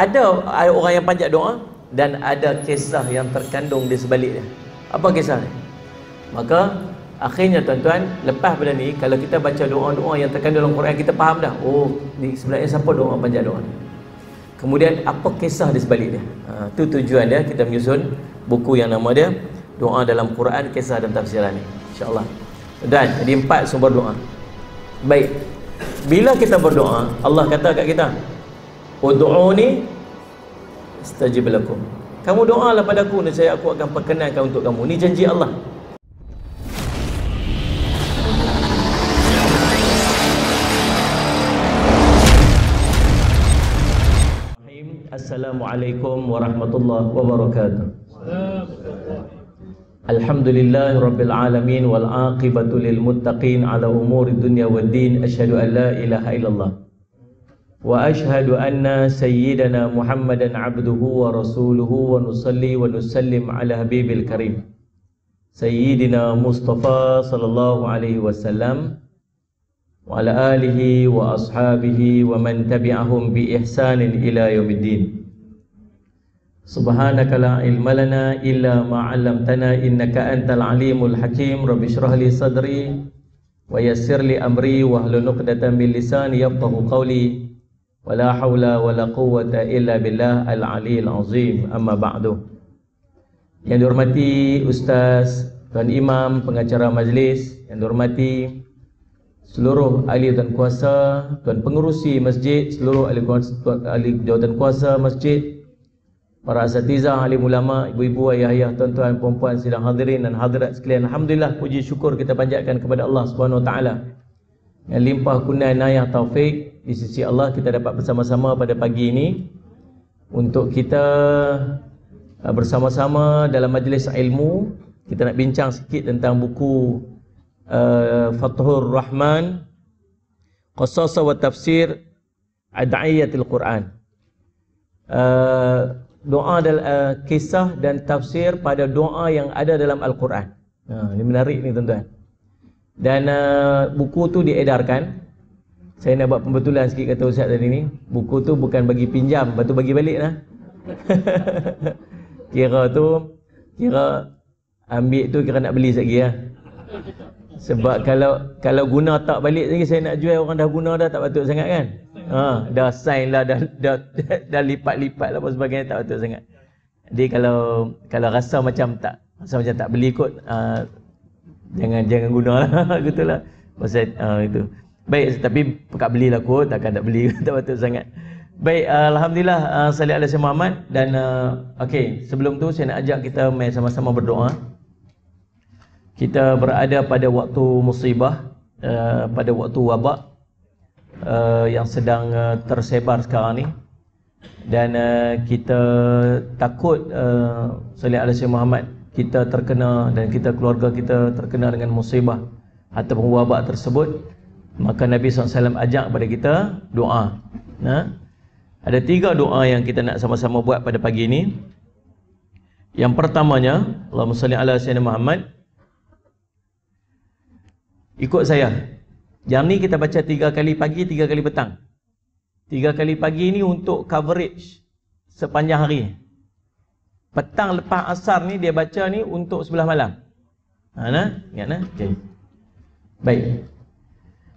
ada orang yang panjat doa dan ada kisah yang terkandung di sebaliknya. Apa kisah maka akhirnya tuan-tuan lepas pada ni kalau kita baca doa-doa yang terkandung dalam Quran kita faham dah oh ni sebenarnya siapa doa panjat doa kemudian apa kisah di sebalik dia ha, tu tujuan dia kita menyusun buku yang nama dia doa dalam Quran kisah dan tafsiran ni. Insyaallah. Dan jadi empat sumber doa. Baik. Bila kita berdoa Allah kata kat kita ud'uni astajib lakum. Kamu doalah padaku saya aku akan perkenankan untuk kamu. Ni janji Allah. Assalamualaikum warahmatullahi wabarakatuh. Rabbil alamin wal aqibatu lil muttaqin ala umuri dunya wad din. Asyhadu an la ilaha illallah wa asyhadu anna sayyidana Muhammadan abduhu wa rasuluhu wa nusalli wa nusallim ala habibil karim sayyidina Mustafa sallallahu alaihi wasallam وعلى آله وأصحابه ومن تبعهم بإحسان إلى يوم الدين سبحانك لا علم لنا إلا ما علمتنا إنك أنت العليم الحكيم رب اشرح لي صدري ويسر لي أمري واحلل عقدة من لساني يفقه قولي ولا حول ولا قوة إلا بالله العلي العظيم أما بعد Yang dihormati Ustaz, Tuan Imam, pengacara majlis Yang dihormati seluruh ahli dan kuasa, tuan pengurusi masjid, seluruh ahli, kuasa, tuan, ahli jawatan kuasa masjid, para asatizah, ahli ulama, ibu-ibu, ayah-ayah, tuan-tuan, puan-puan, sidang hadirin dan hadirat sekalian. Alhamdulillah, puji syukur kita panjatkan kepada Allah Subhanahu Wa Taala. Yang limpah kunai nayah taufik di sisi Allah kita dapat bersama-sama pada pagi ini untuk kita uh, bersama-sama dalam majlis ilmu. Kita nak bincang sikit tentang buku uh, Fathur Rahman Qasasa wa Tafsir Ad'iyatil Quran. Uh, Doa dan uh, kisah dan tafsir pada doa yang ada dalam Al-Quran. Uh, Ini menarik ni tuan-tuan. Dan uh, buku tu diedarkan Saya nak buat pembetulan sikit kata Ustaz tadi ni Buku tu bukan bagi pinjam, lepas tu bagi balik lah Kira tu Kira ambil tu kira nak beli sekali lah sebab kalau kalau guna tak balik lagi saya nak jual orang dah guna dah tak patut sangat kan. Ha, dah sign lah dah dah, dah, lipat-lipat lah sebagainya tak patut sangat. Jadi kalau kalau rasa macam tak rasa macam tak beli kot uh, jangan jangan guna lah gitulah. Pasal uh, itu. Baik tapi pekat belilah kot takkan tak beli. Tak patut sangat. Baik uh, alhamdulillah uh, salih alaihi Muhammad. Dan uh, sebelum tu saya nak ajak kita mai sama-sama berdoa. Kita berada pada waktu musibah uh, pada waktu wabak uh, yang sedang uh, tersebar sekarang ni. Dan uh, kita takut uh, salih alaihi Muhammad kita terkena dan kita keluarga kita terkena dengan musibah ataupun wabak tersebut maka Nabi SAW ajak kepada kita doa nah? ada tiga doa yang kita nak sama-sama buat pada pagi ini yang pertamanya Allahumma salli ala sayyidina Muhammad Ikut saya. Yang ni kita baca tiga kali pagi, tiga kali petang. Tiga kali pagi ni untuk coverage sepanjang hari. Petang lepas asar ni dia baca ni untuk sebelah malam. Ha nah? Ingat nah? Okey. Baik.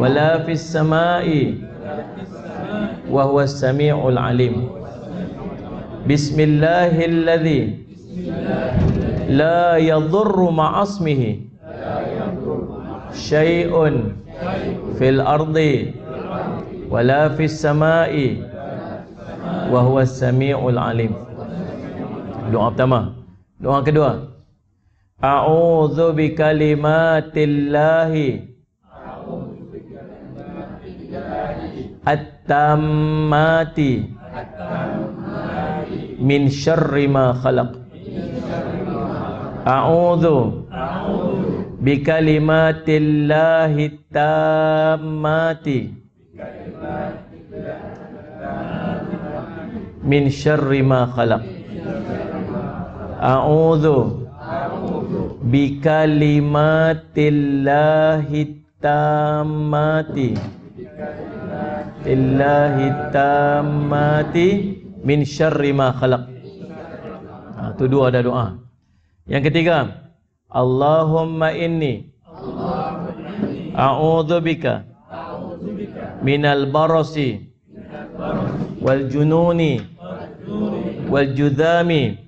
ولا في السماء وهو السميع العليم. بسم الله الذي لا يضر مع اسمه شيء في الأرض ولا في السماء وهو السميع العليم. Doa pertama. Doa kedua. A'udzu bikalimatillahi at-tammati. Min syarri ma khalaq. A'udzu bi kalimatillahi tammati. Min syarri ma khalaq. A'udzu bi kalimatillahi tammati illahi tammati min syarri ma khalaq. Ha, tu dua ada doa. Yang ketiga Allahumma inni a'udzu bika minal barasi wal jununi wal judami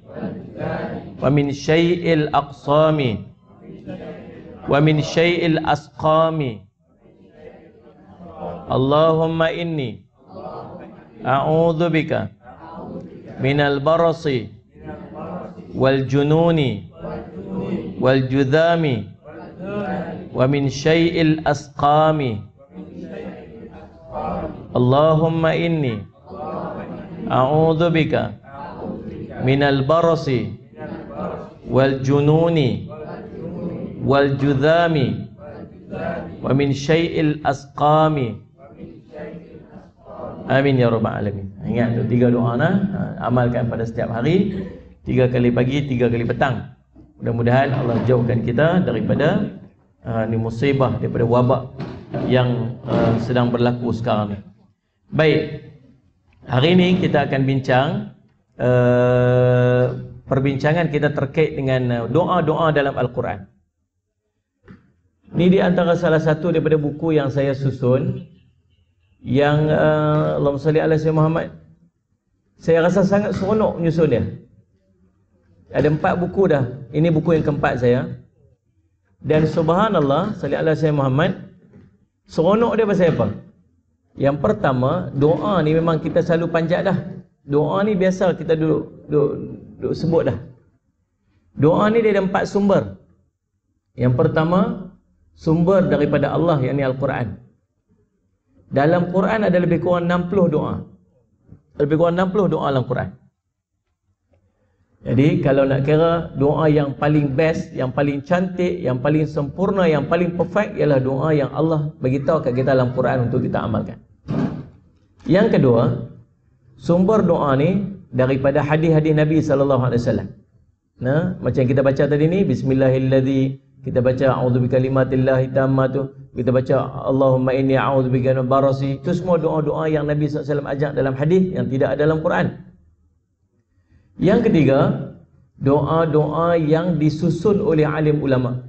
wa min syai'il aqsami wa min syai'il asqami Allahumma inni. A'udzu bika. Minal barasi. Wal jununi. Wal judami wa min syai'il asqami. Allahumma inni. A'udzu bika. Minal barasi. Wal jununi amin ya rabbal alamin. Ingat tu tiga doa nah amalkan pada setiap hari tiga kali pagi tiga kali petang. Mudah-mudahan Allah jauhkan kita daripada uh, ni musibah daripada wabak yang uh, sedang berlaku sekarang ni. Baik hari ini kita akan bincang uh, perbincangan kita terkait dengan doa-doa dalam al-Quran. Ini di antara salah satu daripada buku yang saya susun yang uh, Allahumma salli ala sayyidina Muhammad. Saya rasa sangat seronok menyusun dia. Ada empat buku dah. Ini buku yang keempat saya. Dan subhanallah salli ala sayyidina Muhammad. Seronok dia pasal apa? Yang pertama, doa ni memang kita selalu panjat dah. Doa ni biasa kita duduk, duduk, duduk sebut dah. Doa ni dia ada empat sumber. Yang pertama, sumber daripada Allah yang ni Al-Quran. Dalam Quran ada lebih kurang 60 doa. Lebih kurang 60 doa dalam Quran. Jadi kalau nak kira doa yang paling best, yang paling cantik, yang paling sempurna, yang paling perfect ialah doa yang Allah beritahu kat kita dalam Quran untuk kita amalkan. Yang kedua, sumber doa ni daripada hadis-hadis Nabi sallallahu alaihi wasallam. Nah, macam kita baca tadi ni bismillahirrahmanirrahim kita baca a'udzu bikalimatillahi tammatu kita baca Allahumma inni a'udzu bika min barasi. Itu semua doa-doa yang Nabi SAW ajak dalam hadis yang tidak ada dalam Quran. Yang ketiga doa-doa yang disusun oleh alim ulama.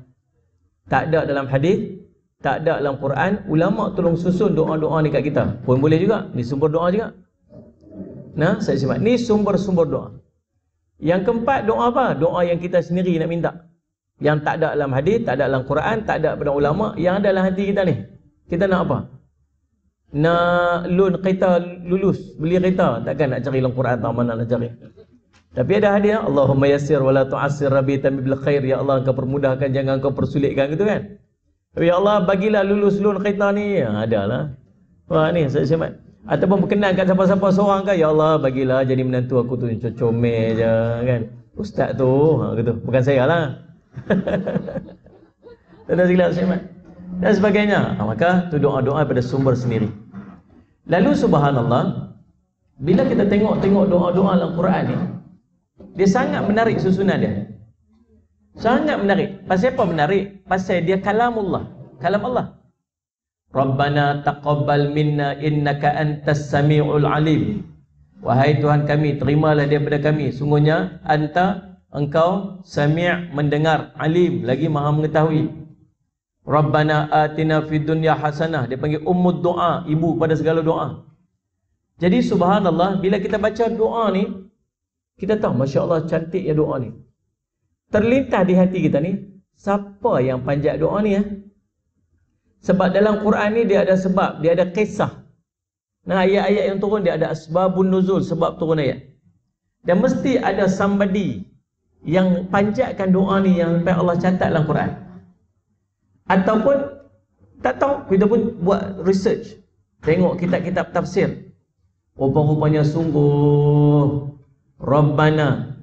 Tak ada dalam hadis tak ada dalam Quran ulama tolong susun doa-doa ni kat kita. Pun boleh juga ni sumber doa juga. Nah saya simak. Ni sumber-sumber doa. Yang keempat doa apa? Doa yang kita sendiri nak minta yang tak ada dalam hadis, tak ada dalam Quran, tak ada pada ulama, yang ada dalam hati kita ni. Kita nak apa? Nak loan kereta lulus, beli kereta, takkan nak cari dalam Quran atau mana nak cari. Tapi ada hadiah, Allahumma yassir wa la tu'assir rabbi tammi bil khair, ya Allah engkau permudahkan jangan engkau persulitkan gitu kan. Ya Allah bagilah lulus loan kereta ni. Ya, adalah. Wah ni saya semat. Ataupun berkenan kat siapa-siapa seorang kan, ya Allah bagilah jadi menantu aku tu comel je kan. Ustaz tu, ha gitu. Bukan saya lah. Tak ada silap syimat Dan sebagainya. Ha, Maka tu doa-doa pada sumber sendiri. Lalu subhanallah Bila kita tengok-tengok doa-doa dalam Quran ni Dia sangat menarik susunan dia. Sangat menarik. Pasal apa menarik? Pasal dia kalamullah. Kalam Allah. Rabbana taqabbal minna innaka antas sami'ul alim. Wahai Tuhan kami, terimalah daripada kami. Sungguhnya, anta engkau sami' mendengar alim lagi maha mengetahui. Rabbana atina fid dunya hasanah. Dia panggil ummud doa ibu pada segala doa. Jadi subhanallah bila kita baca doa ni kita tahu masya-Allah cantik ya doa ni. Terlintas di hati kita ni siapa yang panjat doa ni ya sebab dalam Quran ni dia ada sebab dia ada kisah. Nah ayat-ayat yang turun dia ada asbabun nuzul sebab turun ayat. Dan mesti ada somebody yang panjatkan doa ni yang sampai Allah catat dalam Quran. Ataupun tak tahu kita pun buat research. Tengok kitab-kitab tafsir. Rupa-rupanya sungguh Rabbana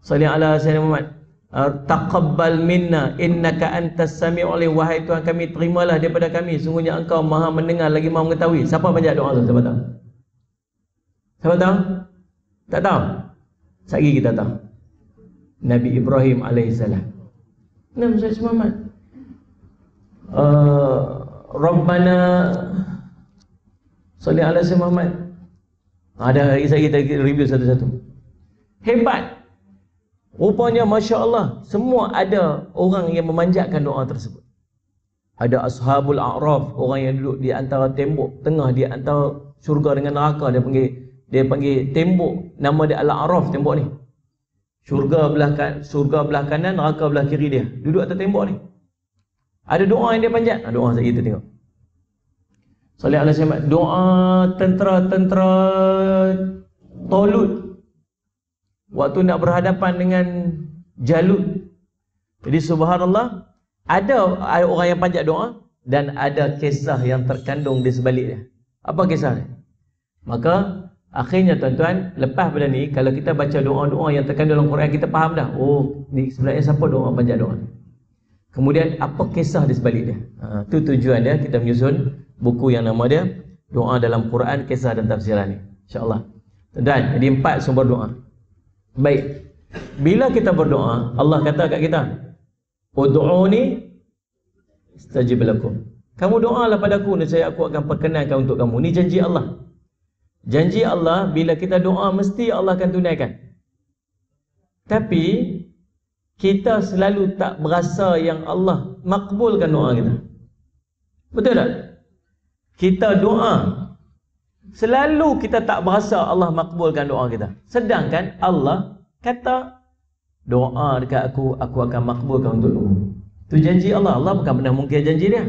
salli ala sayyidina Muhammad. Uh, taqabbal minna innaka antas samiul wahai Tuhan kami terimalah daripada kami. Sungguhnya engkau maha mendengar lagi maha mengetahui. Siapa panjat doa tu siapa tahu? Siapa tahu? Tak tahu? Sagi kita tahu Nabi Ibrahim alaihissalam Nabi Muhammad. Uh, Rabbana Salih ala Sayyid Muhammad. Ada hari saya kita review satu-satu. Hebat. Rupanya Masya Allah Semua ada orang yang memanjatkan doa tersebut. Ada Ashabul A'raf Orang yang duduk di antara tembok Tengah di antara syurga dengan neraka. Dia panggil dia panggil tembok. Nama dia Al-A'raf tembok ni Syurga belah, kan, syurga belah kanan Neraka belah kiri dia Duduk atas tembok ni ada doa yang dia panjat? Ha, doa saya kita tengok. Salih Allah Syahmat. Doa tentera-tentera Tolut. Waktu nak berhadapan dengan Jalut. Jadi subhanallah. Ada orang yang panjat doa. Dan ada kisah yang terkandung di sebaliknya. Apa kisah Maka akhirnya tuan-tuan. Lepas pada ni. Kalau kita baca doa-doa yang terkandung dalam Quran. Kita faham dah. Oh ni sebenarnya siapa doa panjat doa ni. Kemudian apa kisah di sebalik dia? Ha, itu tujuan dia kita menyusun buku yang nama dia Doa dalam Quran, Kisah dan Tafsiran ni. InsyaAllah. Dan jadi empat sumber doa. Baik. Bila kita berdoa, Allah kata kat kita, Udu'uni istajib lakum. Kamu doalah padaku saya aku akan perkenankan untuk kamu. Ni janji Allah. Janji Allah bila kita doa mesti Allah akan tunaikan. Tapi kita selalu tak berasa yang Allah makbulkan doa kita. Betul tak? Kita doa selalu kita tak berasa Allah makbulkan doa kita. Sedangkan Allah kata doa dekat aku aku akan makbulkan untuk kamu. Itu janji Allah. Allah bukan pernah mungkir janji dia.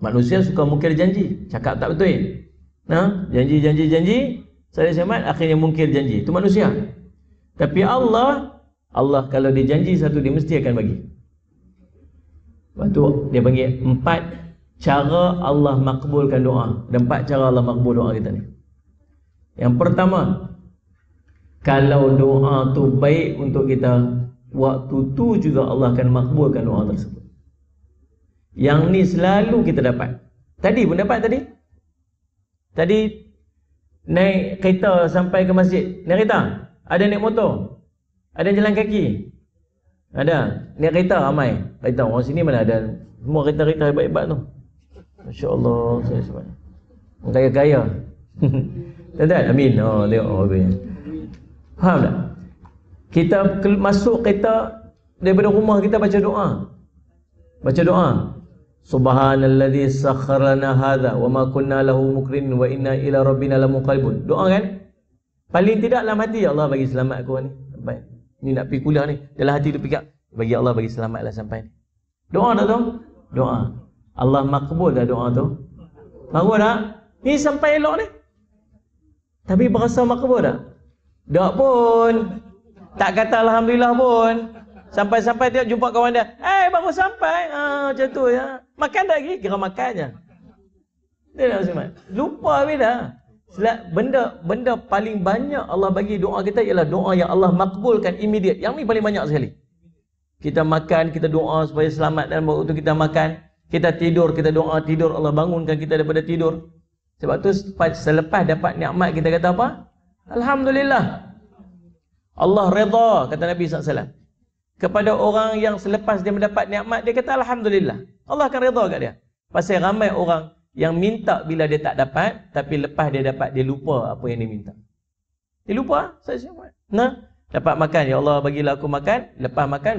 Manusia suka mungkir janji. Cakap tak betul. Nah, janji-janji-janji saya semat akhirnya mungkir janji. Itu manusia. Tapi Allah Allah kalau dia janji satu dia mesti akan bagi. Lepas tu dia panggil empat cara Allah makbulkan doa. Dan empat cara Allah makbul doa kita ni. Yang pertama, kalau doa tu baik untuk kita, waktu tu juga Allah akan makbulkan doa tersebut. Yang ni selalu kita dapat. Tadi pun dapat tadi. Tadi naik kereta sampai ke masjid. Naik kereta? Ada naik motor? Ada jalan kaki? Ada. Ni kereta ramai. Kereta orang sini mana ada. Semua kereta-kereta hebat-hebat tu. Masya Allah. Saya sebab. Kaya-kaya. Tak Amin. Oh, tengok. Oh, Faham tak? Kita masuk kereta daripada rumah kita baca doa. Baca doa. Subhanalladzi sakharana hadha wa ma kunna lahu mukrin wa inna ila rabbina lamunqalibun. Doa kan? Paling tidak dalam hati Allah bagi selamat aku ni. Baik ni nak pergi kuliah ni dalam hati tu fikir bagi Allah bagi selamatlah sampai ni. Doa tak tu? Doa. Allah makbul dah doa tu. Makbul tak? Ni sampai elok ni. Tapi berasa makbul tak? Tak pun. Tak kata Alhamdulillah pun sampai-sampai dia jumpa kawan dia eh baru sampai ah, macam tu ya makan tak lagi kira makan je dia dah lupa habis dah benda benda paling banyak Allah bagi doa kita ialah doa yang Allah makbulkan immediate. Yang ni paling banyak sekali. Kita makan, kita doa supaya selamat dalam waktu kita makan. Kita tidur, kita doa tidur, Allah bangunkan kita daripada tidur. Sebab tu selepas dapat nikmat kita kata apa? Alhamdulillah. Allah redha kata Nabi SAW. Kepada orang yang selepas dia mendapat nikmat dia kata Alhamdulillah. Allah akan redha kat dia. Pasal ramai orang yang minta bila dia tak dapat tapi lepas dia dapat dia lupa apa yang dia minta. Dia lupa saya siapa nah dapat makan ya Allah bagilah aku makan. Lepas makan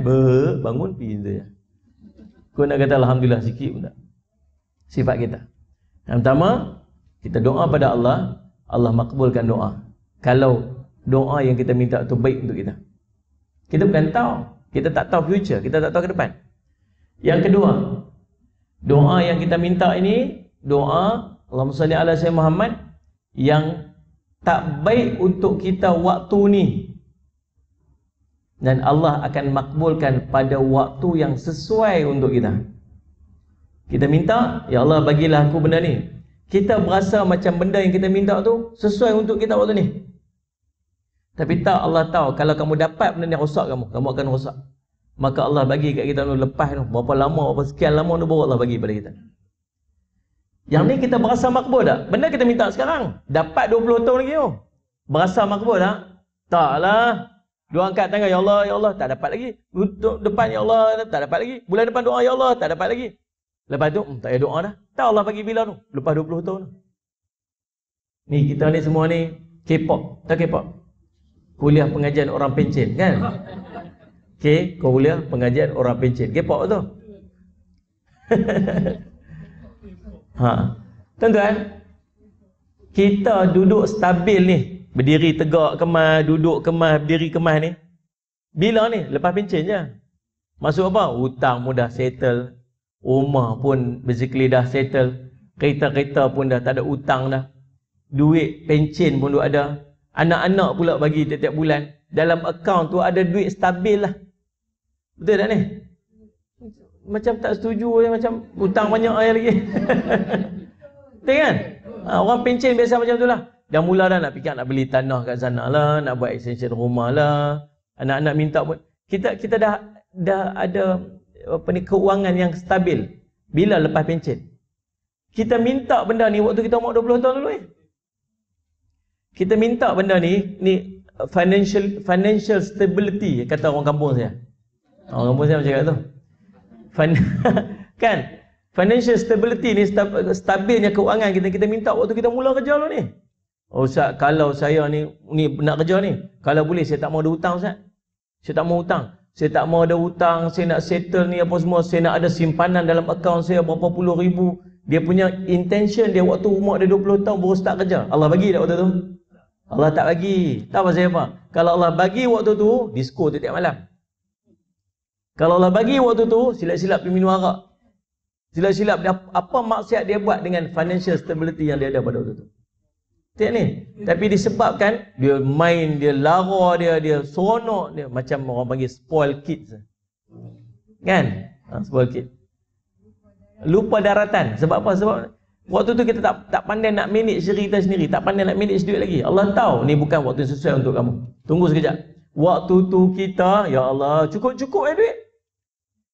bangun pergi dia. Kau nak kata alhamdulillah sikit pun tak sifat kita. Yang pertama kita doa pada Allah. Allah makbulkan doa. Kalau doa yang kita minta itu baik untuk kita. Kita bukan tahu kita tak tahu future kita tak tahu ke depan. Yang kedua doa yang kita minta ini doa Allahumma salli ala sayyidina Muhammad yang tak baik untuk kita waktu ni. Dan Allah akan makbulkan pada waktu yang sesuai untuk kita. Kita minta ya Allah bagilah aku benda ni. Kita berasa macam benda yang kita minta tu sesuai untuk kita waktu ni Tapi tak Allah tahu kalau kamu dapat benda ni rosak kamu, kamu akan rosak. Maka Allah bagi kat kita tu lepas tu berapa lama, berapa sekian lama tu baru Allah bagi pada kita. Yang ni kita berasa makbul tak? Benda kita minta sekarang. Dapat 20 tahun lagi tu. Berasa makbul tak? Taklah. Dua angkat tangan, Ya Allah, Ya Allah, tak dapat lagi. Depan, Ya Allah, tak dapat lagi. Bulan depan doa, Ya Allah, tak dapat lagi. Lepas tu, hmm, tak ada doa dah. Tak Allah bagi bila tu? Lepas 20 tahun. Ni, kita ni semua ni, K-pop. Tak K-pop? Kuliah pengajian orang pencen, kan? K, kuliah pengajian orang pencen. K-pop tu. Ha. Tuan-tuan, kita duduk stabil ni, berdiri tegak kemas, duduk kemas, berdiri kemas ni. Bila ni? Lepas pencen je. Masuk apa? Hutang pun dah settle. Rumah pun basically dah settle. Kereta-kereta pun dah tak ada hutang dah. Duit pencen pun dah ada. Anak-anak pula bagi tiap-tiap bulan. Dalam akaun tu ada duit stabil lah. Betul tak ni? macam tak setuju macam hutang banyak ayah lagi. Betul kan? Ha, orang pencen biasa macam tu lah. Dah mula dah nak fikir nak beli tanah kat sana lah, nak buat extension rumah lah. Anak-anak minta pun. Kita kita dah dah ada apa ni keuangan yang stabil. Bila lepas pencen? Kita minta benda ni waktu kita umur 20 tahun dulu eh. Kita minta benda ni, ni financial financial stability kata orang kampung saya. Orang kampung saya macam tu. kan? Financial stability ni stabilnya keuangan kita kita minta waktu kita mula kerja dulu ni. Oh Ustaz kalau saya ni ni nak kerja ni kalau boleh saya tak mau ada hutang Ustaz. Saya tak mau hutang. Saya tak mau ada hutang saya nak settle ni apa semua saya nak ada simpanan dalam akaun saya berapa puluh ribu. Dia punya intention dia waktu umur dia 20 tahun baru start kerja. Allah bagi tak waktu tu Allah tak bagi tahu pasal apa kalau Allah bagi waktu tu disco tiap malam kalau Allah bagi waktu tu, silap-silap pergi minum arak. Silap-silap apa maksiat dia buat dengan financial stability yang dia ada pada waktu tu. Tengok ni. Tapi disebabkan dia main, dia lara dia, dia seronok dia macam orang panggil spoil kids. Kan? Ha, spoil kid. Lupa daratan. Sebab apa? Sebab waktu tu kita tak tak pandai nak manage diri kita sendiri, tak pandai nak manage duit lagi. Allah tahu ni bukan waktu sesuai untuk kamu. Tunggu sekejap. Waktu tu kita, ya Allah, cukup-cukup eh duit.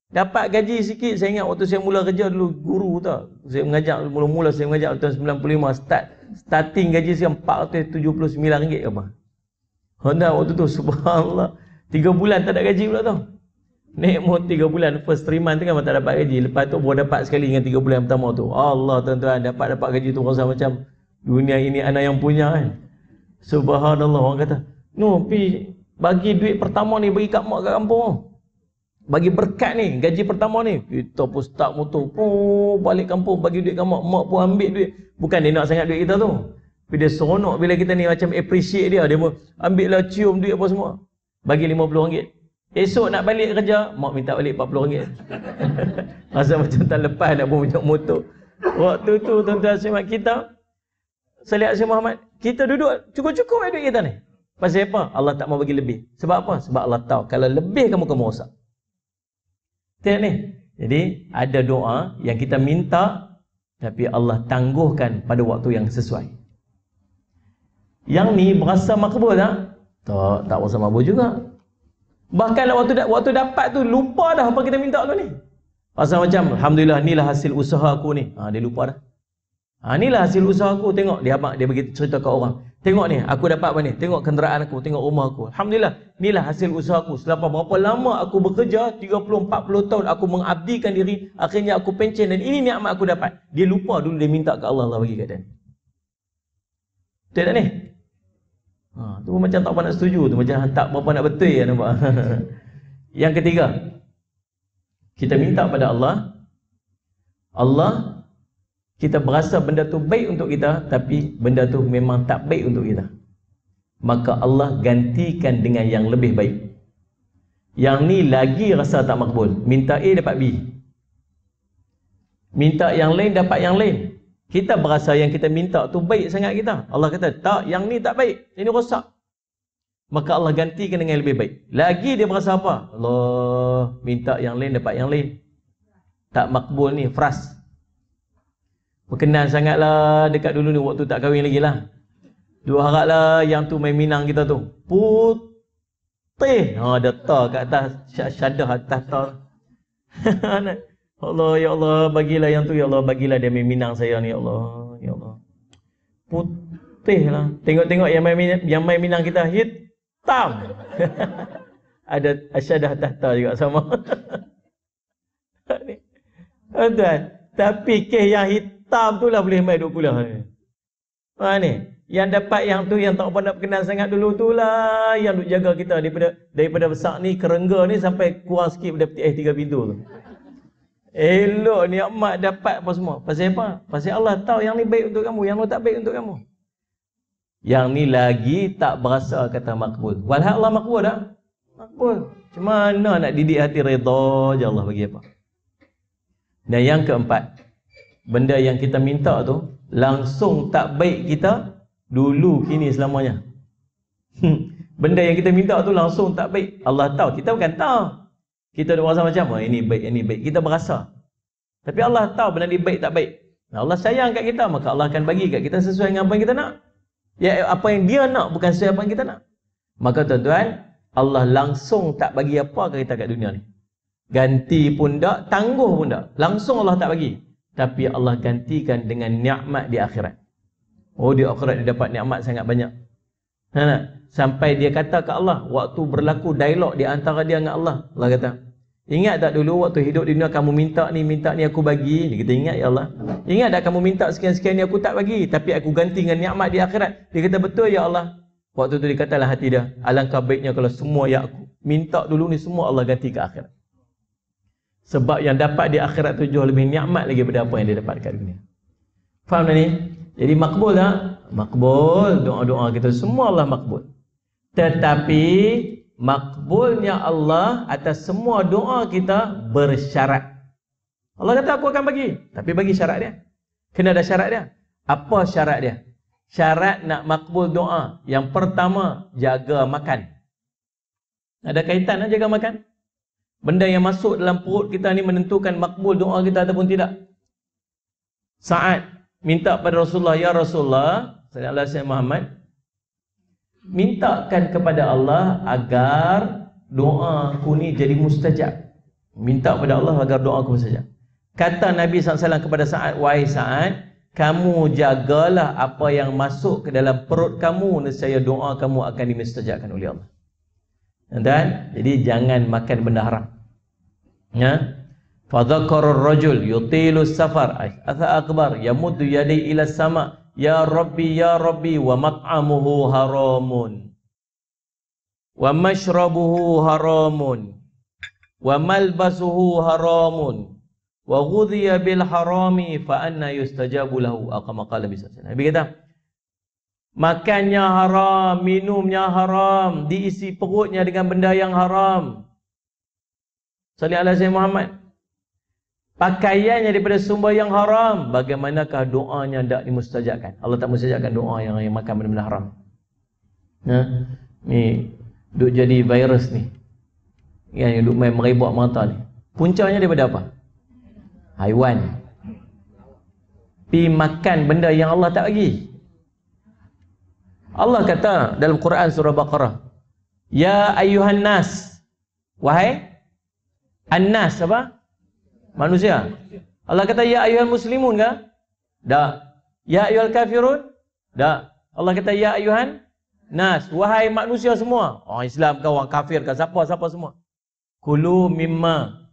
Dapat gaji sikit, saya ingat waktu saya mula kerja dulu guru tau. Saya mengajar mula-mula saya mengajar tahun 95 start starting gaji saya RM479 ke apa. Honda waktu tu subhanallah 3 bulan tak ada gaji pula tau. Naik motor 3 bulan first 3 month kan tak dapat gaji. Lepas tu baru dapat sekali dengan 3 bulan pertama tu. Allah tuan-tuan dapat dapat gaji tu rasa macam dunia ini anak yang punya kan. Subhanallah orang kata, "No, pi bagi duit pertama ni bagi kat mak kat kampung." bagi berkat ni gaji pertama ni kita pun start motor pun balik kampung bagi duit kat mak mak pun ambil duit bukan dia nak sangat duit kita tu tapi dia seronok bila kita ni macam appreciate dia dia pun ambil lah cium duit apa semua bagi RM50 esok nak balik kerja mak minta balik RM40 masa macam tak lepas nak pun punya motor waktu tu tuan-tuan semak kita Salih Asyik Muhammad kita duduk cukup-cukup duit kita ni pasal apa? Allah tak mau bagi lebih sebab apa? sebab Allah tahu kalau lebih kamu kamu rosak Tengok ni. Jadi ada doa yang kita minta tapi Allah tangguhkan pada waktu yang sesuai. Yang ni berasa makbul tak? Tak, tak berasa makbul juga. Bahkan waktu waktu dapat tu lupa dah apa kita minta tu ni. Pasal macam alhamdulillah inilah hasil usaha aku ni. Ha, dia lupa dah. Ha, inilah hasil usaha aku tengok dia dia bagi cerita ke orang. Tengok ni, aku dapat apa ni? Tengok kenderaan aku, tengok rumah aku. Alhamdulillah, inilah hasil usaha aku. Selama berapa lama aku bekerja, 30-40 tahun aku mengabdikan diri, akhirnya aku pencen dan ini nikmat aku dapat. Dia lupa dulu dia minta ke Allah, Allah bagi kat dia. Tak ni? Ha, tu macam tak apa nak setuju tu, macam tak berapa nak betul ya nampak. Yang ketiga, kita minta pada Allah, Allah kita berasa benda tu baik untuk kita tapi benda tu memang tak baik untuk kita. Maka Allah gantikan dengan yang lebih baik. Yang ni lagi rasa tak makbul. Minta A dapat B. Minta yang lain dapat yang lain kita berasa yang kita minta tu baik sangat kita Allah kata tak yang ni tak baik ini rosak maka Allah gantikan dengan yang lebih baik lagi dia berasa apa Allah minta yang lain dapat yang lain tak makbul ni frust Berkenan sangatlah dekat dulu ni waktu tak kahwin lagi lah. Dua haraplah yang tu main minang kita tu. Putih. Ha, ada ta kat atas. Syadah atas ta. Allah, ya Allah, bagilah yang tu, ya Allah, bagilah dia minang saya ni, ya Allah, ya Allah. Putih lah. Tengok-tengok yang main, yang main minang kita hitam. ada asyadah tahta juga sama. Tuan, tapi kes yang hitam tu lah boleh main duk kuliah ni. Ha ni, yang dapat yang tu yang tak pernah kenal sangat dulu tu lah yang duk jaga kita daripada daripada besar ni kerengga ni sampai kurang sikit pada peti eh tiga pintu tu. Elok ni amat dapat apa semua. Pasal apa? Pasal Allah tahu yang ni baik untuk kamu, yang ni tak baik untuk kamu. Yang ni lagi tak berasa kata makbul. Walhaq Allah makbul tak? Makbul. Cuma mana nak didik hati redha je Allah bagi apa? Dan yang keempat, benda yang kita minta tu langsung tak baik kita dulu kini selamanya. Benda yang kita minta tu langsung tak baik. Allah tahu, kita bukan tahu. Kita ada rasa macam, oh, ini baik, ini baik. Kita berasa. Tapi Allah tahu benda ni baik tak baik. Allah sayang kat kita, maka Allah akan bagi kat kita sesuai dengan apa yang kita nak. Ya, apa yang dia nak bukan sesuai apa yang kita nak. Maka tuan-tuan, Allah langsung tak bagi apa ke kita kat dunia ni. Ganti pun tak, tangguh pun tak. Langsung Allah tak bagi. Tapi Allah gantikan dengan nikmat di akhirat. Oh di akhirat dia dapat nikmat sangat banyak. Ha, Sampai dia kata ke Allah, waktu berlaku dialog di antara dia dengan Allah. Allah kata, ingat tak dulu waktu hidup di dunia kamu minta ni, minta ni aku bagi. Dia kata, ingat ya Allah. Ingat tak kamu minta sekian-sekian ni aku tak bagi. Tapi aku ganti dengan nikmat di akhirat. Dia kata, betul ya Allah. Waktu tu dia katalah hati dia, alangkah baiknya kalau semua yang aku minta dulu ni semua Allah ganti ke akhirat. Sebab yang dapat di akhirat tu jauh lebih nikmat lagi daripada apa yang dia dapat kat dunia. Faham tak ni? Jadi makbul tak? Makbul. Doa-doa kita semua Allah makbul. Tetapi makbulnya Allah atas semua doa kita bersyarat. Allah kata aku akan bagi. Tapi bagi syarat dia. Kena ada syarat dia. Apa syarat dia? Syarat nak makbul doa. Yang pertama, jaga makan. Ada kaitan lah jaga makan? Benda yang masuk dalam perut kita ni menentukan makbul doa kita ataupun tidak. Saat minta pada Rasulullah, Ya Rasulullah, Sallallahu Alaihi Muhammad, mintakan kepada Allah agar doa aku ni jadi mustajab. Minta kepada Allah agar doa aku mustajab. Kata Nabi SAW kepada saat, Wahai saat, kamu jagalah apa yang masuk ke dalam perut kamu, nescaya doa kamu akan dimustajabkan oleh Allah. Dan jadi jangan makan benda haram. Ya. Fa dzakara ar-rajul yutilu safar atha akbar yamuddu yadayhi ila sama ya rabbi ya rabbi wa mat'amuhu haramun. Wa mashrabuhu haramun. Wa malbasuhu haramun. Wa ghudhiya bil harami fa anna yustajabu lahu. Aqama qala bisa Nabi kata Makannya haram, minumnya haram, diisi perutnya dengan benda yang haram. Salih ala Sayyid Muhammad. Pakaiannya daripada sumber yang haram, bagaimanakah doanya tidak dimustajabkan? Allah tak mustajabkan doa yang, yang makan benda-benda haram. Ha? Ni, duk jadi virus ni. Yang duk main meribak mata ni. Puncanya daripada apa? Haiwan. Pi makan benda yang Allah tak bagi. Allah kata dalam Quran surah Baqarah, "Ya ayuhan nas." Wahai annas apa? Manusia. Allah kata ya ayuhan muslimun ke? Tak. Ya ayuhal kafirun? Tak. Allah kata ya ayuhan nas. Wahai manusia semua. Orang Islam ke orang kafir ke siapa siapa semua. Kulu mimma.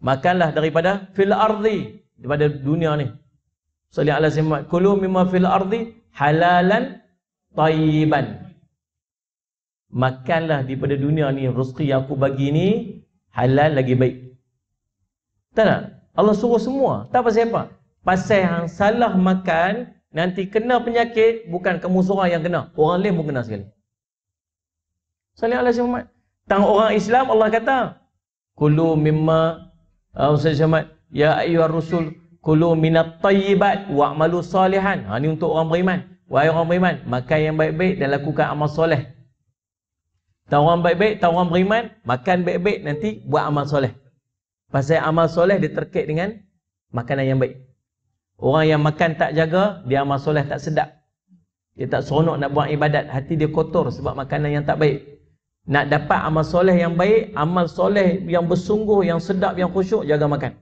Makanlah daripada fil ardi daripada dunia ni. Sallallahu alaihi wasallam. Kulu mimma fil ardi halalan tayyiban. Makanlah daripada dunia ni rezeki yang aku bagi ni halal lagi baik. Tak nak? Allah suruh semua. Tak pasal apa? Pasal yang salah makan nanti kena penyakit bukan kamu seorang yang kena. Orang lain pun kena sekali. Salih Allah Muhammad. Tang orang Islam Allah kata, "Kulu mimma uh, Ustaz Muhammad, ya ayyuhar rusul, kulu minat tayyibat wa'malu salihan." Ha ni untuk orang beriman. Wahai orang beriman, makan yang baik-baik dan lakukan amal soleh. Tahu orang baik-baik, tahu orang beriman, makan baik-baik nanti buat amal soleh. Pasal amal soleh dia terkait dengan makanan yang baik. Orang yang makan tak jaga, dia amal soleh tak sedap. Dia tak seronok nak buat ibadat. Hati dia kotor sebab makanan yang tak baik. Nak dapat amal soleh yang baik, amal soleh yang bersungguh, yang sedap, yang khusyuk, jaga makan.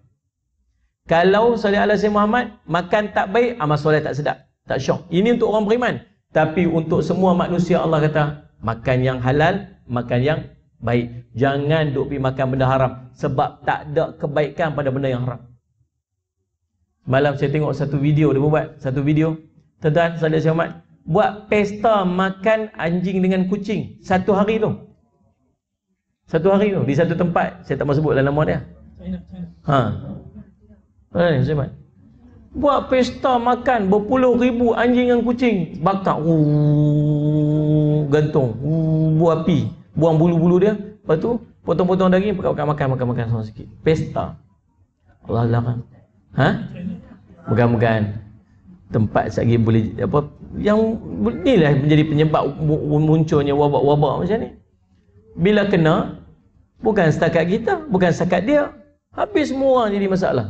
Kalau salih ala Muhammad, makan tak baik, amal soleh tak sedap. Tak syok. Ini untuk orang beriman. Tapi untuk semua manusia Allah kata, makan yang halal, makan yang baik. Jangan duk pergi makan benda haram. Sebab tak ada kebaikan pada benda yang haram. Malam saya tengok satu video dia buat. Satu video. Tuan-tuan, salih Muhammad buat pesta makan anjing dengan kucing satu hari tu satu hari tu di satu tempat saya tak mahu sebut nama dia ha eh saya buat pesta makan berpuluh ribu anjing dan kucing bakar uh, gantung uh, buah api buang bulu-bulu dia. Lepas tu potong-potong daging pakai makan makan makan sama sikit. Pesta. Allah larang ha? Bukan-bukan. Tempat lagi boleh apa yang inilah menjadi penyebab munculnya wabak-wabak macam ni. Bila kena bukan setakat kita bukan setakat dia. Habis semua orang jadi masalah.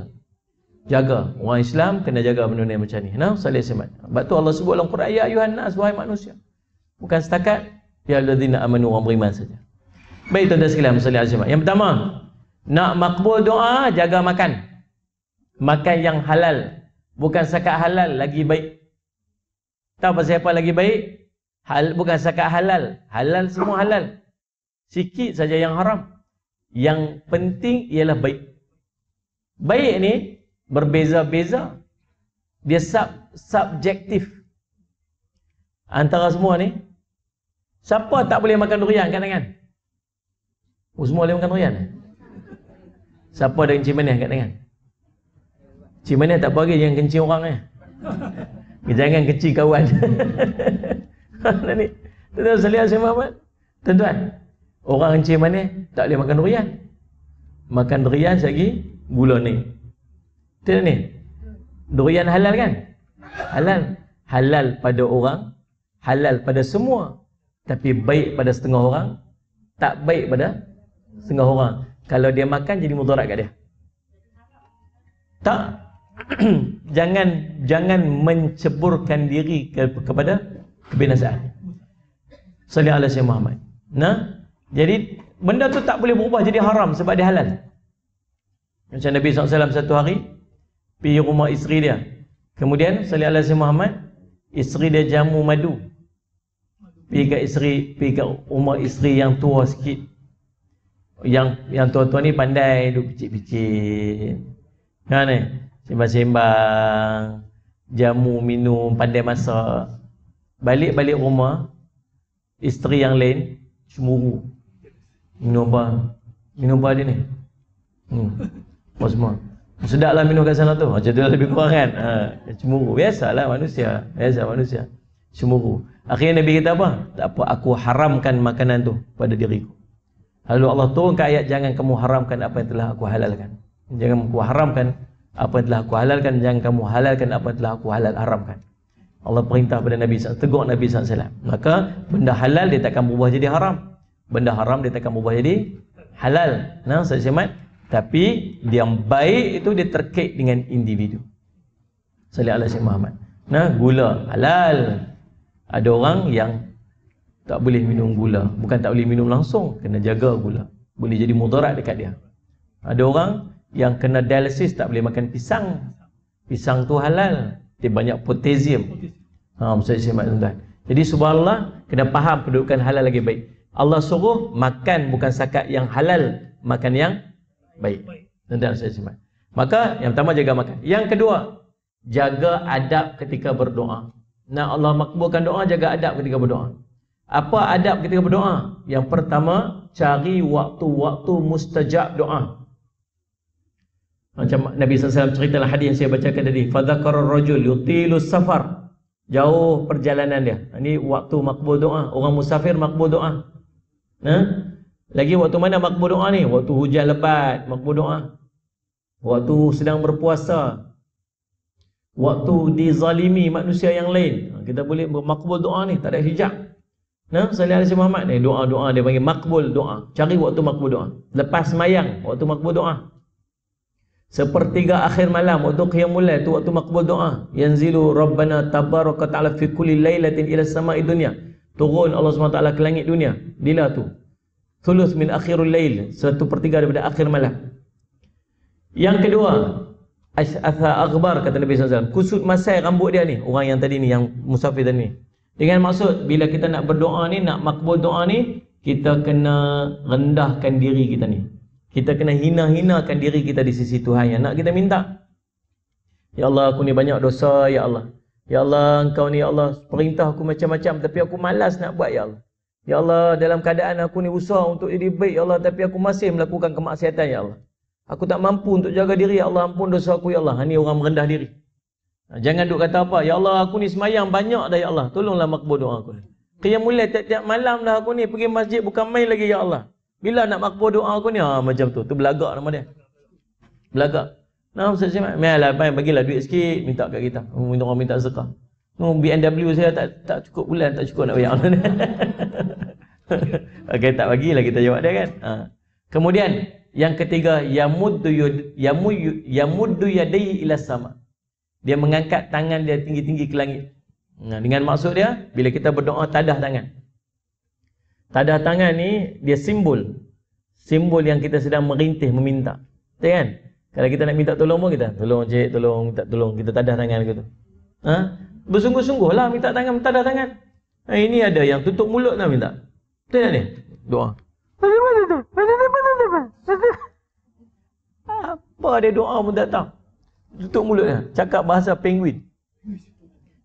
Jaga. Orang Islam kena jaga benda ni macam ni. Nah salih sebab tu Allah sebut dalam Quran ya ayuhan nas wahai manusia. Bukan setakat ya alladzina amanu orang beriman saja. Baik tuan-tuan sekalian salih semat yang pertama nak makbul doa jaga makan. Makan yang halal. Bukan sakat halal lagi baik. Tahu pasal apa lagi baik? Hal bukan sakat halal. Halal semua halal. Sikit saja yang haram. Yang penting ialah baik. Baik ni berbeza-beza. Dia sub subjektif antara semua ni siapa tak boleh makan durian kan tangan oh, semua boleh makan durian siapa ada kencing manis kat tangan Cik mana tak bagi yang kencing orang eh. Jangan kencing kawan. Tuan-tuan sekalian saya Muhammad. Tuan-tuan. Orang kencing mana tak boleh makan durian. Makan durian lagi gula ni. Tuan ni. Durian halal kan? Halal. Halal pada orang. Halal pada semua. Tapi baik pada setengah orang. Tak baik pada setengah orang. Kalau dia makan jadi mudarat kat dia. Tak jangan jangan menceburkan diri ke, kepada kebinasaan. Salih ala Sayyid Muhammad. Nah, jadi benda tu tak boleh berubah jadi haram sebab dia halal. Macam Nabi SAW satu hari pergi rumah isteri dia. Kemudian Salih ala Sayyid Muhammad, isteri dia jamu madu. Pergi ke isteri, pergi ke rumah isteri yang tua sikit. Yang yang tua-tua ni pandai duk picit-picit. Kan ni? sembang-sembang jamu minum pandai masak. Balik-balik rumah isteri yang lain cemburu. Minum apa? Minum apa dia ni? Hmm. apa semua? Sedaplah minum kat sana tu. Macam tu lebih kurang kan? Ha, cemburu. Biasalah manusia. Biasa manusia cemburu akhirnya Nabi kata apa? Tak apa aku haramkan makanan tu pada diriku. Lalu Allah turunkan ayat jangan kamu haramkan apa yang telah aku halalkan. Jangan kamu haramkan apa yang telah aku halalkan jangan kamu halalkan apa yang telah aku halal haramkan. Allah perintah pada Nabi SAW tegur Nabi SAW maka benda halal dia takkan berubah jadi haram. Benda haram dia takkan berubah jadi halal. Nah saya semat tapi yang baik itu dia terkait dengan individu. Salih ala Syekh Muhammad. Nah gula halal ada orang yang tak boleh minum gula bukan tak boleh minum langsung kena jaga gula boleh jadi mudarat dekat dia ada orang yang kena dialisis tak boleh makan pisang. Pisang tu halal. Dia banyak potasium. Ha, saya semak tuan Jadi subhanallah kena faham kedudukan halal lagi baik. Allah suruh makan bukan sakat yang halal, makan yang baik. Tuan-tuan saya semak. Maka yang pertama jaga makan. Yang kedua, jaga adab ketika berdoa. Nak Allah makbulkan doa, jaga adab ketika berdoa. Apa adab ketika berdoa? Yang pertama, cari waktu-waktu mustajab doa. Macam Nabi SAW cerita dalam hadis yang saya bacakan tadi. Fadhakara rajul yutilu safar. Jauh perjalanan dia. Ini waktu makbul doa. Orang musafir makbul doa. Ha? Lagi waktu mana makbul doa ni? Waktu hujan lebat makbul doa. Waktu sedang berpuasa. Waktu dizalimi manusia yang lain. Kita boleh makbul doa ni. Tak ada hijab. Nah, Salih Alaihi Muhammad ni doa-doa dia panggil makbul doa. Cari waktu makbul doa. Lepas mayang waktu makbul doa. Sepertiga akhir malam waktu qiyamul lail tu waktu makbul doa. Yanzilu Rabbana tabaraka ta'ala fi kulli lailatin ila sama'i dunya. Turun Allah SWT ke langit dunia. Bila tu? Thuluth min akhirul lail. Satu pertiga daripada akhir malam. Yang kedua, As'atha akhbar kata Nabi SAW. Kusut masai rambut dia ni. Orang yang tadi ni, yang musafir tadi ni. Dengan maksud, bila kita nak berdoa ni, nak makbul doa ni, kita kena rendahkan diri kita ni. Kita kena hina-hinakan diri kita di sisi Tuhan yang nak kita minta. Ya Allah, aku ni banyak dosa, Ya Allah. Ya Allah, engkau ni, Ya Allah, perintah aku macam-macam, tapi aku malas nak buat, Ya Allah. Ya Allah, dalam keadaan aku ni usaha untuk jadi baik, Ya Allah, tapi aku masih melakukan kemaksiatan, Ya Allah. Aku tak mampu untuk jaga diri, Ya Allah, ampun dosa aku, Ya Allah. Ini orang merendah diri. Jangan duk kata apa, Ya Allah, aku ni semayang banyak dah, Ya Allah. Tolonglah makbul doa aku. Qiyamulai tiap-tiap malam dah aku ni pergi masjid bukan main lagi, Ya Allah. Bila nak makbul doa aku ni, ha, macam tu. Tu belagak nama dia. Belagak. Nah, Ustaz Syed, lah, baik, bagilah duit sikit, minta kat kita. Minta orang minta zakah. No, BMW saya tak tak cukup bulan, tak cukup nak bayar. Okey, tak bagilah kita jawab dia kan. Ha. Kemudian, yang ketiga, yamuddu yamuddu yadayhi ila sama. Dia mengangkat tangan dia tinggi-tinggi ke langit. Nah, dengan maksud dia, bila kita berdoa tadah tangan. Tadah tangan ni dia simbol. Simbol yang kita sedang merintih meminta. Betul kan? Kalau kita nak minta tolong pun kita, tolong cik, tolong minta tolong, kita tadah tangan gitu. Ha? Bersungguh-sungguhlah minta tangan, tadah tangan. Ha, ini ada yang tutup mulut nak minta. Betul tak ni? Doa. Apa dia doa pun tak tahu. Tutup mulut dia. Cakap bahasa penguin.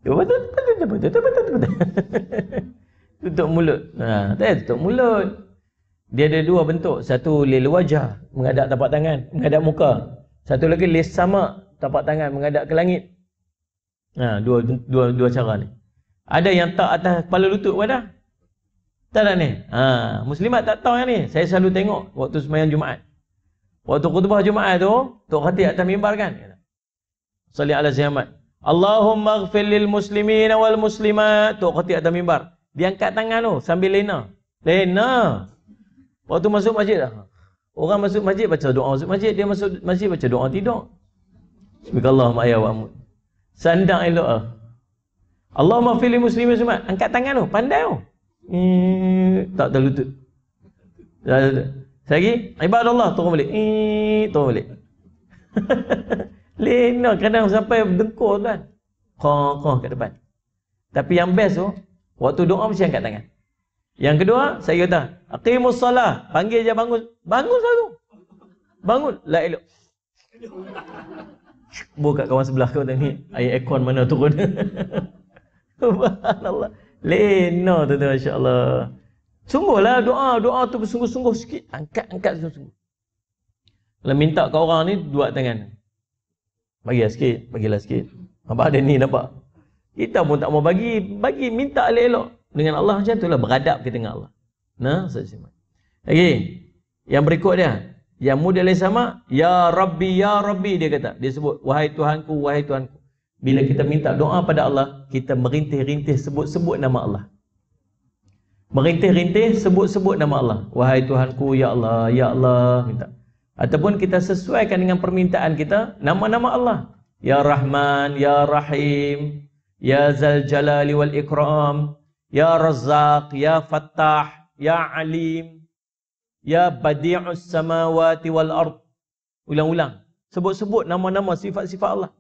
Betul. tutup mulut. Ha, tutup mulut. Dia ada dua bentuk. Satu lil wajah, menghadap tapak tangan, menghadap muka. Satu lagi lis sama, tapak tangan menghadap ke langit. Ha, dua dua dua cara ni. Ada yang tak atas kepala lutut pun ada. Tak ada ni. Ha, muslimat tak tahu yang ni. Saya selalu tengok waktu sembahyang Jumaat. Waktu khutbah Jumaat tu, Tok Khatib atas mimbar kan? Salli ala Muhammad. Allahumma ghfir lil muslimin wal muslimat. Tok Khatib atas mimbar. Dia angkat tangan tu sambil lena. Lena. Waktu masuk masjid dah. Orang masuk masjid baca doa masuk masjid, dia masuk masjid baca doa tidur. Subhanallah ma'aya wa amud. Sandang elok ah. Allahumma fili muslimin semua. Angkat tangan tu, pandai tu. Hmm, tak terlutut. Lagi, ibadah Allah turun balik. Eh, turun balik. Lena kadang sampai dengkur tu. Kong, kong kat depan. Tapi yang best tu, Waktu doa mesti angkat tangan. Yang kedua, saya kata, aqimus salah. Panggil je bangun. Bangun selalu. Bangun. La elok. Buka kawan sebelah kau ni. Air aircon mana turun. Subhanallah. Lena tu tu, Masya Allah. Sungguhlah doa. Doa tu bersungguh-sungguh sikit. Angkat, angkat sungguh-sungguh. Kalau minta ke orang ni, dua tangan. Bagilah sikit. Bagilah sikit. Apa ada ni nampak? Kita pun tak mau bagi, bagi minta elok-elok. Dengan Allah macam itulah beradab kita dengan Allah. Nah, saya Lagi. Yang berikut dia, yang muda lain sama, ya Rabbi ya Rabbi dia kata. Dia sebut wahai Tuhanku, wahai Tuhanku. Bila kita minta doa pada Allah, kita merintih-rintih sebut-sebut nama Allah. Merintih-rintih sebut-sebut nama Allah. Wahai Tuhanku, ya Allah, ya Allah, minta. Ataupun kita sesuaikan dengan permintaan kita nama-nama Allah. Ya Rahman, Ya Rahim, Ya Zal Jalali wal Ikram, Ya Razzaq, Ya Fattah, Ya Alim, Ya Badi'us Samawati wal Ard. Ulang-ulang. Sebut-sebut nama-nama sifat-sifat Allah.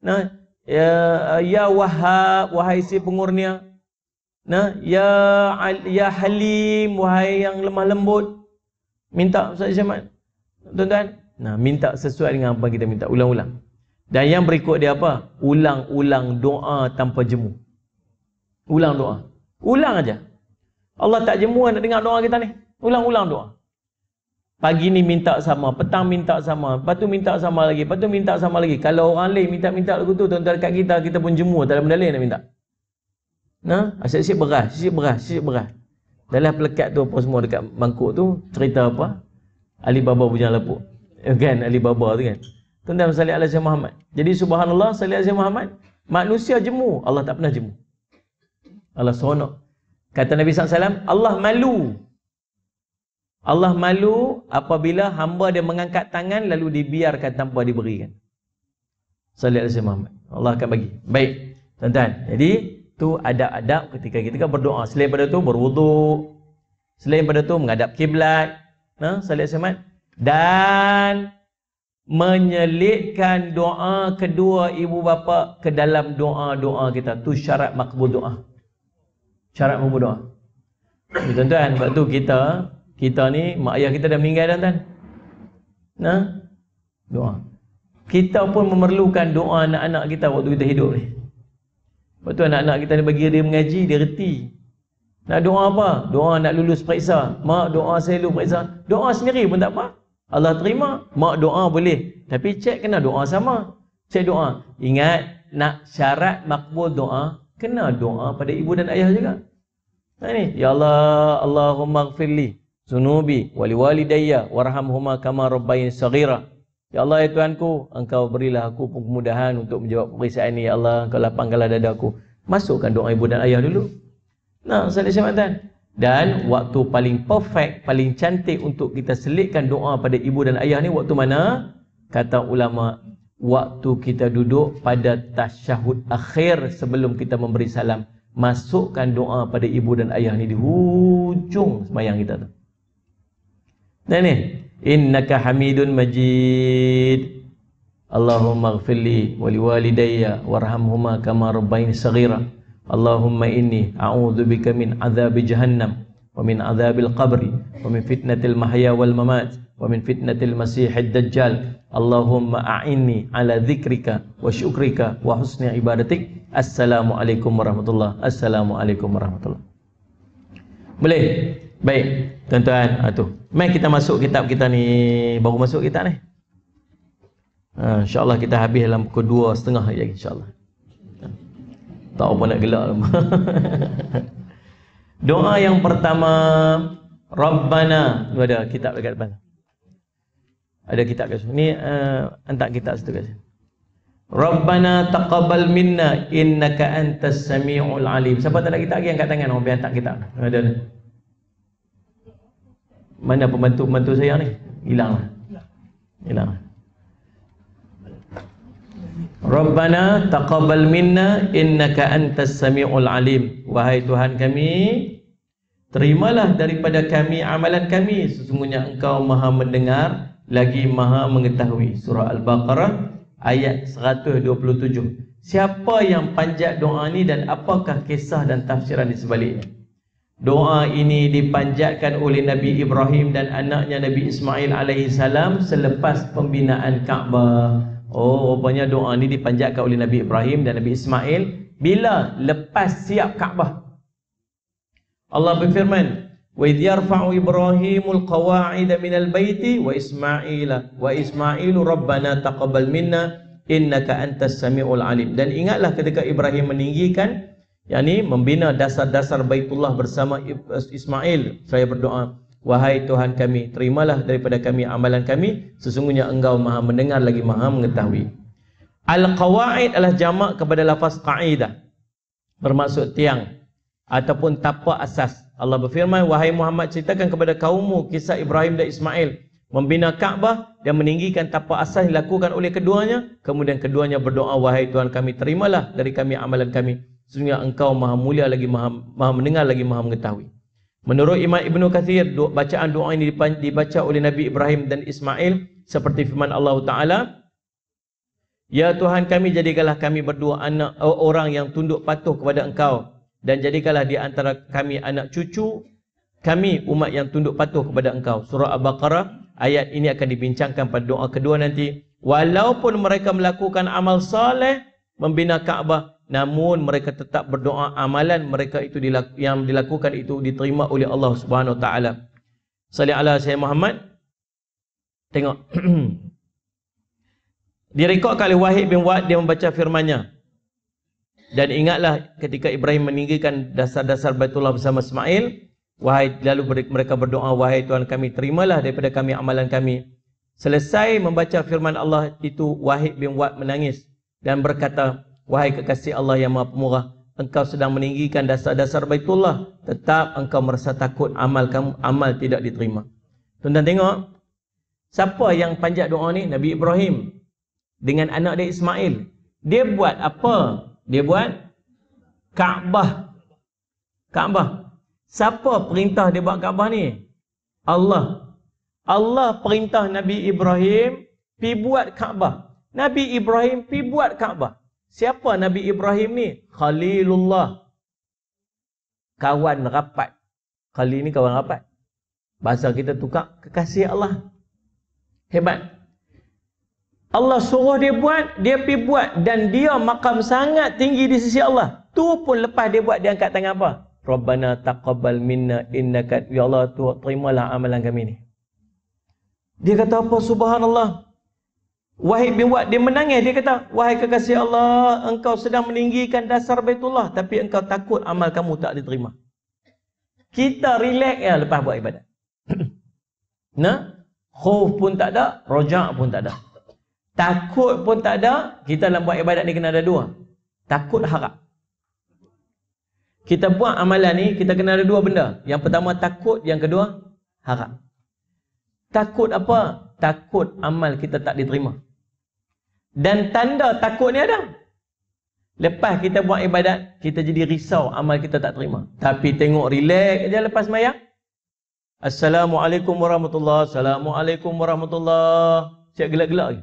Nah, ya, ya Wahhab, wahai si pengurnia. Nah, ya ya Halim, wahai yang lemah lembut. Minta Ustaz Syamad. Tuan-tuan, nah minta sesuai dengan apa kita minta. Ulang-ulang. Dan yang berikut dia apa? Ulang-ulang doa tanpa jemu. Ulang doa. Ulang aja. Allah tak jemu nak dengar doa kita ni. Ulang-ulang doa. Pagi ni minta sama, petang minta sama, lepas tu minta sama lagi, lepas tu minta sama lagi. Kalau orang lain minta-minta lagu tu, tuan-tuan dekat kita, kita pun jemu, tak ada benda lain nak minta. Nah, asyik-asyik beras, asyik beras, asyik beras. Dalam pelekat tu apa semua dekat mangkuk tu, cerita apa? Alibaba punya lepuk. Kan, Alibaba tu kan. Tuan-tuan salli ala Sayyidina Muhammad. Jadi subhanallah salli ala Muhammad. Manusia jemu, Allah tak pernah jemu. Allah seronok. Kata Nabi SAW, Allah malu. Allah malu apabila hamba dia mengangkat tangan lalu dibiarkan tanpa diberikan. Sallallahu alaihi Muhammad. Allah akan bagi. Baik. Tuan-tuan. Jadi tu adab-adab ketika kita kan berdoa. Selain pada tu berwuduk. Selain pada tu menghadap kiblat. Nah, sallallahu alaihi Muhammad. Dan menyelitkan doa kedua ibu bapa ke dalam doa-doa kita tu syarat makbul doa syarat makbul doa tuan-tuan sebab tu kita kita ni mak ayah kita dah meninggal dah tuan nah doa kita pun memerlukan doa anak-anak kita waktu kita hidup ni sebab tu anak-anak kita ni bagi dia mengaji dia reti nak doa apa? Doa nak lulus periksa. Mak doa saya lulus periksa. Doa sendiri pun tak apa. Allah terima, mak doa boleh. Tapi cek kena doa sama. Cek doa. Ingat, nak syarat makbul doa, kena doa pada ibu dan ayah juga. Nah ini, Ya Allah, Allahumma gfirli, sunubi, wali walidayya, warhamhuma kama rabbayin saghira. Ya Allah, ya Tuhanku, engkau berilah aku kemudahan untuk menjawab periksaan ini. Ya Allah, engkau lapangkanlah dada aku. Masukkan doa ibu dan ayah dulu. Nah, saya syamatan. Dan waktu paling perfect, paling cantik untuk kita selitkan doa pada ibu dan ayah ni waktu mana? Kata ulama, waktu kita duduk pada tasyahud akhir sebelum kita memberi salam. Masukkan doa pada ibu dan ayah ni di hujung sembahyang kita tu. Dan ni, innaka hamidun majid. Allahumma gfirli wali walidayya warhamhuma kama rabbaini saghira. Allahumma inni a'udzu bika min adzabi jahannam wa min adzabil qabri wa min fitnatil mahya wal mamat wa min fitnatil masiihid dajjal Allahumma a'inni ala dzikrika wa syukrika wa husni ibadatik Assalamu alaikum warahmatullahi Assalamualaikum warahmatullahi Boleh? Baik, tuan-tuan, ah tu. Mai kita masuk kitab kita ni, baru masuk kitab ni. Ha, insya-Allah kita habis dalam pukul 2.30 lagi insya-Allah. Tak apa nak gelak Doa yang pertama Rabbana Itu ada kitab dekat depan Ada kitab kat sini Ni uh, hantar kitab situ kat sini Rabbana taqabbal minna innaka antas samiul alim. Siapa tak ada kitab lagi angkat tangan orang hantar kitab. Ada ni. Mana pembantu-pembantu saya ni? Hilang. Hilang. Rabbana taqabbal minna innaka antas samiul alim. Wahai Tuhan kami, terimalah daripada kami amalan kami. Sesungguhnya Engkau Maha mendengar lagi Maha mengetahui. Surah Al-Baqarah ayat 127. Siapa yang panjat doa ini dan apakah kisah dan tafsiran di sebaliknya? Doa ini dipanjatkan oleh Nabi Ibrahim dan anaknya Nabi Ismail alaihi salam selepas pembinaan Kaabah. Oh, rupanya doa ni dipanjatkan oleh Nabi Ibrahim dan Nabi Ismail bila lepas siap Kaabah. Allah berfirman, "Wa idh yarfa'u Ibrahimul qawa'ida minal baiti wa Ismaila wa Ismailu rabbana taqabbal minna innaka antas samiul alim." Dan ingatlah ketika Ibrahim meninggikan yakni membina dasar-dasar Baitullah bersama Ismail, saya berdoa, Wahai Tuhan kami, terimalah daripada kami amalan kami, sesungguhnya Engkau Maha mendengar lagi Maha mengetahui. Al-qawaid adalah jamak kepada lafaz qaidah. Bermaksud tiang ataupun tapak asas. Allah berfirman, wahai Muhammad ceritakan kepada kaummu kisah Ibrahim dan Ismail membina Kaabah dan meninggikan tapak asas dilakukan oleh keduanya, kemudian keduanya berdoa, wahai Tuhan kami, terimalah dari kami amalan kami. Sesungguhnya Engkau Maha mulia lagi Maha, maha mendengar lagi Maha mengetahui. Menurut Imam Ibn Kathir, bacaan doa ini dibaca oleh Nabi Ibrahim dan Ismail seperti firman Allah Ta'ala. Ya Tuhan kami, jadikanlah kami berdua anak orang yang tunduk patuh kepada engkau. Dan jadikanlah di antara kami anak cucu kami umat yang tunduk patuh kepada engkau. Surah Al-Baqarah, ayat ini akan dibincangkan pada doa kedua nanti. Walaupun mereka melakukan amal saleh membina Kaabah, namun mereka tetap berdoa amalan mereka itu yang dilakukan itu diterima oleh Allah Subhanahu Wa Taala. Salih ala saya Muhammad. Tengok. Direkodkan oleh Wahid bin Wa'ad dia membaca firman-Nya. Dan ingatlah ketika Ibrahim meninggikan dasar-dasar Baitullah bersama Ismail, wahai lalu mereka berdoa wahai Tuhan kami terimalah daripada kami amalan kami. Selesai membaca firman Allah itu Wahid bin Wa'ad menangis dan berkata, Wahai kekasih Allah yang maha pemurah Engkau sedang meninggikan dasar-dasar baitullah Tetap engkau merasa takut amal kamu Amal tidak diterima Tuan-tuan tengok. Siapa yang panjat doa ni? Nabi Ibrahim. Dengan anak dia Ismail. Dia buat apa? Dia buat Kaabah. Kaabah. Siapa perintah dia buat Kaabah ni? Allah. Allah perintah Nabi Ibrahim pi buat Kaabah. Nabi Ibrahim pi buat Kaabah. Siapa Nabi Ibrahim ni? Khalilullah. Kawan rapat. Khalil ni kawan rapat. Bahasa kita tukar kekasih Allah. Hebat. Allah suruh dia buat, dia pi buat dan dia makam sangat tinggi di sisi Allah. Tu pun lepas dia buat dia angkat tangan apa? Rabbana taqabbal minna innaka ya Allah tu terimalah amalan kami ni. Dia kata apa subhanallah. Wahai bin buat dia menangis dia kata wahai kekasih Allah engkau sedang meninggikan dasar Baitullah tapi engkau takut amal kamu tak diterima. Kita relax ya lepas buat ibadat. nah, khauf pun tak ada, rojak pun tak ada. Takut pun tak ada, kita dalam buat ibadat ni kena ada dua. Takut harap. Kita buat amalan ni, kita kena ada dua benda. Yang pertama takut, yang kedua harap. Takut apa? Takut amal kita tak diterima. Dan tanda takut ni ada. Lepas kita buat ibadat, kita jadi risau amal kita tak terima. Tapi tengok relax je lepas mayang. Assalamualaikum warahmatullahi Assalamualaikum warahmatullahi Siap gelak-gelak lagi.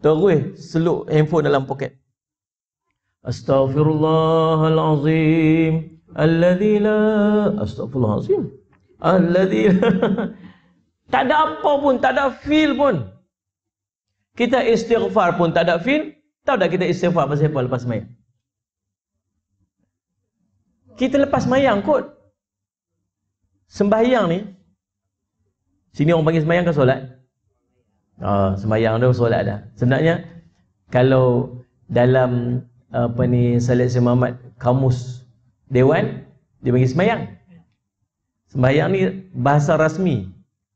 Terus seluk handphone dalam poket. Astaghfirullahalazim. Alladzi la astaghfirullahalazim. Alladzi tak ada apa pun, tak ada feel pun. Kita istighfar pun tak ada feel. Tahu tak kita istighfar pasal apa lepas mayang? Kita lepas mayang kot. Sembahyang ni. Sini orang panggil sembahyang ke solat? Oh, sembahyang tu solat dah. Sebenarnya kalau dalam apa ni Syed Muhammad kamus dewan dia bagi sembahyang. Sembahyang ni bahasa rasmi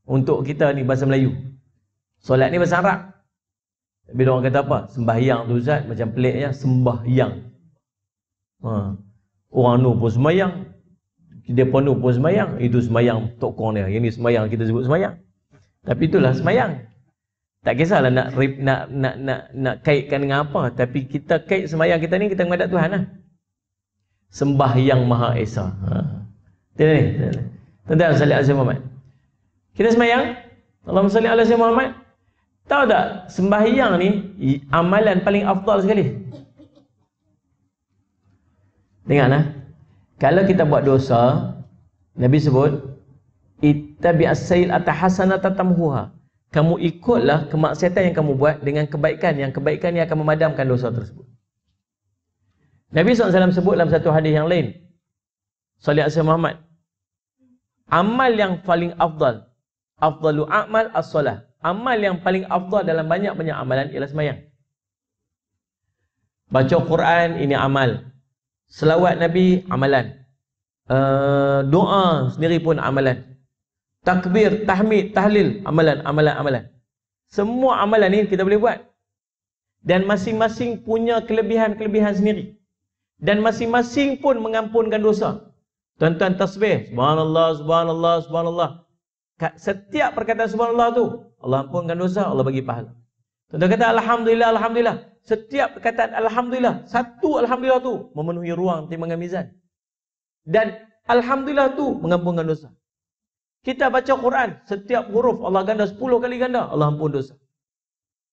untuk kita ni bahasa Melayu. Solat ni bahasa Arab. Tapi orang kata apa? Sembahyang tu Ustaz macam pelik ya, sembahyang. Ha. Orang nu pun sembahyang. Dia penuh pun sembahyang. Itu sembahyang tokong dia. Ini sembahyang kita sebut sembahyang. Tapi itulah sembahyang. Tak kisahlah nak nak nak nak nak kaitkan dengan apa, tapi kita kait sembahyang kita ni kita menghadap Tuhan lah. Sembahyang Maha Esa. Ha. Tengok ni. Tentang salli alaihi Muhammad. Kita sembahyang Allahumma salli alaihi Muhammad. Tahu tak sembahyang ni amalan paling afdal sekali. Dengar nah. Kalau kita buat dosa, Nabi sebut ittabi as-sayl atahasanata tamhuha kamu ikutlah kemaksiatan yang kamu buat dengan kebaikan yang kebaikan yang akan memadamkan dosa tersebut. Nabi SAW sebut dalam satu hadis yang lain. Salih Asyid Muhammad. Amal yang paling afdal. Afdalu amal as-salah. Amal yang paling afdal dalam banyak-banyak amalan ialah semayang. Baca Quran, ini amal. Selawat Nabi, amalan. Uh, doa sendiri pun amalan takbir, tahmid, tahlil, amalan, amalan, amalan. Semua amalan ni kita boleh buat. Dan masing-masing punya kelebihan-kelebihan sendiri. Dan masing-masing pun mengampunkan dosa. Tuan-tuan tasbih, subhanallah, subhanallah, subhanallah. Setiap perkataan subhanallah tu, Allah ampunkan dosa, Allah bagi pahala. Tuan-tuan kata alhamdulillah, alhamdulillah. Setiap perkataan alhamdulillah, satu alhamdulillah tu memenuhi ruang timbangan mizan. Dan alhamdulillah tu mengampunkan dosa. Kita baca Quran, setiap huruf Allah ganda 10 kali ganda, Allah ampun dosa.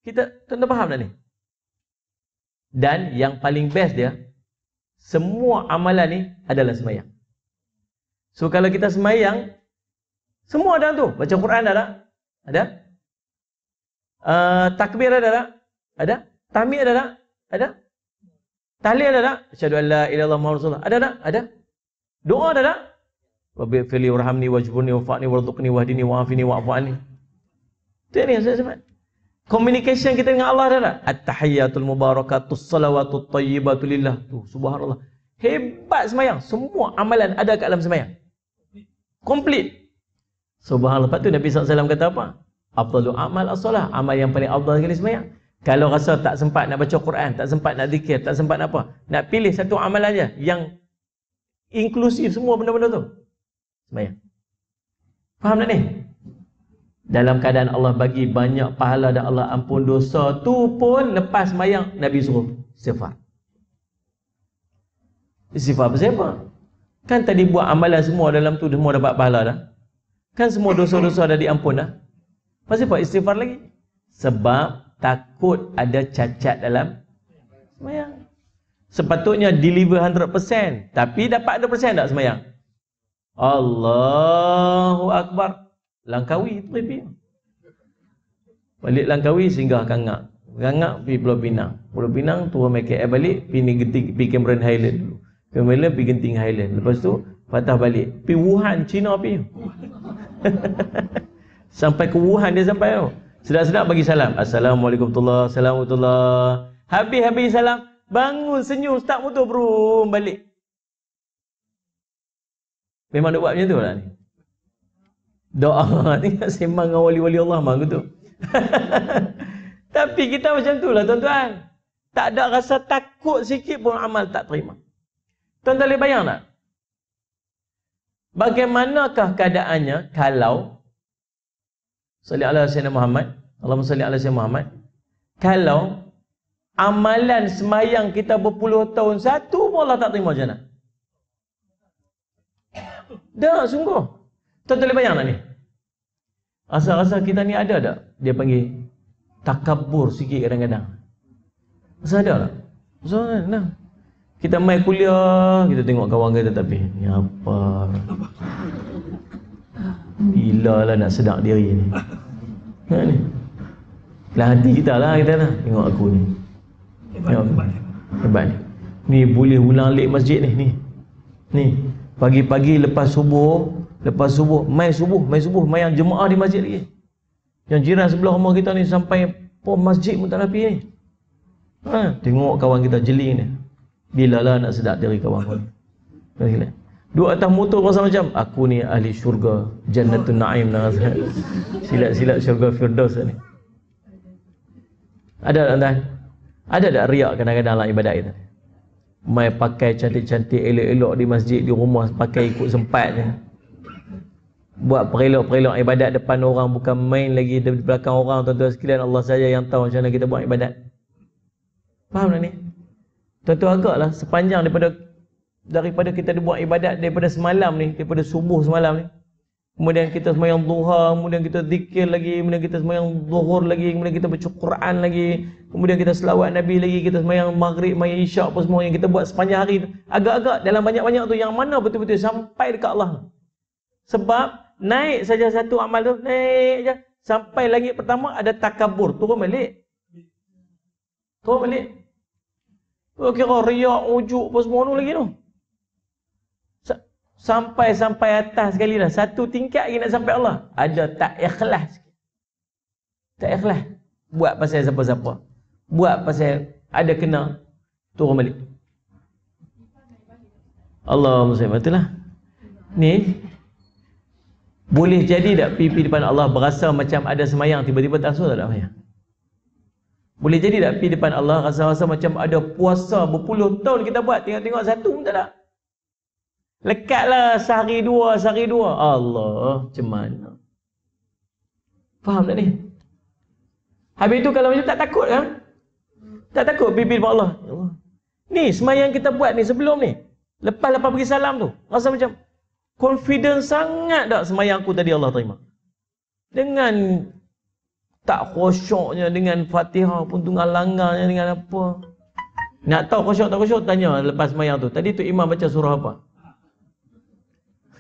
Kita tentu faham tak ni? Dan yang paling best dia, semua amalan ni adalah semayang. So kalau kita semayang, semua ada tu. Baca Quran ada tak? Ada? Uh, takbir ada tak? Ada? Tahmid ada tak? Ada? Tahlil ada tak? Asyhadu an la ilaha illallah. Ada tak? Ada? Doa ada tak? Rabbi fili warhamni wajburni wafa'ni warzuqni wahdini wa'afini wa'fu'ani. Itu ni saya sebut. Communication kita dengan Allah adalah at-tahiyyatul mubarakatus salawatut thayyibatu lillah. Tu subhanallah. Hebat semayang. Semua amalan ada kat dalam semayang. Komplit. Subhanallah. Lepas tu Nabi SAW kata apa? Afdalu amal as-salah. Amal yang paling afdal sekali semayang. Kalau rasa tak sempat nak baca Quran, tak sempat nak zikir, tak sempat nak apa, nak pilih satu amalan aja yang inklusif semua benda-benda tu. Semayang. Faham tak ni? dalam keadaan Allah bagi banyak pahala dan Allah ampun dosa tu pun lepas mayang Nabi suruh istighfar. Istighfar apa siapa? Kan tadi buat amalan semua dalam tu semua dapat pahala dah. Kan semua dosa-dosa dah diampun dah. Pasal apa istighfar lagi? Sebab takut ada cacat dalam semayang. Sepatutnya deliver 100% tapi dapat 100% tak semayang? Allahu Akbar. Langkawi tu pergi. Balik Langkawi singgah Kangak. Kangak pergi Pulau Pinang. Pulau Pinang turun MKL balik pergi Genting pergi Cameron Highland dulu. Cameron pergi Genting Highland. Lepas tu patah balik. Pergi Wuhan China pergi. sampai ke Wuhan dia sampai tu. Sedap-sedap bagi salam. Assalamualaikum warahmatullahi wabarakatuh. Habis-habis salam. Bangun senyum start motor bro balik. Memang nak buat macam tu lah ni. Doa tinggal sembang dengan wali-wali Allah mah gitu. Tapi kita macam tu lah tuan-tuan. Tak ada rasa takut sikit pun amal tak terima. Tuan-tuan boleh bayang tak? Bagaimanakah keadaannya kalau Salli ala Sayyidina Muhammad Allahumma salli ala Sayyidina Muhammad Kalau Amalan semayang kita berpuluh tahun Satu pun Allah tak terima mana? Dah sungguh Tuan boleh bayang tak ni? Rasa-rasa kita ni ada tak? Dia panggil takabur sikit kadang-kadang. Rasa ada tak? Rasa ada nah. Kita main kuliah, kita tengok kawan kita tapi ni apa? Bila lah nak sedap diri ni. Ha, ni. Lah hati kita lah kita lah. Tengok aku ni. Hebat, hebat. hebat ni. Ni boleh ulang alik masjid ni. Ni. Ni. Pagi-pagi lepas subuh, lepas subuh, mai subuh, mai subuh, mai yang jemaah di masjid lagi. Yang jiran sebelah rumah kita ni sampai pom masjid pun tak rapi ni. Ha, tengok kawan kita jeli ni. Bila lah nak sedap diri kawan kau Dua atas motor rasa macam aku ni ahli syurga, jannatul naim nak Silat-silat syurga firdaus ni. Ada tak Ada tak riak kadang-kadang dalam ibadat kita? mai pakai cantik-cantik elok-elok di masjid di rumah pakai ikut sempatnya. Buat perelok-perelok ibadat depan orang bukan main lagi di belakang orang tuan-tuan sekalian Allah saja yang tahu macam mana kita buat ibadat. Faham tak ni? Tuan-tuan agaklah sepanjang daripada daripada kita buat ibadat daripada semalam ni daripada subuh semalam ni Kemudian kita semayang duha, kemudian kita zikir lagi, kemudian kita semayang zuhur lagi, kemudian kita baca Quran lagi, kemudian kita selawat Nabi lagi, kita semayang maghrib, semayang isyak apa semua yang kita buat sepanjang hari tu. Agak-agak dalam banyak-banyak tu yang mana betul-betul sampai dekat Allah. Sebab naik saja satu amal tu, naik je. Sampai langit pertama ada takabur, turun balik. Turun balik. Kira riak, ujuk apa semua tu lagi tu sampai-sampai atas sekali dah. Satu tingkat lagi nak sampai Allah. Ada tak ikhlas. Tak ikhlas. Buat pasal siapa-siapa. Buat pasal ada kena. Turun balik. Allah SWT. Itulah. Ni. Boleh jadi tak pipi depan Allah berasa macam ada semayang. Tiba-tiba tak suruh tak ada semayang. Boleh jadi tak pipi depan Allah rasa-rasa macam ada puasa berpuluh tahun kita buat. Tengok-tengok satu pun tak ada. Lekatlah sehari dua, sehari dua. Allah, macam mana? Faham tak ni? Habis tu kalau macam tak takut kan? Tak takut bibir Allah. Ni semayang kita buat ni sebelum ni. Lepas-lepas pergi salam tu. Rasa macam confident sangat tak semayang aku tadi Allah terima. Dengan tak khusyuknya dengan Fatihah pun tunggal langgarnya dengan apa. Nak tahu khusyuk tak khusyuk tanya lepas semayang tu. Tadi tu imam baca surah apa?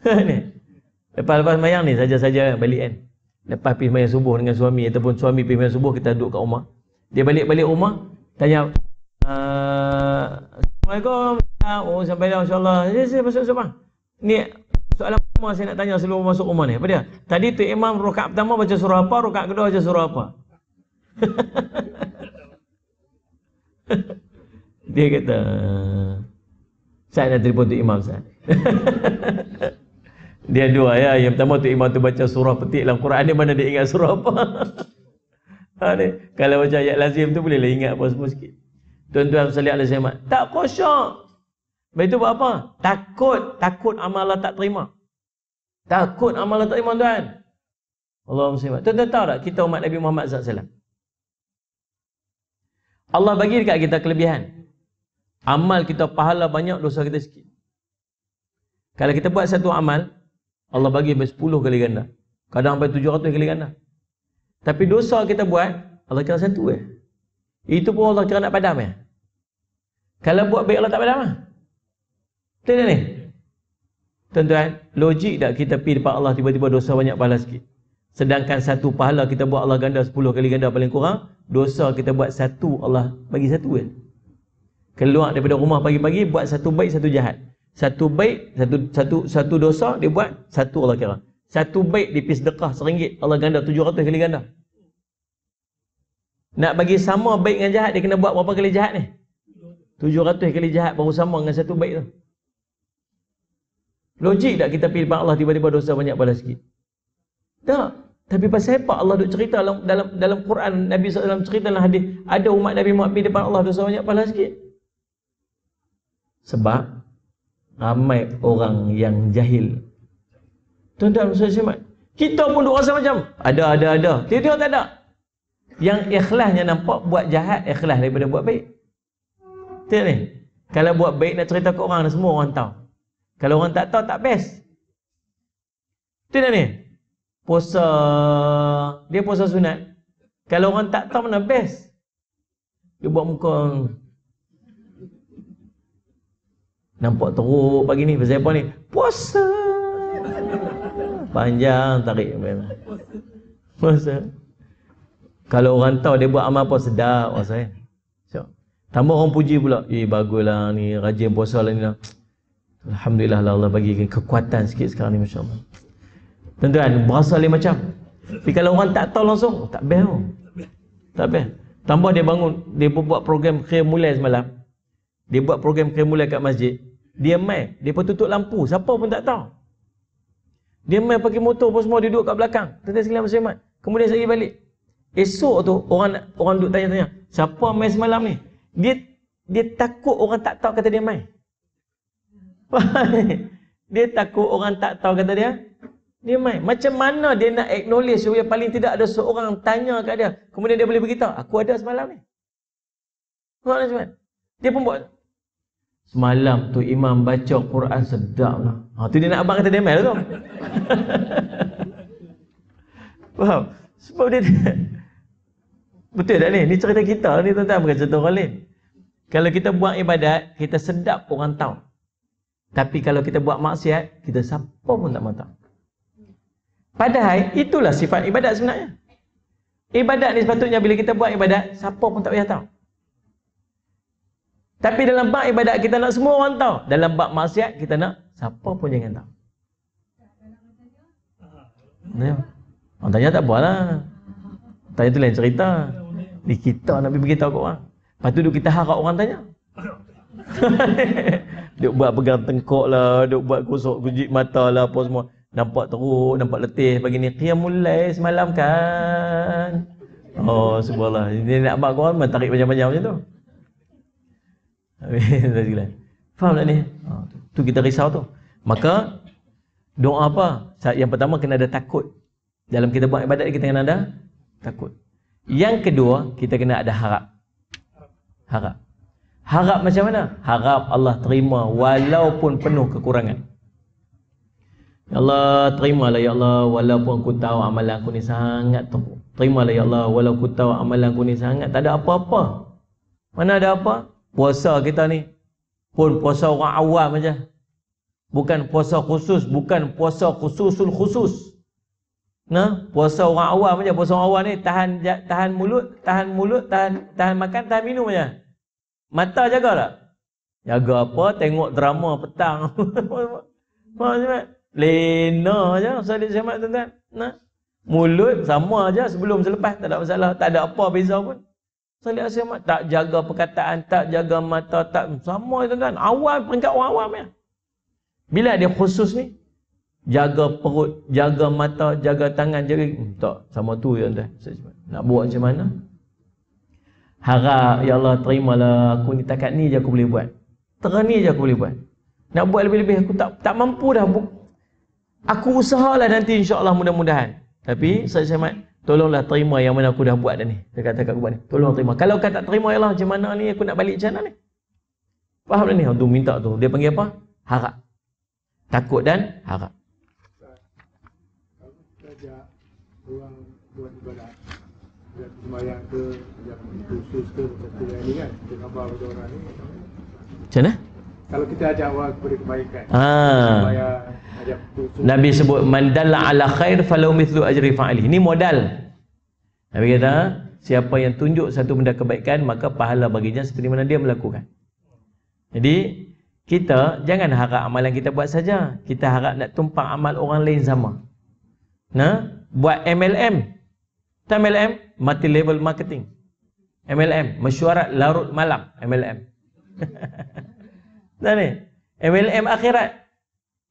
ni. Lepas-lepas mayang ni saja-saja balik kan. Lepas pergi mayang subuh dengan suami ataupun suami pergi mayang subuh kita duduk kat rumah. Dia balik-balik rumah tanya uh, Assalamualaikum. Oh sampai dah masya-Allah. Saya saya masuk rumah. Ni soalan pertama saya nak tanya sebelum masuk rumah ni. Apa dia? Tadi tu imam rakaat pertama baca surah apa, rakaat kedua baca surah apa? dia kata saya nak telefon tu imam saya. Dia dua ya. Yang pertama tu imam tu baca surah petik dalam Quran dia mana dia ingat surah apa. ha, ni. Kalau baca ayat lazim tu bolehlah ingat apa semua sikit. Tuan-tuan sekalian alaihi wasallam. Tak khusyuk. Baik tu buat apa? Takut, takut amal Allah tak terima. Takut amal Allah tak terima tuan. Allah muslimat. Tuan-tuan tahu tak kita umat Nabi Muhammad SAW? Allah bagi dekat kita kelebihan. Amal kita pahala banyak, dosa kita sikit. Kalau kita buat satu amal, Allah bagi sampai 10 kali ganda. Kadang sampai 700 kali ganda. Tapi dosa kita buat, Allah kira satu eh. Itu pun Allah kira nak padam eh. Kalau buat baik Allah tak padam ah. Betul tak ni? Tuan-tuan, logik tak kita pergi depan Allah tiba-tiba dosa banyak pahala sikit? Sedangkan satu pahala kita buat Allah ganda 10 kali ganda paling kurang, dosa kita buat satu Allah bagi satu kan. Keluar daripada rumah pagi-pagi buat satu baik satu jahat. Satu baik satu satu satu dosa dia buat satu Allah kira. Satu baik dipis dekah seringgit Allah ganda 700 kali ganda. Nak bagi sama baik dengan jahat dia kena buat berapa kali jahat ni? 700 kali jahat baru sama dengan satu baik tu. Logik tak kita depan Allah tiba-tiba dosa banyak pada sikit? Tak. Tapi pasal apa Allah duk cerita dalam dalam dalam Quran Nabi SAW cerita dalam hadis ada umat Nabi Muhammad di depan Allah dosa banyak pahala sikit. Sebab ramai orang yang jahil. Tuan-tuan saudara kita pun duk rasa macam ada ada ada. Tiada tak ada. Yang ikhlasnya nampak buat jahat ikhlas daripada buat baik. Betul ni? Kalau buat baik nak cerita ke orang semua orang tahu. Kalau orang tak tahu tak best. Betul ni? puasa dia puasa sunat kalau orang tak tahu mana best dia buat muka nampak teruk pagi ni pasal apa ni puasa panjang tarik puasa kalau orang tahu dia buat amal apa sedap puasa so, tambah orang puji pula eh baguslah ni rajin puasa lah ni lah. Alhamdulillah lah Allah bagi kekuatan sikit sekarang ni Masya Allah Tuan-tuan, berasa lain macam. Tapi kalau orang tak tahu langsung, tak best. Tak best. Tambah dia bangun, dia buat program khair mulai semalam. Dia buat program khair mulai kat masjid. Dia main, dia pun tutup lampu. Siapa pun tak tahu. Dia main pakai motor pun semua duduk kat belakang. Tuan-tuan sekalian Muslimat. Kemudian saya balik. Esok tu orang orang duduk tanya-tanya, siapa main semalam ni? Dia dia takut orang tak tahu kata dia main. dia takut orang tak tahu kata dia dia main. Macam mana dia nak acknowledge supaya paling tidak ada seorang tanya kat dia. Kemudian dia boleh beritahu, aku ada semalam ni. Tuan-tuan, dia pun buat. Semalam tu imam baca Quran sedap lah. Ha, tu dia nak abang kata dia main tu. Faham? Sebab dia Betul tak ni? Ni cerita kita ni tuan-tuan bukan cerita orang lain. Kalau kita buat ibadat, kita sedap orang tahu. Tapi kalau kita buat maksiat, kita siapa pun tak mahu tahu. Padahal itulah sifat ibadat sebenarnya. Ibadat ni sepatutnya bila kita buat ibadat, siapa pun tak payah tahu. Tapi dalam bab ibadat kita nak semua orang tahu. Dalam bab maksiat kita nak siapa pun jangan tahu. Ya. Orang tanya tak apalah. Tanya tu lain cerita. Di kita nak pergi beritahu kat orang. Lepas tu kita harap orang tanya. duk buat pegang tengkok lah, duk buat kusuk kujik mata lah apa semua. Nampak teruk, nampak letih pagi ni. Qiyamul lail semalam kan. Oh, subhanallah. Ini nak buat kau memang tarik panjang-panjang macam tu. Faham tak ni? Ha, tu kita risau tu. Maka doa apa? Yang pertama kena ada takut. Dalam kita buat ibadat kita kena ada takut. Yang kedua, kita kena ada harap. Harap. Harap macam mana? Harap Allah terima walaupun penuh kekurangan. Ya Allah, terimalah ya Allah walaupun aku tahu amalan aku ni sangat teruk. Terimalah ya Allah walaupun aku tahu amalan aku ni sangat tak ada apa-apa. Mana ada apa? Puasa kita ni pun puasa orang awam aja. Bukan puasa khusus, bukan puasa khususul khusus. Nah, puasa orang awam aja, puasa orang awam ni tahan tahan mulut, tahan mulut, tahan tahan makan, tahan minum aja. Mata jaga tak? Jaga apa? Tengok drama petang. Macam Lena je Salat Syamat tuan-tuan. Nah. Mulut sama aja sebelum selepas tak ada masalah, tak ada apa beza pun. Salat Syamat tak jaga perkataan, tak jaga mata, tak sama tuan-tuan. Awam peringkat orang awam ya. Bila dia khusus ni jaga perut, jaga mata, jaga tangan, jaga hmm, tak sama tu ya tuan. Nak buat macam mana? Harap ya Allah terimalah aku ni takat ni je aku boleh buat. Terani je aku boleh buat. Nak buat lebih-lebih aku tak tak mampu dah Aku usahalah nanti insya-Allah mudah-mudahan. Tapi saya Syahmat, tolonglah terima yang mana aku dah buat dah ni. Dia kata kat aku ni. Tolong terima. Kalau kau tak terima ya Allah, macam mana ni aku nak balik macam mana ni? Faham tak ni? Tu minta tu. Dia panggil apa? Harap. Takut dan harap. Orang buat ibadat Dia sembahyang ke Dia khusus ke Macam yang ni kan Dia gambar pada orang ni Macam mana? Kalau kita ajak orang kepada kebaikan Ah. Ajak khusus Nabi sebut man dalla ala khair falau mithlu ajri fa'ili. Ini modal. Nabi kata, siapa yang tunjuk satu benda kebaikan maka pahala baginya seperti mana dia melakukan. Jadi kita jangan harap amalan kita buat saja. Kita harap nak tumpang amal orang lain sama. Nah, buat MLM. Tahu MLM? Multi level marketing. MLM, mesyuarat larut malam MLM. Dah ni. MLM akhirat.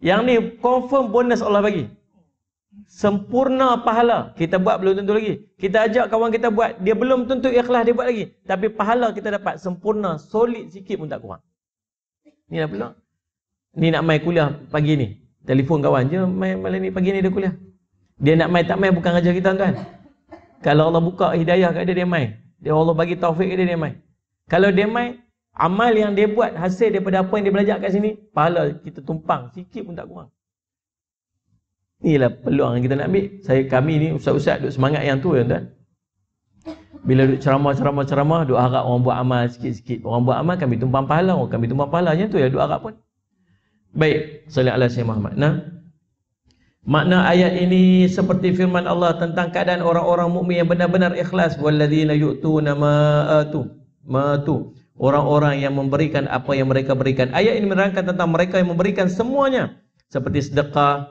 Yang ni confirm bonus Allah bagi. Sempurna pahala. Kita buat belum tentu lagi. Kita ajak kawan kita buat, dia belum tentu ikhlas dia buat lagi. Tapi pahala kita dapat sempurna, solid sikit pun tak kurang. Ni dah pula. Ni nak main kuliah pagi ni. Telefon kawan je, main malam ni pagi ni dia kuliah. Dia nak main tak main bukan kerja kita tuan. Kalau Allah buka hidayah kat dia dia main. Dia Allah bagi taufik kat dia dia main. Kalau dia main, amal yang dia buat hasil daripada apa yang dia belajar kat sini, pahala kita tumpang sikit pun tak kurang. Inilah peluang yang kita nak ambil. Saya kami ni ustaz-ustaz duk semangat yang tu ya tuan. Bila duk ceramah-ceramah-ceramah, duk harap orang buat amal sikit-sikit. Orang buat amal kami tumpang pahala, orang kami tumpang pahala. Yang tu ya duk harap pun. Baik, sallallahu alaihi Muhammad. Nah, Makna ayat ini seperti firman Allah tentang keadaan orang-orang mukmin yang benar-benar ikhlas walladzina yu'tuna ma atu ma tu orang-orang yang memberikan apa yang mereka berikan. Ayat ini menerangkan tentang mereka yang memberikan semuanya seperti sedekah,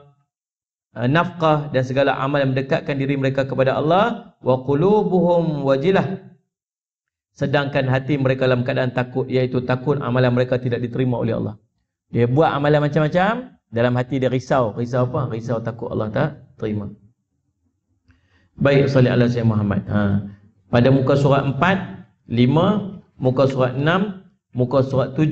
eh, nafkah dan segala amal yang mendekatkan diri mereka kepada Allah wa qulubuhum wajilah sedangkan hati mereka dalam keadaan takut iaitu takut amalan mereka tidak diterima oleh Allah. Dia buat amalan macam-macam dalam hati dia risau. Risau apa? Risau takut Allah tak terima. Baik, salli ala sayyidina Muhammad. Ha. Pada muka surat 4, 5, muka surat 6, muka surat 7,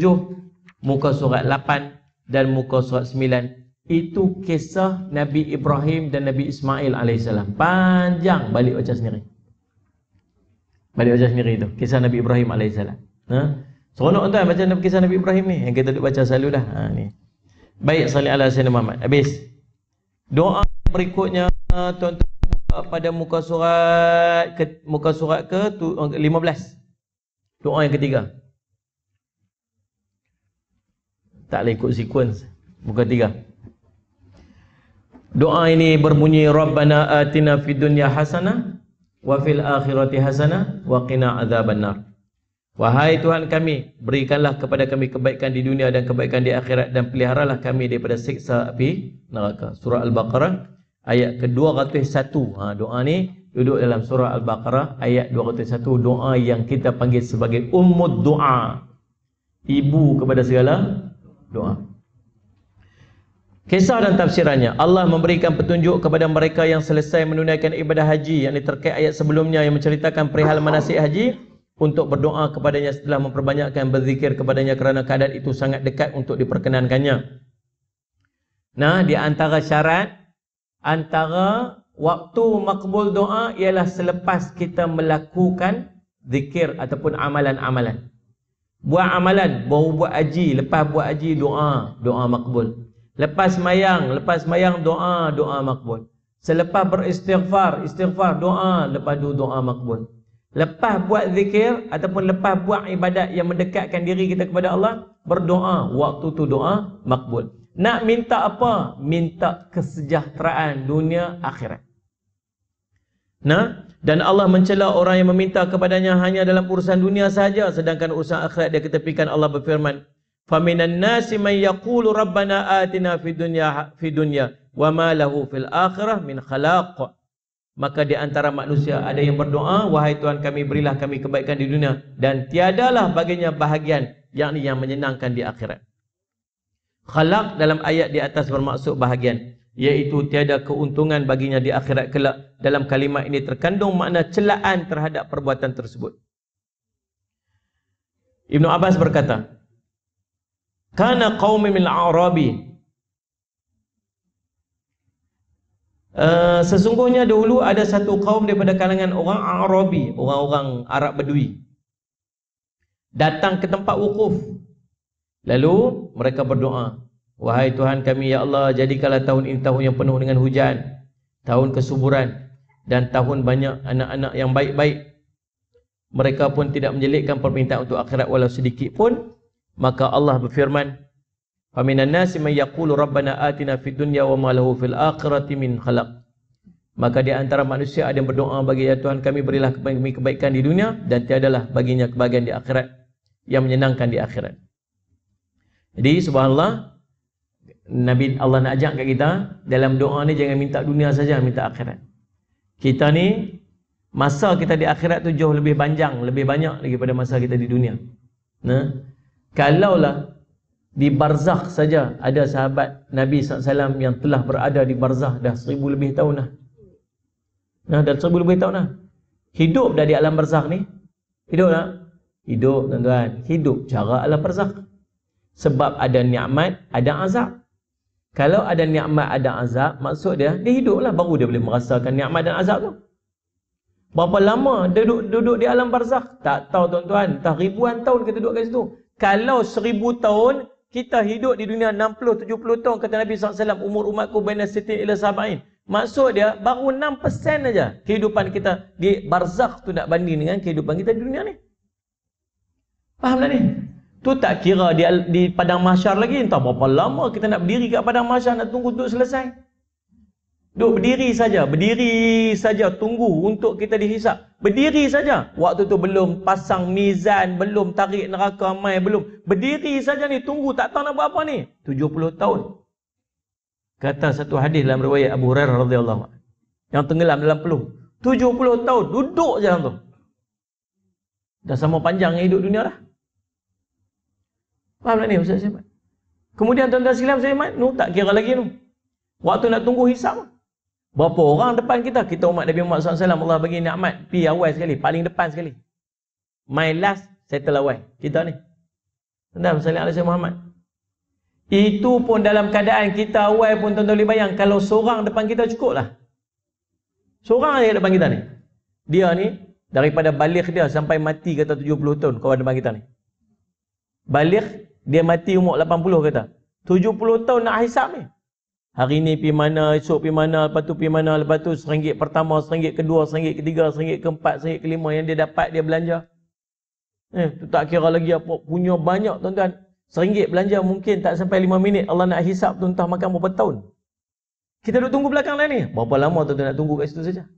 muka surat 8 dan muka surat 9. Itu kisah Nabi Ibrahim dan Nabi Ismail alaihissalam. Panjang balik baca sendiri. Balik baca sendiri itu. Kisah Nabi Ibrahim alaihissalam. Ha? Seronok tuan baca kisah Nabi Ibrahim ni. Yang kita duk baca selalu dah. Ha, ni. Baik salli ala sayyidina Muhammad. Habis. Doa berikutnya tuan-tuan pada muka surat ke, muka surat ke 15. Doa yang ketiga. Tak boleh ikut sequence. Muka tiga. Doa ini berbunyi Rabbana atina fid dunya hasanah wa fil akhirati hasanah wa qina adzabannar. Wahai Tuhan kami, berikanlah kepada kami kebaikan di dunia dan kebaikan di akhirat dan peliharalah kami daripada siksa api neraka. Surah Al-Baqarah ayat ke-201. Ha, doa ni duduk dalam surah Al-Baqarah ayat 201. Doa yang kita panggil sebagai ummud doa. Ibu kepada segala doa. Kisah dan tafsirannya Allah memberikan petunjuk kepada mereka yang selesai menunaikan ibadah haji yang terkait ayat sebelumnya yang menceritakan perihal manasik haji untuk berdoa kepadanya setelah memperbanyakkan berzikir kepadanya kerana keadaan itu sangat dekat untuk diperkenankannya. Nah, di antara syarat antara waktu makbul doa ialah selepas kita melakukan zikir ataupun amalan-amalan. Buat amalan, baru buat haji, lepas buat haji doa, doa makbul. Lepas mayang, lepas mayang doa, doa makbul. Selepas beristighfar, istighfar, doa, lepas tu doa makbul. Lepas buat zikir ataupun lepas buat ibadat yang mendekatkan diri kita kepada Allah, berdoa, waktu tu doa makbul. Nak minta apa? Minta kesejahteraan dunia akhirat. Nah, dan Allah mencela orang yang meminta kepadanya hanya dalam urusan dunia saja sedangkan urusan akhirat dia ketepikan Allah berfirman, "Faminan nasi man yaqulu rabbana atina fid dunya fid dunya wa ma lahu fil akhirah min khalaq." Maka di antara manusia ada yang berdoa, "Wahai Tuhan kami, berilah kami kebaikan di dunia dan tiadalah baginya bahagian yakni yang menyenangkan di akhirat." Khalaq dalam ayat di atas bermaksud bahagian iaitu tiada keuntungan baginya di akhirat kelak. Dalam kalimat ini terkandung makna celaan terhadap perbuatan tersebut. Ibnu Abbas berkata, "Kana qaumi min al-Arabi Uh, sesungguhnya dahulu ada satu kaum daripada kalangan orang Arabi, orang-orang Arab Bedui. Datang ke tempat wukuf. Lalu mereka berdoa, "Wahai Tuhan kami ya Allah, jadikanlah tahun ini tahun yang penuh dengan hujan, tahun kesuburan dan tahun banyak anak-anak yang baik-baik." Mereka pun tidak menjelitkan permintaan untuk akhirat walau sedikit pun. Maka Allah berfirman, Faminan nasi man yaqulu rabbana atina fid dunya wa ma lahu fil akhirati min khalaq. Maka di antara manusia ada yang berdoa bagi ya Tuhan kami berilah kami kebaikan di dunia dan tiadalah baginya kebahagiaan di akhirat yang menyenangkan di akhirat. Jadi subhanallah Nabi Allah nak ajak kat kita dalam doa ni jangan minta dunia saja minta akhirat. Kita ni masa kita di akhirat tu jauh lebih panjang, lebih banyak daripada masa kita di dunia. Nah, kalaulah di barzakh saja ada sahabat Nabi SAW yang telah berada di barzakh dah seribu lebih tahun dah. Nah, dah seribu lebih tahun dah. Hidup dah di alam barzakh ni. Hidup tak? Hidup tuan-tuan. Hidup cara alam barzakh. Sebab ada nikmat, ada azab. Kalau ada nikmat, ada azab, maksud dia, dia hidup lah. Baru dia boleh merasakan nikmat dan azab tu. Berapa lama dia duduk, duduk di alam barzakh? Tak tahu tuan-tuan. Tak ribuan tahun kita duduk kat situ. Kalau seribu tahun, kita hidup di dunia 60-70 tahun kata Nabi SAW umur umatku bina siti ila sabain maksud dia baru 6% aja kehidupan kita di barzakh tu nak banding dengan kehidupan kita di dunia ni faham tak ni tu tak kira di, di padang mahsyar lagi entah berapa lama kita nak berdiri kat padang mahsyar nak tunggu untuk selesai Duk berdiri saja, berdiri saja tunggu untuk kita dihisap. Berdiri saja. Waktu tu belum pasang mizan, belum tarik neraka mai, belum. Berdiri saja ni tunggu tak tahu nak buat apa ni. 70 tahun. Kata satu hadis dalam riwayat Abu Hurairah radhiyallahu anhu. Yang tenggelam dalam peluh. 70 tahun duduk je tu. Dah sama panjang hidup dunia dah. Faham tak ni Ustaz Syahmat? Kemudian tuan-tuan silam saya mat, nu tak kira lagi nu. Waktu nak tunggu hisap. Berapa orang depan kita? Kita umat Nabi Muhammad SAW, Allah bagi nikmat. Pi awal sekali, paling depan sekali. My last, settle awal. Kita ni. Tentang Salam Alaihi Muhammad. Itu pun dalam keadaan kita awal pun tuan-tuan boleh bayang. Kalau seorang depan kita cukup lah. Seorang aja depan kita ni. Dia ni, daripada balik dia sampai mati kata 70 tahun kawan depan kita ni. Balik, dia mati umur 80 kata. 70 tahun nak hisap ni. Hari ni pergi mana, esok pergi mana, lepas tu pergi mana, lepas tu seringgit pertama, seringgit kedua, seringgit ketiga, seringgit keempat, seringgit kelima yang dia dapat dia belanja. Eh, tu tak kira lagi apa, punya banyak tuan-tuan. Seringgit belanja mungkin tak sampai lima minit Allah nak hisap tu entah makan berapa tahun. Kita duduk tunggu belakang lah ni. Berapa lama tuan-tuan nak tunggu kat situ saja?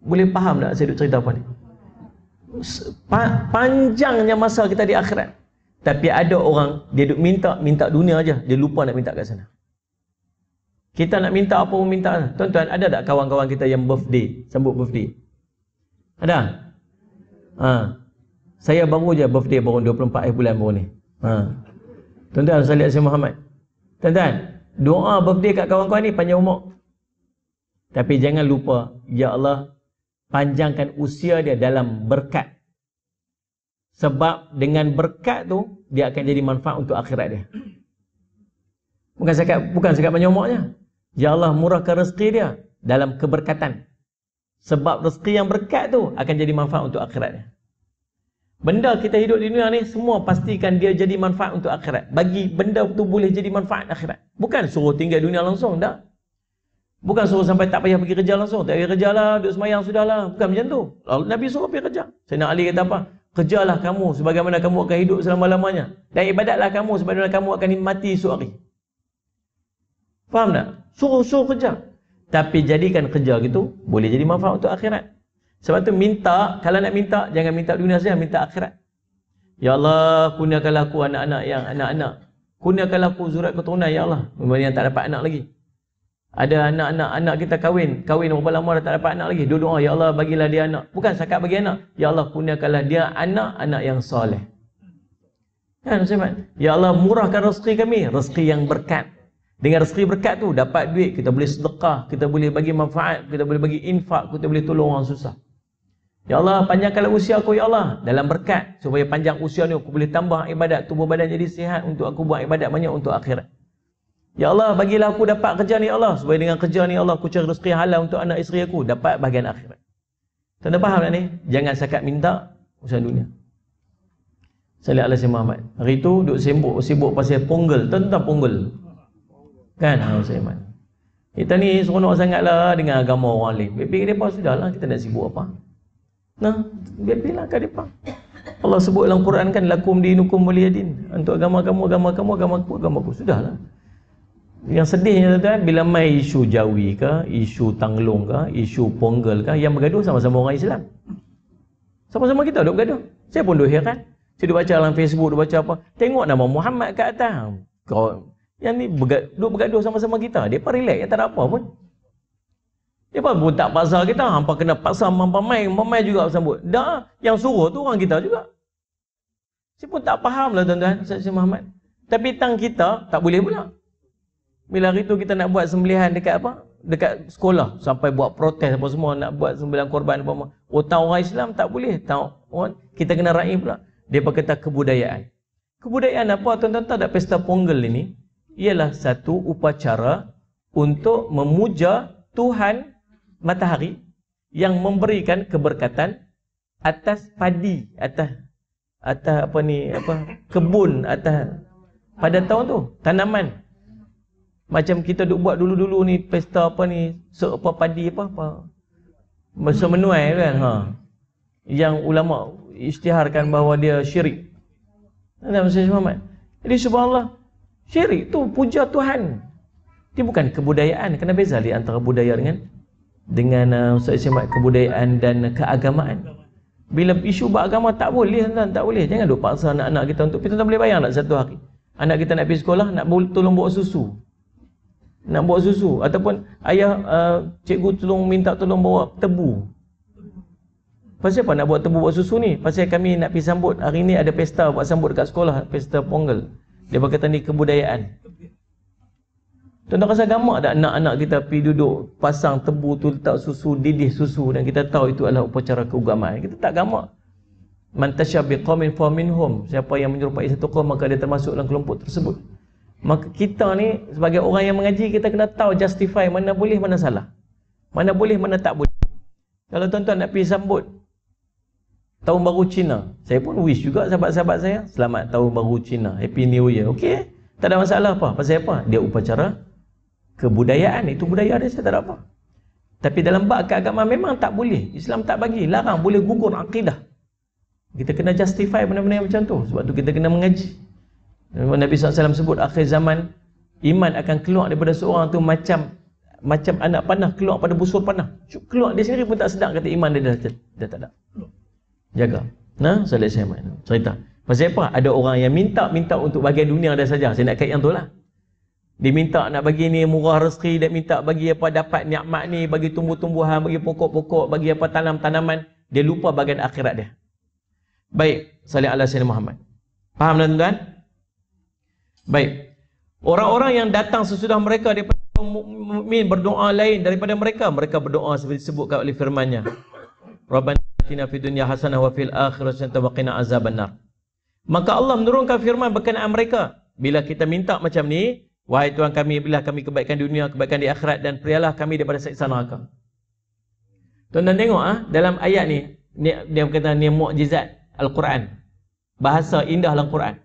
Boleh faham tak saya duduk cerita apa ni? Panjangnya masa kita di akhirat. Tapi ada orang dia duk minta minta dunia aja, dia lupa nak minta kat sana. Kita nak minta apa pun minta. Tuan-tuan, ada tak kawan-kawan kita yang birthday, sambut birthday? Ada? Ha. Saya baru je birthday baru 24 bulan baru ni. Ha. Tuan-tuan, saya lihat saya Muhammad. Tuan-tuan, doa birthday kat kawan-kawan ni panjang umur. Tapi jangan lupa, ya Allah, panjangkan usia dia dalam berkat sebab dengan berkat tu dia akan jadi manfaat untuk akhirat dia. Bukan sekat bukan sekat menyomoknya. Ya Allah murahkan rezeki dia dalam keberkatan. Sebab rezeki yang berkat tu akan jadi manfaat untuk akhirat dia. Benda kita hidup di dunia ni semua pastikan dia jadi manfaat untuk akhirat. Bagi benda tu boleh jadi manfaat akhirat. Bukan suruh tinggal dunia langsung dah. Bukan suruh sampai tak payah pergi kerja langsung. Tak payah kerja lah, duduk semayang sudah lah. Bukan macam tu. Lalu Nabi suruh pergi kerja. Nak Ali kata apa? Kerjalah kamu sebagaimana kamu akan hidup selama-lamanya. Dan ibadatlah kamu sebagaimana kamu akan mati esok hari. Faham tak? Suruh-suruh kerja. Tapi jadikan kerja gitu, boleh jadi manfaat untuk akhirat. Sebab tu minta, kalau nak minta, jangan minta dunia saja, minta akhirat. Ya Allah, kurniakanlah aku anak-anak yang anak-anak. Kurniakanlah aku zurat keturunan, Ya Allah. Memang yang tak dapat anak lagi. Ada anak-anak anak kita kahwin, kahwin berapa lama dah tak dapat anak lagi. Dua doa, ya Allah bagilah dia anak. Bukan sakat bagi anak. Ya Allah kurniakanlah dia anak-anak yang soleh. Kan Ustaz Ya Allah murahkan rezeki kami, rezeki yang berkat. Dengan rezeki berkat tu dapat duit, kita boleh sedekah, kita boleh bagi manfaat, kita boleh bagi infak, kita boleh tolong orang susah. Ya Allah panjangkanlah usia aku ya Allah dalam berkat supaya panjang usia ni aku boleh tambah ibadat tubuh badan jadi sihat untuk aku buat ibadat banyak untuk akhirat. Ya Allah, bagilah aku dapat kerja ni Allah. Supaya dengan kerja ni Allah, aku cari rezeki halal untuk anak isteri aku. Dapat bahagian akhirat. Tuan-tuan faham tak ni? Jangan sakat minta urusan dunia. Salih Allah Muhammad. Hari tu duk sibuk, sibuk pasal ponggel. Tentang ponggel. Kan? Ha, Ustaz Iman. Kita ni seronok sangatlah dengan agama orang lain. Biar dia sudah lah. Kita nak sibuk apa. Nah, biar lah kat depan. Allah sebut dalam Quran kan lakum dinukum waliyadin. Untuk agama kamu, agama kamu, agama aku, agama aku. Sudahlah. Yang sedihnya tuan bila mai isu Jawi ke, isu Tanglong ke, isu Ponggel ke, yang bergaduh sama-sama orang Islam. Sama-sama kita duk bergaduh. Saya pun duk heran. Saya duk baca dalam Facebook, duk baca apa. Tengok nama Muhammad kat atas. Kau yang ni duk bergaduh sama-sama kita. Dia pun relax, tak ada apa pun. Dia pun tak pasal kita. Hampa kena paksa hampa main, main juga sambut. Dah, yang suruh tu orang kita juga. Saya pun tak faham lah tuan-tuan, Saksi Muhammad. Tapi tang kita, tak boleh pula. Bila hari tu kita nak buat sembelihan dekat apa? Dekat sekolah sampai buat protes apa semua nak buat sembelihan korban apa semua. Otak orang Islam tak boleh. Tahu kita kena raih pula. Dia berkata kebudayaan. Kebudayaan apa tuan-tuan tahu tak pesta Ponggel ini? Ialah satu upacara untuk memuja Tuhan matahari yang memberikan keberkatan atas padi, atas atas apa ni apa kebun atas pada tahun tu tanaman macam kita duk buat dulu-dulu ni pesta apa ni, sok apa padi apa apa. Masa menuai kan ha. Yang ulama isytiharkan bahawa dia syirik. Ada masa Muhammad. Jadi subhanallah, syirik tu puja Tuhan. Dia bukan kebudayaan. Kena beza di antara budaya dengan dengan uh, Ustaz Ismail kebudayaan dan keagamaan. Bila isu beragama tak boleh tuan, tak boleh. Jangan duk paksa anak-anak kita untuk kita tak boleh bayang tak satu hari. Anak kita nak pergi sekolah nak tolong bawa susu nak bawa susu ataupun ayah uh, cikgu tolong minta tolong bawa tebu. Pasal apa nak buat tebu buat susu ni? Pasal kami nak pergi sambut. Hari ni ada pesta buat sambut dekat sekolah pesta ponggel dia berkata ni kebudayaan. Tuan-tuan rasa gamak tak anak-anak kita pergi duduk pasang tebu tu letak susu didih susu dan kita tahu itu adalah upacara keagamaan. Kita tak gamak man tasyabi qaumin fa minhum. Siapa yang menyerupai satu kaum maka dia termasuk dalam kelompok tersebut Maka kita ni sebagai orang yang mengaji kita kena tahu justify mana boleh mana salah. Mana boleh mana tak boleh. Kalau tuan-tuan nak pergi sambut tahun baru Cina, saya pun wish juga sahabat-sahabat saya selamat tahun baru Cina, happy new year. Okey, tak ada masalah apa. Pasal apa? Dia upacara kebudayaan, itu budaya dia saya tak ada apa. Tapi dalam bab keagamaan memang tak boleh. Islam tak bagi, larang boleh gugur akidah. Kita kena justify benda-benda yang macam tu. Sebab tu kita kena mengaji. Nabi SAW sebut akhir zaman iman akan keluar daripada seorang tu macam macam anak panah keluar pada busur panah. Keluar dia sendiri pun tak sedar kata iman dia dah, dah, tak ada. Jaga. Nah, saya saya main. Cerita. Pasal apa? Ada orang yang minta minta untuk bagian dunia dah saja. Saya nak kait yang tu lah. Dia minta nak bagi ni murah rezeki, dia minta bagi apa dapat nikmat ni, bagi tumbuh-tumbuhan, bagi pokok-pokok, bagi apa tanam-tanaman, dia lupa bagian akhirat dia. Baik, salih ala sayyidina Muhammad. Faham tuan-tuan? Baik. Orang-orang yang datang sesudah mereka daripada mukmin berdoa lain daripada mereka, mereka berdoa seperti disebutkan oleh firman-Nya. Rabbana atina fid dunya hasanah wa fil akhirati hasanah wa qina azabannar. Maka Allah menurunkan firman berkenaan mereka. Bila kita minta macam ni, wahai Tuhan kami, bila kami kebaikan dunia, kebaikan di akhirat dan perialah kami daripada siksa neraka. Tuan-tuan tengok ah dalam ayat ni, ni dia berkata ni mukjizat Al-Quran. Bahasa indah dalam Quran.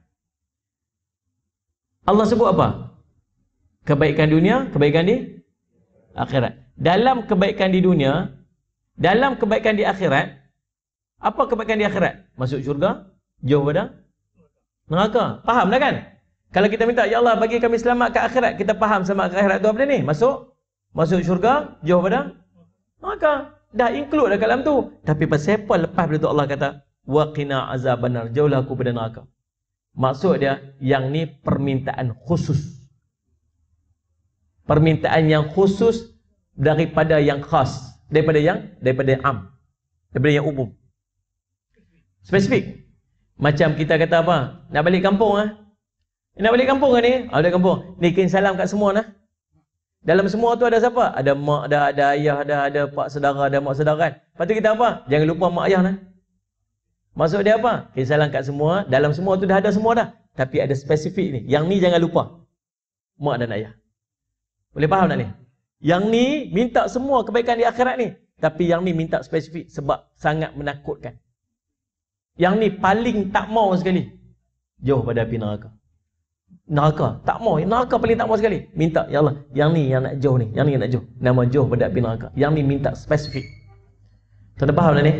Allah sebut apa? Kebaikan dunia, kebaikan di akhirat. Dalam kebaikan di dunia, dalam kebaikan di akhirat, apa kebaikan di akhirat? Masuk syurga, jauh pada neraka. Faham dah kan? Kalau kita minta, Ya Allah bagi kami selamat ke akhirat, kita faham selamat ke akhirat tu apa ni? Masuk masuk syurga, jauh pada neraka. Dah include dah dalam tu. Tapi pasal apa lepas bila tu Allah kata, Wa qina azabannar, jauhlah aku pada neraka. Maksud dia yang ni permintaan khusus. Permintaan yang khusus daripada yang khas, daripada yang daripada yang am. Daripada yang umum. Spesifik. Macam kita kata apa? Nak balik kampung ah. Nak balik kampung kan ni? Ah, balik kampung. Ni kin salam kat semua nah. Dalam semua tu ada siapa? Ada mak, ada ada ayah, ada ada pak saudara, ada mak saudara kan. Lepas tu kita apa? Jangan lupa mak ayah nah. Maksud dia apa? Kisalan kat semua, dalam semua tu dah ada semua dah. Tapi ada spesifik ni. Yang ni jangan lupa. mak dan ayah. Boleh faham tak ni? Yang ni minta semua kebaikan di akhirat ni. Tapi yang ni minta spesifik sebab sangat menakutkan. Yang ni paling tak mau sekali. Jauh pada api neraka. Neraka. Tak mau. Neraka paling tak mau sekali. Minta. Ya Allah. Yang ni yang nak jauh ni. Yang ni yang nak jauh. Nama jauh pada api neraka. Yang ni minta spesifik. Tuan faham tak ni?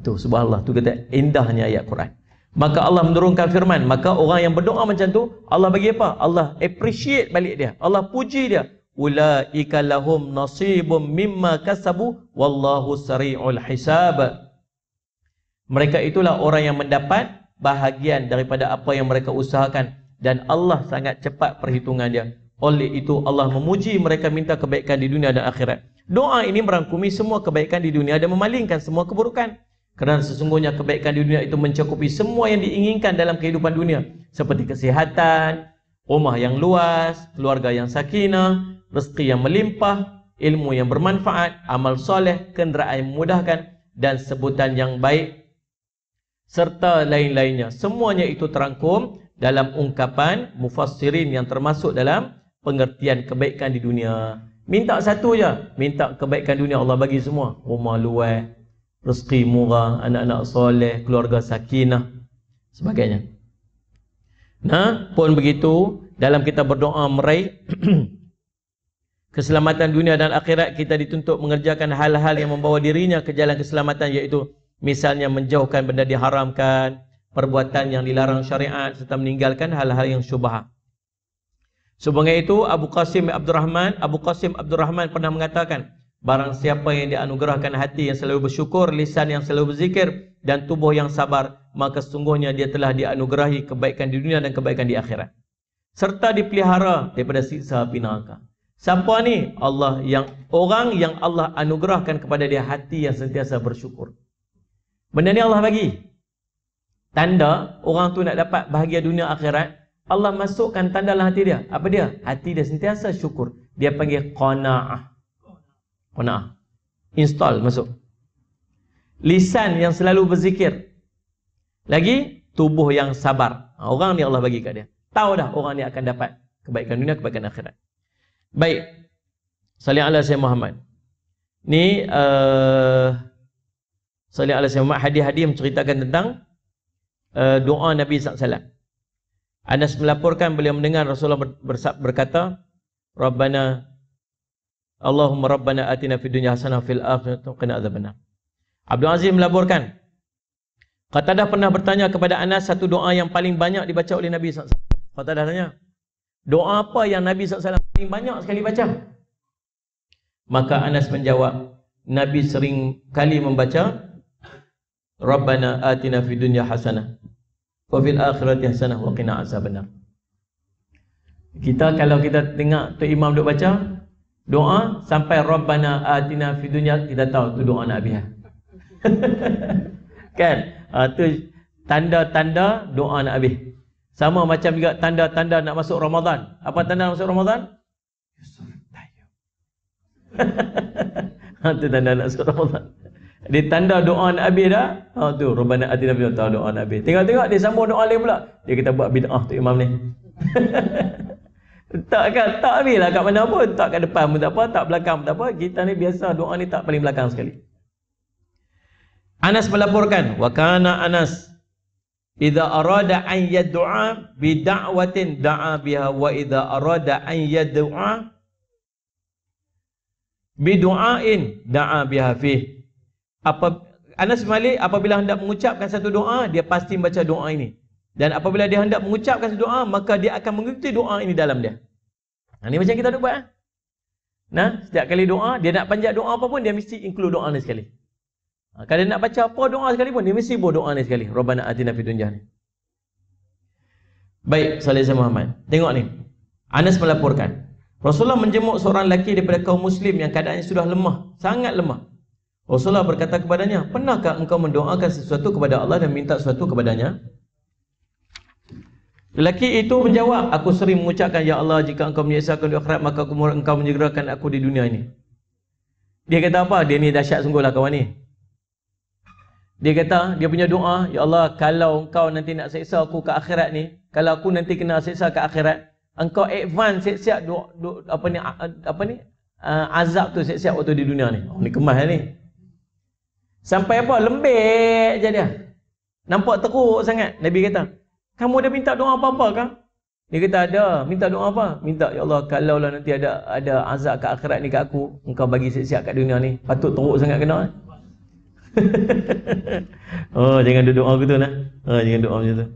Tu subhanallah. Tu kata indahnya ayat Quran. Maka Allah menurunkan firman. Maka orang yang berdoa macam tu. Allah bagi apa? Allah appreciate balik dia. Allah puji dia ulaika lahum nasibum mimma kasabu wallahu sari'ul hisab mereka itulah orang yang mendapat bahagian daripada apa yang mereka usahakan dan Allah sangat cepat perhitungan dia oleh itu Allah memuji mereka minta kebaikan di dunia dan akhirat doa ini merangkumi semua kebaikan di dunia dan memalingkan semua keburukan kerana sesungguhnya kebaikan di dunia itu mencakupi semua yang diinginkan dalam kehidupan dunia seperti kesihatan rumah yang luas keluarga yang sakinah rezeki yang melimpah, ilmu yang bermanfaat, amal soleh, kenderaan yang memudahkan dan sebutan yang baik serta lain-lainnya. Semuanya itu terangkum dalam ungkapan mufassirin yang termasuk dalam pengertian kebaikan di dunia. Minta satu je, minta kebaikan dunia Allah bagi semua. Rumah luas, rezeki murah, anak-anak soleh, keluarga sakinah, sebagainya. Nah, pun begitu, dalam kita berdoa meraih keselamatan dunia dan akhirat kita dituntut mengerjakan hal-hal yang membawa dirinya ke jalan keselamatan iaitu misalnya menjauhkan benda diharamkan, perbuatan yang dilarang syariat serta meninggalkan hal-hal yang syubhat. Sebagai itu Abu Qasim Abdul Rahman, Abu Qasim Abdul Rahman pernah mengatakan, barang siapa yang dianugerahkan hati yang selalu bersyukur, lisan yang selalu berzikir dan tubuh yang sabar, maka sesungguhnya dia telah dianugerahi kebaikan di dunia dan kebaikan di akhirat. Serta dipelihara daripada siksa api neraka. Siapa ni? Allah yang orang yang Allah anugerahkan kepada dia hati yang sentiasa bersyukur. Benda ni Allah bagi. Tanda orang tu nak dapat bahagia dunia akhirat, Allah masukkan tanda dalam hati dia. Apa dia? Hati dia sentiasa syukur. Dia panggil qanaah. Qanaah. Install masuk. Lisan yang selalu berzikir. Lagi tubuh yang sabar. Ha, orang ni Allah bagi kat dia. Tahu dah orang ni akan dapat kebaikan dunia, kebaikan akhirat. Baik. Salih ala Sayyid Muhammad. Ni uh, Salih ala Sayyid Muhammad hadis-hadis menceritakan tentang uh, doa Nabi SAW. Anas melaporkan beliau mendengar Rasulullah berkata, Rabbana Allahumma Rabbana atina fid dunya hasanah fil akhirati qina adzabannar. Abdul Aziz melaporkan Qatadah pernah bertanya kepada Anas satu doa yang paling banyak dibaca oleh Nabi SAW. Qatadah tanya, Doa apa yang Nabi SAW paling banyak sekali baca? Maka Anas menjawab, Nabi sering kali membaca, Rabbana atina fi dunya hasanah, wa fil akhirati hasanah, wa qina azabannar. Kita kalau kita tengok tu imam duk baca, doa sampai Rabbana atina fi dunya, kita tahu tu doa Nabi. kan? Uh, tu tanda-tanda doa Nabi. Sama macam juga tanda-tanda nak masuk Ramadan. Apa tanda nak masuk Ramadan? Itu tanda nak masuk Ramadan. Di tanda doa Nabi dah. Ha tu, Rabbana atina fid dunya doa Nabi. Tengok-tengok dia sambung doa lain pula. Dia kita buat bid'ah tu imam ni. tak kan tak lah kat mana pun, tak kat depan pun tak apa, tak belakang pun tak apa. Kita ni biasa doa ni tak paling belakang sekali. Anas melaporkan, wa kana Anas Idza arada an yad'a bi da'watin da'a biha wa idza arada an yad'a bi du'ain da'a biha fi. Apa Anas Malik apabila hendak mengucapkan satu doa, dia pasti baca doa ini. Dan apabila dia hendak mengucapkan doa, maka dia akan mengikuti doa ini dalam dia. Nah, ini macam kita duk buat. Eh? Nah, setiap kali doa, dia nak panjat doa apa pun, dia mesti include doa ni sekali. Ha, kalau nak baca apa doa sekali pun, dia mesti buat doa ni sekali. Rabbana atina fid dunya ni. Baik, Salih Muhammad. Tengok ni. Anas melaporkan. Rasulullah menjemuk seorang lelaki daripada kaum muslim yang keadaannya sudah lemah. Sangat lemah. Rasulullah berkata kepadanya, Pernahkah engkau mendoakan sesuatu kepada Allah dan minta sesuatu kepadanya? Lelaki itu menjawab, Aku sering mengucapkan, Ya Allah, jika engkau menyisakan di akhirat, maka aku engkau menyegerakan aku di dunia ini. Dia kata apa? Dia ni dahsyat sungguh lah kawan ni. Dia kata, dia punya doa, Ya Allah, kalau engkau nanti nak seksa aku ke akhirat ni, kalau aku nanti kena seksa ke akhirat, engkau advance siap-siap apa ni apa ni uh, azab tu siap-siap waktu di dunia ni. Oh, ni kemas ni. Sampai apa? Lembek je dia. Nampak teruk sangat. Nabi kata, kamu dah minta doa apa-apa kan? Dia kata ada. Minta doa apa? Minta, Ya Allah, kalau lah nanti ada ada azab ke akhirat ni kat aku, engkau bagi siap-siap kat dunia ni. Patut teruk sangat kena. Eh? oh, jangan duduk doa gitu nah. Oh, jangan doa macam tu.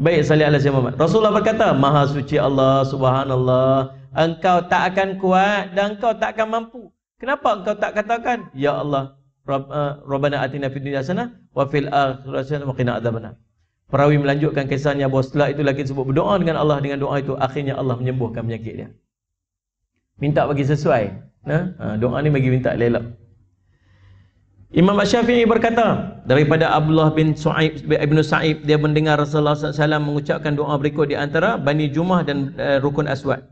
Baik, salih ala Muhammad. Rasulullah berkata, Maha suci Allah, subhanallah. Engkau tak akan kuat dan engkau tak akan mampu. Kenapa engkau tak katakan, Ya Allah, uh, Rabbana atina fid dunya hasanah wa fil akhirati hasanah wa qina adzabannar. Perawi melanjutkan kisahnya bahawa setelah itu lagi sebut berdoa dengan Allah dengan doa itu akhirnya Allah menyembuhkan penyakit dia. Minta bagi sesuai. Nah, ha, doa ni bagi minta lelak. Imam Syafi'i berkata daripada Abdullah bin Su'aib bin Sa'ib dia mendengar Rasulullah SAW mengucapkan doa berikut di antara Bani Jumah dan uh, Rukun Aswad.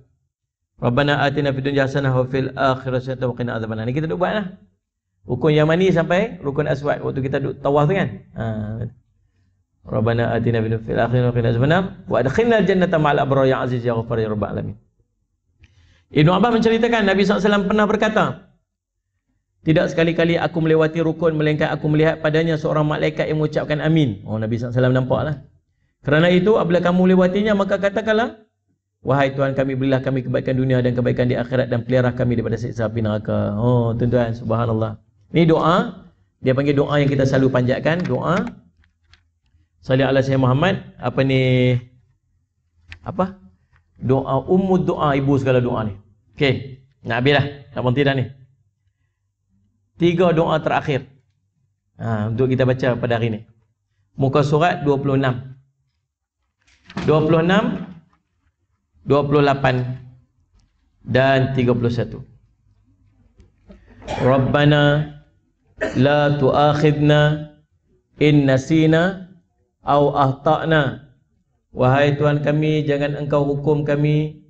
Rabbana atina fid dunya hasanah wa fil akhirati hasanah wa qina adzabannar. Ni kita duk buatlah. Rukun Yamani sampai Rukun Aswad waktu kita duk tawaf tu kan. Ha. Rabbana atina fil akhirati wa qina adzabannar wa adkhilna jannata ma'al abrar ya aziz ya ghafar ya rabbal alamin. Ibnu Abbas menceritakan Nabi SAW pernah berkata, tidak sekali-kali aku melewati rukun melainkan aku melihat padanya seorang malaikat yang mengucapkan amin. Oh Nabi SAW nampaklah. Kerana itu apabila kamu melewatinya maka katakanlah Wahai Tuhan kami berilah kami kebaikan dunia dan kebaikan di akhirat dan pelihara kami daripada siksa api neraka. Oh tuan-tuan subhanallah. Ini doa dia panggil doa yang kita selalu panjatkan doa Salih ala Sayyid Muhammad apa ni apa doa ummu doa ibu segala doa ni. Okey, nak habislah. Tak berhenti dah ni. Tiga doa terakhir. Ha, untuk kita baca pada hari ini. Muka surat 26. 26, 28 dan 31. Rabbana la tu'akhidna in nasina au ahta'na. Wahai Tuhan kami, jangan engkau hukum kami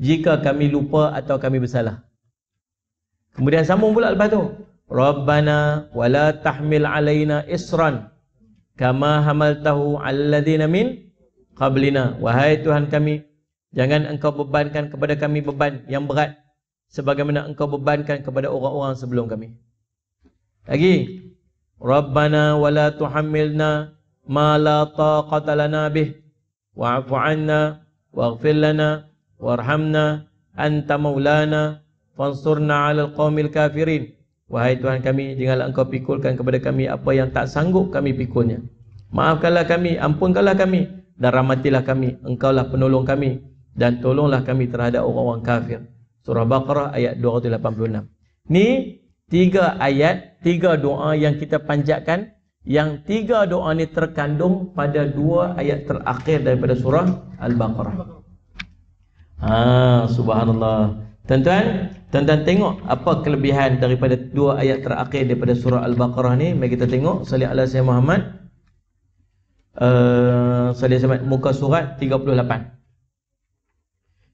jika kami lupa atau kami bersalah. Kemudian sambung pula lepas tu. Rabbana wala tahmil alaina isran kama hamaltahu alladhina min qablina. Wahai Tuhan kami, jangan engkau bebankan kepada kami beban yang berat sebagaimana engkau bebankan kepada orang-orang sebelum kami. Lagi. Rabbana wala tuhammilna ma la taqata lana bih. Wa'fu 'anna waghfir lana warhamna anta maulana fansurna 'alal qaumil kafirin. Wahai tuhan kami janganlah engkau pikulkan kepada kami apa yang tak sanggup kami pikulnya. Maafkanlah kami ampunkanlah kami dan rahmatilah kami. Engkaulah penolong kami dan tolonglah kami terhadap orang-orang kafir. Surah baqarah ayat 286 ni tiga ayat tiga doa yang kita panjatkan yang tiga doa ni terkandung pada dua ayat terakhir daripada surah al-baqarah ha subhanallah tuan-tuan Tuan-tuan tengok apa kelebihan daripada dua ayat terakhir daripada surah Al-Baqarah ni. Mari kita tengok. Salih Allah Sayyid Muhammad. Uh, Salih Muhammad. Muka surat 38.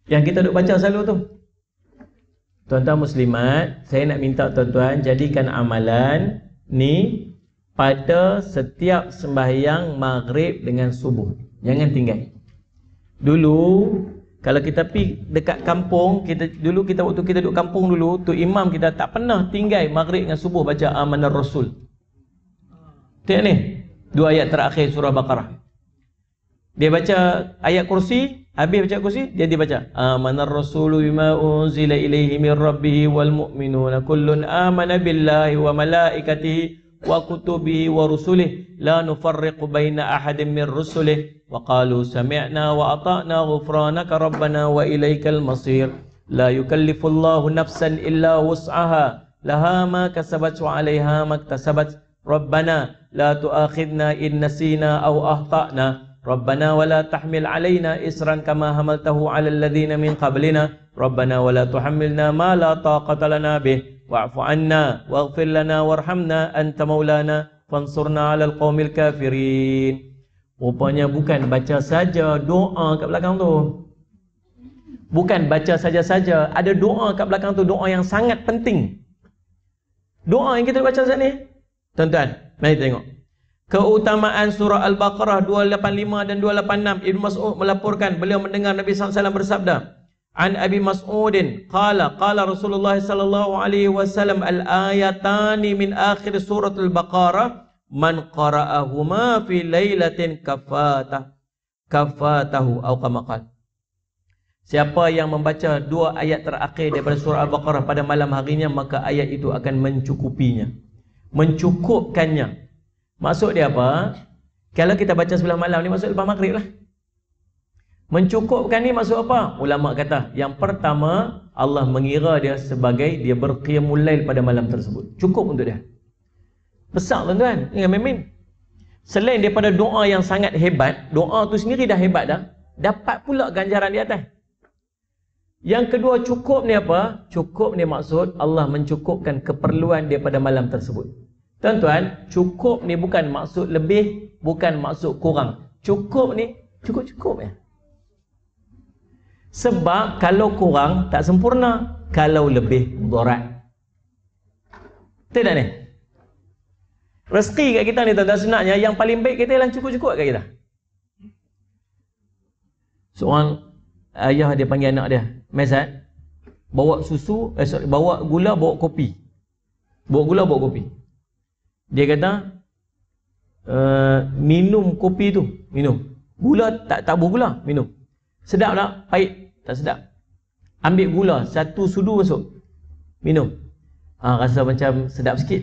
Yang kita duk baca selalu tu. Tuan-tuan muslimat. Saya nak minta tuan-tuan jadikan amalan ni pada setiap sembahyang maghrib dengan subuh. Jangan tinggal. Dulu kalau kita pergi dekat kampung, kita dulu kita waktu kita duduk kampung dulu, tu imam kita tak pernah tinggal maghrib dengan subuh baca amanar rasul. Tengok ni, dua ayat terakhir surah Baqarah. Dia baca ayat kursi, Habis baca kursi, dia dia baca. Amanar rasulu bima unzila ilaihi min rabbihi wal mu'minuna kullun amana billahi wa malaikatihi wa kutubihi wa rusulih la nufarriqu baina ahadin min rusulih wa qalu sami'na wa ata'na ghufranaka rabbana wa ilaikal masir. La yukallifullahu nafsan illa wus'aha. Laha ma kasabat wa 'alaiha ma iktasabat. Rabbana la tu'akhidna in nasina aw ahta'na Rabbana wala tahmil 'alayna isran kama hamaltahu ala alladhina min qablina. Rabbana wala tuhammilna ma la taqata lana bih. Wa'fu anna waghfir lana warhamna anta maulana. Fansurna 'alal qaumil kafirin. Rupanya bukan baca saja doa kat belakang tu. Bukan baca saja-saja ada doa kat belakang tu doa yang sangat penting. Doa yang kita baca saat ni Tuan-tuan mari tengok. Keutamaan surah Al-Baqarah 285 dan 286 Ibn Mas'ud melaporkan beliau mendengar Nabi SAW bersabda An Abi Mas'udin qala qala Rasulullah sallallahu alaihi wasallam al-ayatani min akhir surah Al-Baqarah man qara'ahuma fi lailatin kafatah. Kafatahu kama Siapa yang membaca dua ayat terakhir daripada surah Al-Baqarah pada malam harinya maka ayat itu akan mencukupinya mencukupkannya Maksud dia apa? Kalau kita baca sebelah malam ni maksud lepas maghrib lah. Mencukupkan ni maksud apa? Ulama kata, yang pertama Allah mengira dia sebagai dia berqiyamul lail pada malam tersebut. Cukup untuk dia. Besar tuan-tuan, ingat mimin. Selain daripada doa yang sangat hebat, doa tu sendiri dah hebat dah, dapat pula ganjaran di atas. Yang kedua cukup ni apa? Cukup ni maksud Allah mencukupkan keperluan dia pada malam tersebut. Tuan-tuan, cukup ni bukan maksud lebih, bukan maksud kurang. Cukup ni, cukup-cukup ya. Sebab kalau kurang, tak sempurna. Kalau lebih, mudarat. Betul tak ni? Rezeki kat kita ni tuan-tuan sebenarnya, yang paling baik kita ialah cukup-cukup kat kita. Seorang ayah dia panggil anak dia, Mesat, bawa susu, eh, sorry, bawa gula, bawa kopi. Bawa gula, bawa kopi. Dia kata uh, minum kopi tu, minum. Gula tak tak gula, minum. Sedap tak? Pahit? Tak sedap. Ambil gula, satu sudu masuk. Minum. Ha, rasa macam sedap sikit.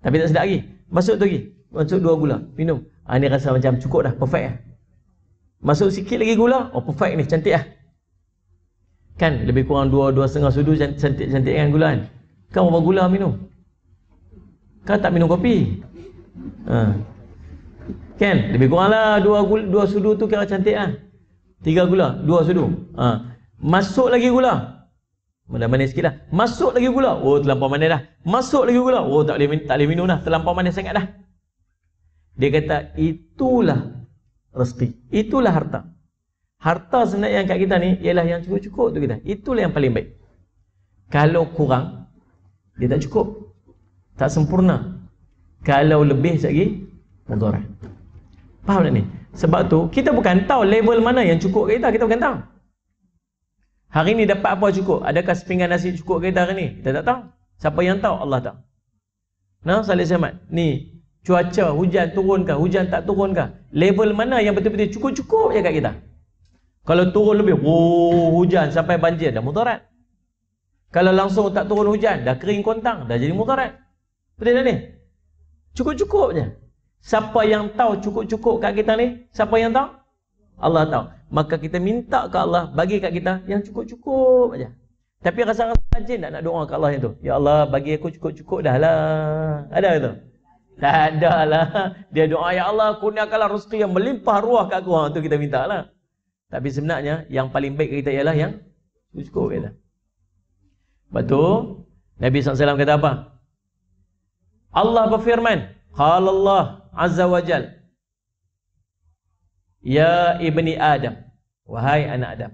Tapi tak sedap lagi. Masuk tu lagi. Masuk dua gula, minum. Ha, ni rasa macam cukup dah, perfect lah. Masuk sikit lagi gula, oh perfect ni, cantik lah. Kan, lebih kurang dua, dua setengah sudu cantik-cantik kan gula kan. Kan berapa gula minum? Kau tak minum kopi. Ha. Kan? Lebih kurang lah dua, dua sudu tu kira cantik lah. Tiga gula, dua sudu. Ha. Masuk lagi gula. Mana manis sikit lah. Masuk lagi gula. Oh terlampau manis dah. Masuk lagi gula. Oh tak boleh, tak boleh minum dah. Terlampau manis sangat dah. Dia kata itulah rezeki. Itulah harta. Harta sebenarnya yang kat kita ni ialah yang cukup-cukup tu kita. Itulah yang paling baik. Kalau kurang, dia tak cukup tak sempurna. Kalau lebih lagi mudarat. Faham tak ni? Sebab tu kita bukan tahu level mana yang cukup kita kita bukan tahu. Hari ni dapat apa cukup? Adakah sepinggan nasi cukup kita hari ni? Kita tak tahu. Siapa yang tahu? Allah tahu. Nah salih selamat ni cuaca hujan turunkah? Hujan tak turunkah? Level mana yang betul-betul cukup-cukup je kat kita? Kalau turun lebih oh hujan sampai banjir dah mudarat. Kalau langsung tak turun hujan dah kering kontang dah jadi mudarat Betul tak ni? Cukup-cukup je. Siapa yang tahu cukup-cukup kat kita ni? Siapa yang tahu? Allah tahu. Maka kita minta ke Allah bagi kat kita yang cukup-cukup aja. Tapi rasa-rasa rajin tak nak doa ke Allah yang tu. Ya Allah bagi aku cukup-cukup dah lah. Ada itu? Tak ada lah. Dia doa ya Allah kurniakanlah rezeki yang melimpah ruah kat aku. Ha, tu kita minta lah. Tapi sebenarnya yang paling baik kita ialah yang cukup kita. Betul? Nabi SAW kata apa? Allah berfirman, qala Allah azza wa jal Ya ibni Adam, wahai anak Adam,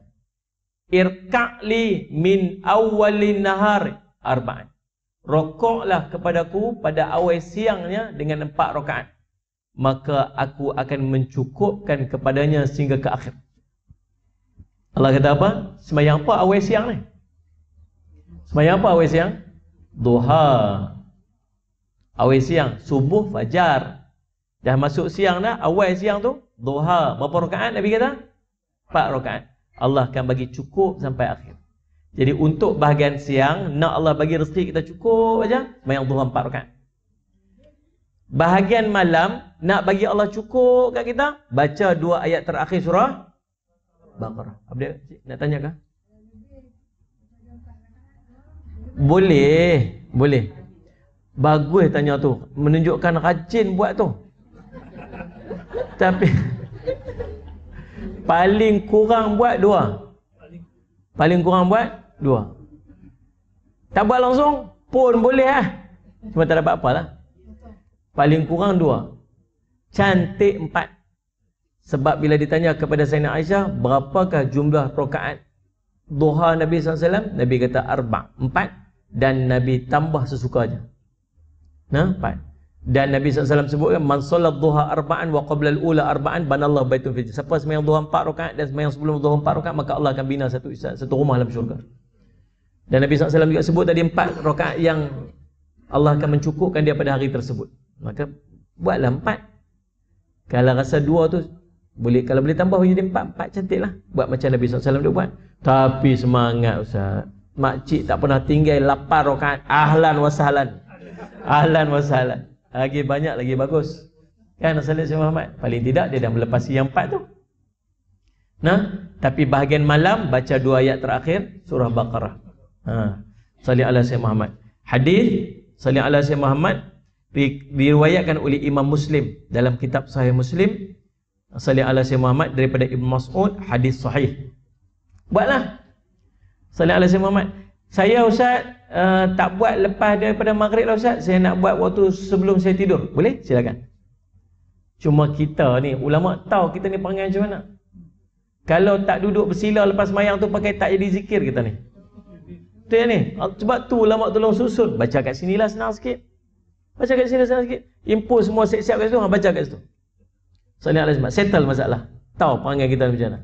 irka'li min awwalin nahar arba'an. Rokoklah kepadaku pada awal siangnya dengan empat rakaat. Maka aku akan mencukupkan kepadanya sehingga ke akhir. Allah kata apa? Semayang apa awal siang ni? Semayang apa awal siang? Duha awal siang subuh fajar. Dah masuk siang dah awal siang tu duha. Berapa rakaat nabi kata? Empat rakaat. Allah akan bagi cukup sampai akhir. Jadi untuk bahagian siang nak Allah bagi rezeki kita cukup aja sembahyang duha empat rakaat. Bahagian malam nak bagi Allah cukup kat kita baca dua ayat terakhir surah Baqarah. Apa dia? Nak tanya kah? Boleh boleh Bagus tanya tu. Menunjukkan rajin buat tu. Tapi paling kurang buat dua. Paling kurang buat dua. Tak buat langsung pun boleh ah. Cuma tak dapat apalah. Paling kurang dua. Cantik empat. Sebab bila ditanya kepada Sayyidina Aisyah, berapakah jumlah rakaat duha Nabi SAW? Nabi kata arba' empat dan Nabi tambah sesukanya. Nampak? Dan Nabi SAW sebutkan man solat duha arba'an wa qabla al-ula arba'an banallahu baitun fil Siapa sembahyang duha empat rakaat dan sembahyang sebelum duha empat rakaat maka Allah akan bina satu satu rumah dalam syurga. Dan Nabi SAW juga sebut tadi empat rakaat yang Allah akan mencukupkan dia pada hari tersebut. Maka buatlah empat. Kalau rasa dua tu boleh kalau boleh tambah jadi empat, empat cantiklah. Buat macam Nabi SAW dia buat. Tapi semangat Ustaz. Makcik tak pernah tinggal lapar rakaat. Ahlan wa sahlan. Ahlan wa sahlan. Lagi banyak lagi bagus. Kan Rasulullah Muhammad? Paling tidak dia dah melepasi yang empat tu. Nah, tapi bahagian malam baca dua ayat terakhir surah Baqarah. Ha. Salih ala Sayyid Muhammad. Hadis Salih ala Sayyid Muhammad diriwayatkan oleh Imam Muslim dalam kitab Sahih Muslim. Salih ala Sayyid Muhammad daripada Ibn Mas'ud hadis sahih. Buatlah. Salih ala Sayyid Muhammad. Saya Ustaz uh, tak buat lepas daripada maghrib lah Ustaz. Saya nak buat waktu sebelum saya tidur. Boleh? Silakan. Cuma kita ni, ulama tahu kita ni panggil macam mana. Kalau tak duduk bersila lepas mayang tu pakai tak jadi zikir kita ni. Tu ni. Sebab tu ulama tolong susun. Baca kat sini lah senang sikit. Baca kat sini senang sikit. Impul semua siap-siap kat situ, baca kat situ. Salih alaihi Settle masalah. Tahu panggil kita macam mana.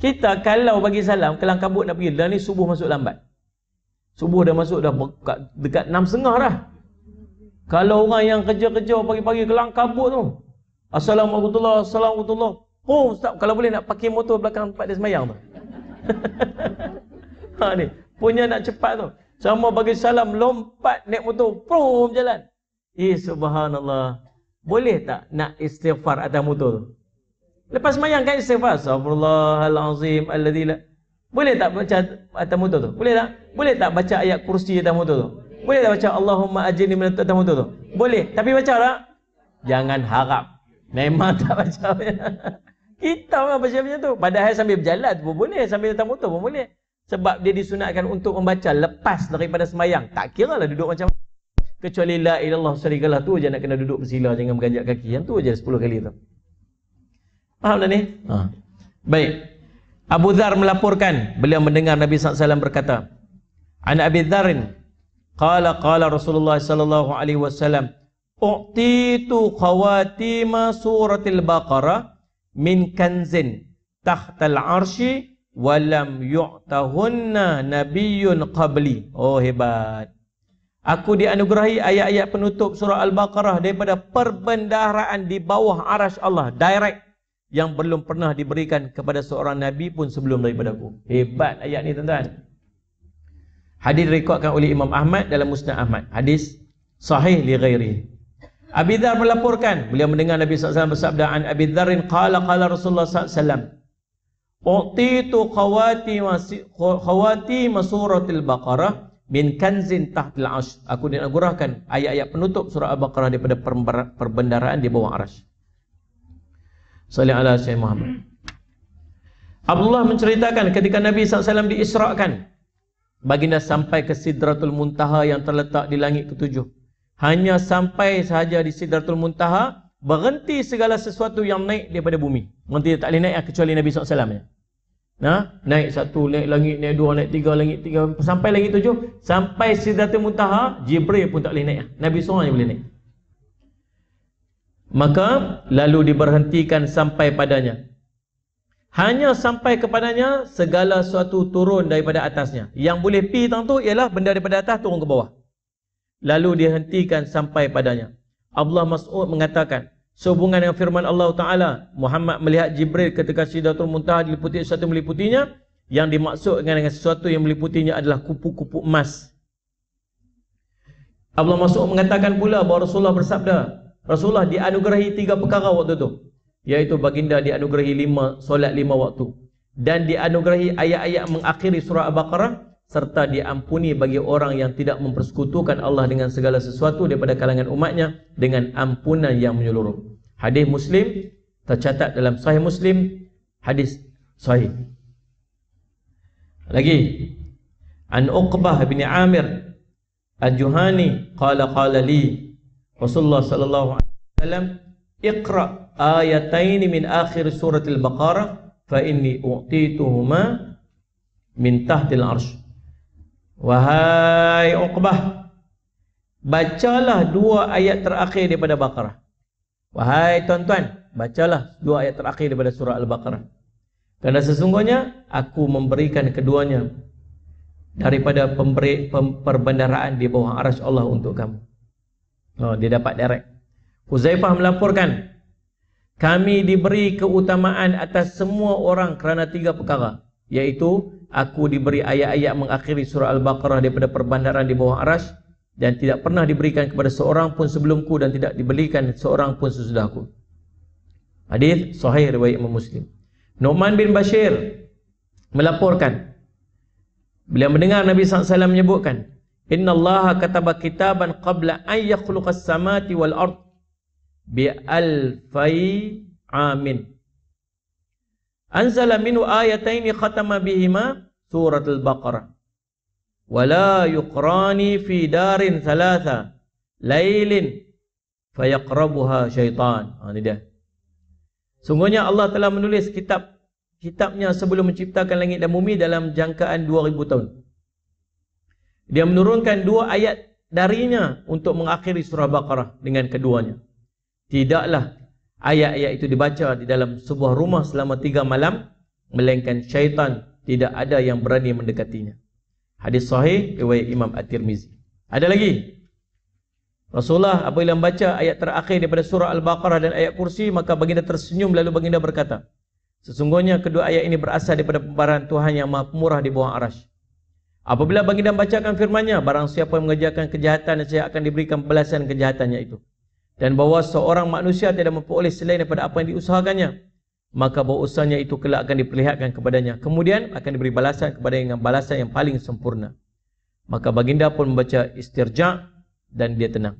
Kita kalau bagi salam, kelang kabut nak pergi, dan ni subuh masuk lambat. Subuh dah masuk dah dekat enam setengah dah. Kalau orang yang kerja-kerja pagi-pagi kelang kabut tu. Assalamualaikum warahmatullahi Oh, Ustaz, kalau boleh nak pakai motor belakang tempat dia semayang tu. ha ni, punya nak cepat tu. Sama bagi salam lompat naik motor, prom jalan. Eh subhanallah. Boleh tak nak istighfar atas motor tu? Lepas semayang kan istighfar. Astagfirullahalazim alladzi la boleh tak baca atas motor tu? Boleh tak? Boleh tak baca ayat kursi atas motor tu? Boleh tak baca Allahumma ajini min atas motor tu? Boleh. Tapi baca tak? Jangan harap. Memang tak baca. Kita memang baca macam tu. Padahal sambil berjalan pun boleh. Sambil atas motor pun boleh. Sebab dia disunatkan untuk membaca lepas daripada semayang. Tak kira lah duduk macam Kecuali la ilallah syarikalah tu je nak kena duduk bersila jangan berganjak kaki. Yang tu je 10 kali tu. Faham dah ni? Ha. Baik. Abu Dhar melaporkan beliau mendengar Nabi SAW berkata An Abi Dharin Qala qala Rasulullah sallallahu alaihi wasallam U'titu khawatima suratil Baqarah min kanzin tahtal arshi walam yu'tahunna nabiyyun qabli. Oh hebat. Aku dianugerahi ayat-ayat penutup surah Al-Baqarah daripada perbendaharaan di bawah arash Allah direct yang belum pernah diberikan kepada seorang nabi pun sebelum daripada aku. Hebat ayat ni tuan-tuan. Hadis direkodkan oleh Imam Ahmad dalam Musnad Ahmad. Hadis sahih li ghairi. Abi Dzar melaporkan, beliau mendengar Nabi SAW bersabda an Abi Dzarin qala qala Rasulullah SAW Utitu khawati khawati masuratil Baqarah min kanzin tahtil ash. Aku dianugerahkan ayat-ayat penutup surah Al-Baqarah daripada perbendaraan di bawah arash. Salih ala Syekh Muhammad. Abdullah menceritakan ketika Nabi SAW diisrakan. Baginda sampai ke Sidratul Muntaha yang terletak di langit ketujuh. Hanya sampai sahaja di Sidratul Muntaha. Berhenti segala sesuatu yang naik daripada bumi. Nanti tak boleh naik kecuali Nabi SAW. Nah, naik satu, naik langit, naik dua, naik tiga, langit tiga. Sampai langit tujuh. Sampai Sidratul Muntaha. Jibril pun tak boleh naik. Nabi SAW yang boleh naik. Maka lalu diberhentikan sampai padanya. Hanya sampai kepadanya segala sesuatu turun daripada atasnya. Yang boleh pi tang tu ialah benda daripada atas turun ke bawah. Lalu dihentikan sampai padanya. Abdullah Mas'ud mengatakan, sehubungan dengan firman Allah Taala, Muhammad melihat Jibril ketika Sidratul Muntaha diliputi sesuatu meliputinya, yang dimaksudkan dengan sesuatu yang meliputinya adalah kupu-kupu emas. Abdullah Mas'ud mengatakan pula bahawa Rasulullah bersabda, Rasulullah dianugerahi tiga perkara waktu itu. Iaitu baginda dianugerahi lima solat lima waktu. Dan dianugerahi ayat-ayat mengakhiri surah Al-Baqarah. Serta diampuni bagi orang yang tidak mempersekutukan Allah dengan segala sesuatu daripada kalangan umatnya. Dengan ampunan yang menyeluruh. Hadis Muslim tercatat dalam sahih Muslim. Hadis sahih. Lagi. An Uqbah bin Amir. Al-Juhani. Qala qala li. Rasulullah sallallahu alaihi wasallam Iqra ayataini min akhir surah Al-Baqarah fa inni u'tituhuma min tahtil arsh. Wahai Uqbah, bacalah dua ayat terakhir daripada Baqarah. Wahai tuan-tuan, bacalah dua ayat terakhir daripada surah Al-Baqarah. Kerana sesungguhnya aku memberikan keduanya daripada pemberi, pem, perbendaraan di bawah aras Allah untuk kamu. Oh, dia dapat direct. Huzaifah melaporkan, kami diberi keutamaan atas semua orang kerana tiga perkara. Iaitu, aku diberi ayat-ayat mengakhiri surah Al-Baqarah daripada perbendaraan di bawah aras dan tidak pernah diberikan kepada seorang pun sebelumku dan tidak diberikan seorang pun sesudahku. Hadis sahih riwayat Imam Muslim. Nu'man bin Bashir melaporkan beliau mendengar Nabi SAW menyebutkan Inna Allah kataba kitaban qabla an yakhluqas samati wal ard bi alfai amin. Anzala minhu ayatain khatama bihima surat al-Baqarah wala yuqrani fi darin thalatha lailin fayaqrabuha syaitan. Ha, ini dia. Sungguhnya Allah telah menulis kitab kitabnya sebelum menciptakan langit dan bumi dalam jangkaan 2000 tahun. Dia menurunkan dua ayat darinya untuk mengakhiri surah Baqarah dengan keduanya. Tidaklah ayat-ayat itu dibaca di dalam sebuah rumah selama tiga malam melainkan syaitan tidak ada yang berani mendekatinya. Hadis sahih riwayat Imam At-Tirmizi. Ada lagi? Rasulullah apabila membaca ayat terakhir daripada surah Al-Baqarah dan ayat kursi maka baginda tersenyum lalu baginda berkata Sesungguhnya kedua ayat ini berasal daripada pembaharan Tuhan yang maha pemurah di bawah arash Apabila baginda membacakan firmannya barang siapa yang mengerjakan kejahatan saya akan diberikan balasan kejahatannya itu dan bahawa seorang manusia tidak memperoleh selain daripada apa yang diusahakannya maka bahawa usahanya itu kelak akan diperlihatkan kepadanya kemudian akan diberi balasan kepada dengan balasan yang paling sempurna maka baginda pun membaca istirja' dan dia tenang.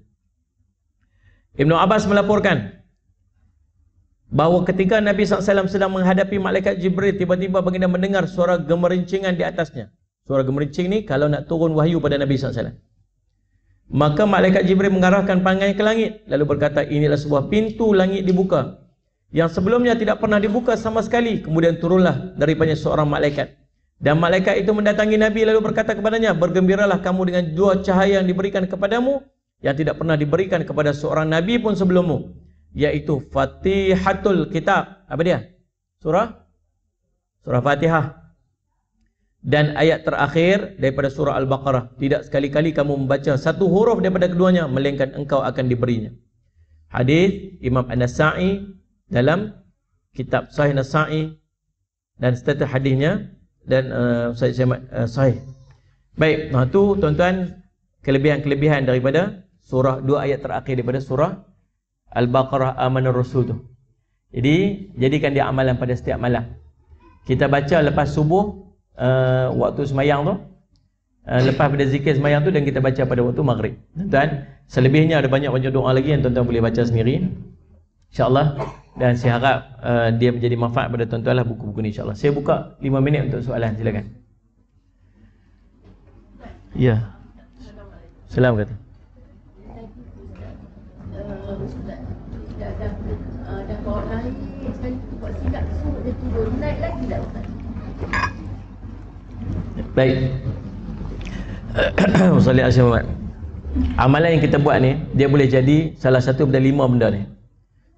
Ibnu Abbas melaporkan bahawa ketika Nabi SAW sedang menghadapi malaikat Jibril, tiba-tiba baginda mendengar suara gemerincingan di atasnya. Suara gemerincing ni kalau nak turun wahyu pada Nabi SAW. Maka malaikat Jibril mengarahkan pandangannya ke langit. Lalu berkata, inilah sebuah pintu langit dibuka. Yang sebelumnya tidak pernah dibuka sama sekali. Kemudian turunlah daripada seorang malaikat. Dan malaikat itu mendatangi Nabi lalu berkata kepadanya, bergembiralah kamu dengan dua cahaya yang diberikan kepadamu yang tidak pernah diberikan kepada seorang Nabi pun sebelummu. Iaitu Fatihatul Kitab. Apa dia? Surah? Surah Fatihah. Dan ayat terakhir daripada surah Al-Baqarah. Tidak sekali-kali kamu membaca satu huruf daripada keduanya, melainkan engkau akan diberinya. Hadis Imam An-Nasai dalam kitab Sahih Nasai dan status hadisnya dan uh, saya uh, sahih. Baik, nah tu tuan-tuan kelebihan-kelebihan daripada surah dua ayat terakhir daripada surah Al-Baqarah Amanur Rasul tu. Jadi, jadikan dia amalan pada setiap malam. Kita baca lepas subuh uh, waktu semayang tu. Uh, lepas pada zikir semayang tu dan kita baca pada waktu maghrib. Tuan-tuan, selebihnya ada banyak-banyak doa lagi yang tuan-tuan boleh baca sendiri. InsyaAllah dan saya harap uh, dia menjadi manfaat pada tuan-tuan lah buku-buku ni insyaAllah saya buka 5 minit untuk soalan silakan ya salam kata Baik. Asyik Muhammad. Amalan yang kita buat ni, dia boleh jadi salah satu dari lima benda ni.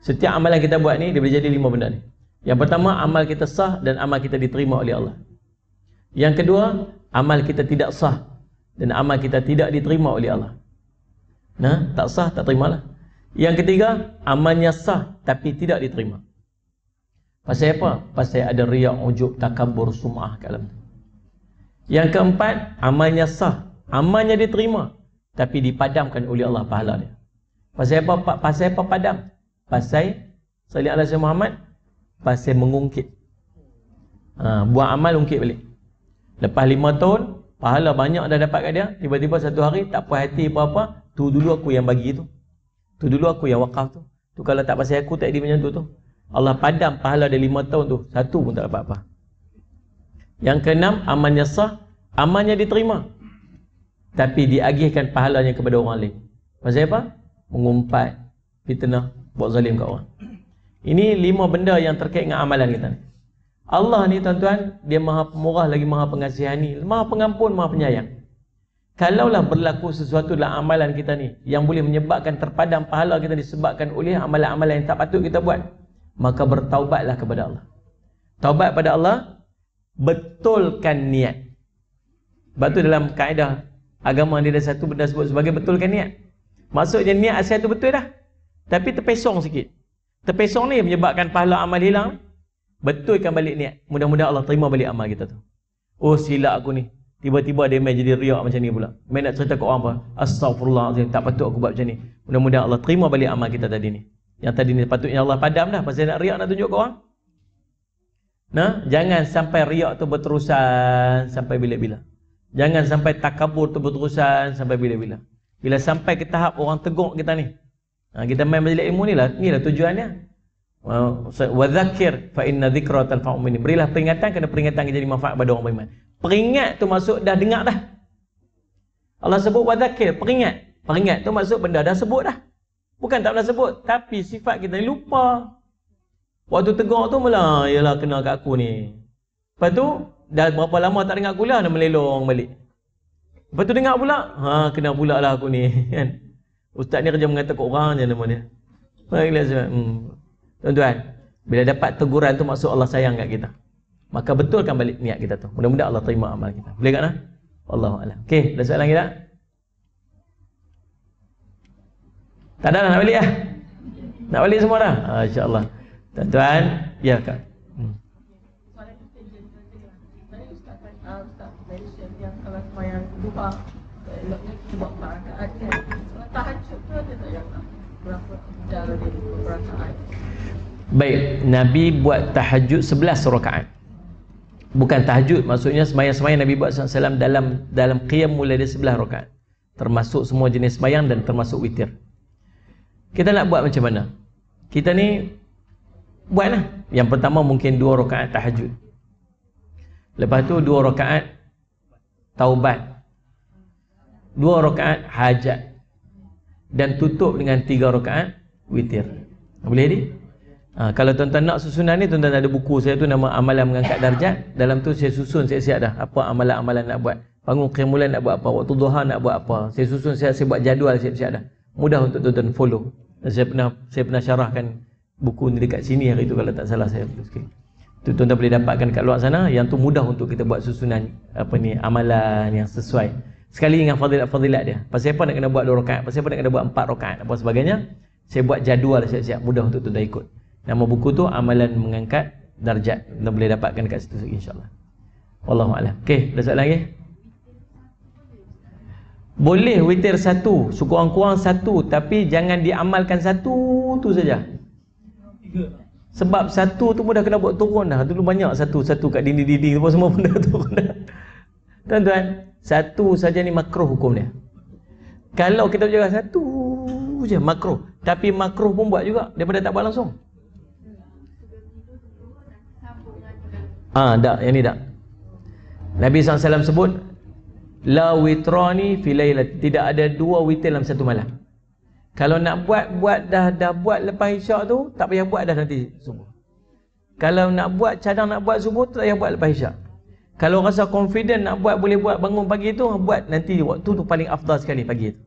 Setiap amalan kita buat ni dia boleh jadi lima benda ni. Yang pertama amal kita sah dan amal kita diterima oleh Allah. Yang kedua, amal kita tidak sah dan amal kita tidak diterima oleh Allah. Nah, tak sah tak terimalah. Yang ketiga, amalnya sah tapi tidak diterima. Pasal apa? Pasal ada riak, ujub, takabur, sum'ah kat dalam tu. Yang keempat, amalnya sah, amalnya diterima tapi dipadamkan oleh Allah pahala dia. Pasal apa? Pasal apa padam? pasal salih ala Muhammad pasal mengungkit ha, buat amal ungkit balik lepas lima tahun pahala banyak dah dapat kat dia tiba-tiba satu hari tak puas hati apa-apa tu dulu aku yang bagi tu tu dulu aku yang wakaf tu tu kalau tak pasal aku tak ada macam tu tu Allah padam pahala dia lima tahun tu satu pun tak dapat apa yang keenam amalnya sah amalnya diterima tapi diagihkan pahalanya kepada orang lain pasal apa? mengumpat fitnah buat zalim kat orang. Ini lima benda yang terkait dengan amalan kita ni. Allah ni tuan-tuan, dia maha pemurah lagi maha pengasihani, maha pengampun, maha penyayang. Kalaulah berlaku sesuatu dalam amalan kita ni yang boleh menyebabkan terpadam pahala kita disebabkan oleh amalan-amalan yang tak patut kita buat, maka bertaubatlah kepada Allah. Taubat pada Allah betulkan niat. Sebab tu dalam kaedah agama ni ada satu benda sebut sebagai betulkan niat. Maksudnya niat asal tu betul dah. Tapi terpesong sikit. Terpesong ni menyebabkan pahala amal hilang. Betulkan balik niat. Mudah-mudahan Allah terima balik amal kita tu. Oh silap aku ni. Tiba-tiba dia main jadi riak macam ni pula. Main nak cerita ke orang apa? Astagfirullahaladzim. Tak patut aku buat macam ni. Mudah-mudahan Allah terima balik amal kita tadi ni. Yang tadi ni patutnya Allah padam dah. Pasal nak riak nak tunjuk ke orang. Nah, jangan sampai riak tu berterusan sampai bila-bila. Jangan sampai takabur tu berterusan sampai bila-bila. Bila sampai ke tahap orang teguk kita ni. Ha, kita main majlis ilmu ni lah. Ni lah tujuannya. Wa zakir fa inna dhikra tanfa'u mu'minin. Berilah peringatan kerana peringatan jadi manfaat pada orang beriman. Peringat tu masuk dah dengar dah. Allah sebut wadakir, peringat. Peringat tu masuk benda dah sebut dah. Bukan tak pernah sebut, tapi sifat kita ni lupa. Waktu tegur tu mula, yalah kena kat aku ni. Lepas tu, dah berapa lama tak dengar kuliah, dah melelong balik. Lepas tu dengar pula, ha kena pula lah aku ni. Kan? Ustaz ni kerja mengata kat orang je nama dia. Baiklah, hmm. Tuan-tuan, bila dapat teguran tu maksud Allah sayang kat kita maka betulkan balik niat kita tu. Mudah-mudahan Allah terima amal kita. Boleh tak nak? Allahu a'lam. Okey, ada soalan lagi tak? Tak ada lah, nak balik ah. Nak balik semua dah? Ah, insya-Allah. Tuan-tuan, ya kak. Hmm. Baik, Nabi buat tahajud 11 rakaat. Bukan tahajud maksudnya sembahyang-sembahyang Nabi buat SAW dalam dalam qiyam mulai dari sebelah rakaat. Termasuk semua jenis sembahyang dan termasuk witir. Kita nak buat macam mana? Kita ni buatlah yang pertama mungkin dua rakaat tahajud lepas tu dua rakaat taubat dua rakaat hajat dan tutup dengan tiga rakaat witir boleh ni Ha, kalau tuan-tuan nak susunan ni, tuan-tuan ada buku saya tu nama Amalan Mengangkat Darjat. Dalam tu saya susun, saya siap dah. Apa amalan-amalan nak buat. Bangun kemulan nak buat apa. Waktu duha nak buat apa. Saya susun, saya, saya buat jadual siap-siap dah. Mudah untuk tuan-tuan follow. Saya pernah saya pernah syarahkan buku ni dekat sini hari tu kalau tak salah saya. Okay. Tu tuan-tuan boleh dapatkan kat luar sana. Yang tu mudah untuk kita buat susunan apa ni amalan yang sesuai. Sekali dengan fadilat-fadilat dia. Pasal apa nak kena buat dua rakaat? Pasal apa nak kena buat empat rakaat? Apa sebagainya? Saya buat jadual siap-siap. Mudah untuk tuan-tuan ikut. Nama buku tu amalan mengangkat darjat. Kita boleh dapatkan kat situ insya-Allah. Wallahu a'lam. Okey, ada soalan lagi? Boleh witir satu, sekurang-kurang satu tapi jangan diamalkan satu tu saja. Sebab satu tu mudah kena buat turun dah. Dulu banyak satu-satu kat dinding-dinding semua benda turun dah. Tuan-tuan, satu saja ni makruh hukum dia. Kalau kita jaga satu je makruh, tapi makruh pun buat juga daripada tak buat langsung. Ah, tak, yang ni tak. Nabi SAW sebut la witrani fi lailat tidak ada dua witir dalam satu malam. Kalau nak buat buat dah dah buat lepas isyak tu tak payah buat dah nanti subuh. Kalau nak buat cadang nak buat subuh tu tak payah buat lepas isyak. Kalau rasa confident nak buat boleh buat bangun pagi tu buat nanti waktu tu paling afdal sekali pagi tu.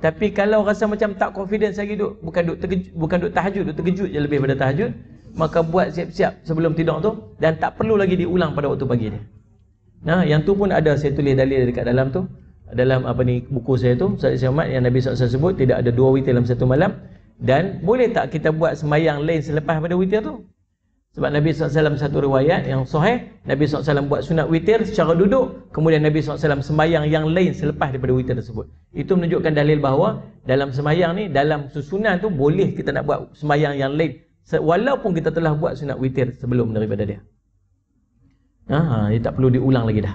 Tapi kalau rasa macam tak confident lagi duk bukan duk terkejut bukan duk tahajud duk terkejut je lebih pada tahajud maka buat siap-siap sebelum tidur tu dan tak perlu lagi diulang pada waktu pagi ni. Nah, yang tu pun ada saya tulis dalil dekat dalam tu. Dalam apa ni buku saya tu, Ustaz Syahmat yang Nabi SAW sebut tidak ada dua witir dalam satu malam dan boleh tak kita buat sembahyang lain selepas pada witir tu? Sebab Nabi SAW satu riwayat yang sahih, Nabi SAW buat sunat witir secara duduk, kemudian Nabi SAW sembahyang yang lain selepas daripada witir tersebut. Itu menunjukkan dalil bahawa dalam sembahyang ni, dalam susunan tu boleh kita nak buat sembahyang yang lain walaupun kita telah buat sunat witir sebelum daripada dia ha, dia tak perlu diulang lagi dah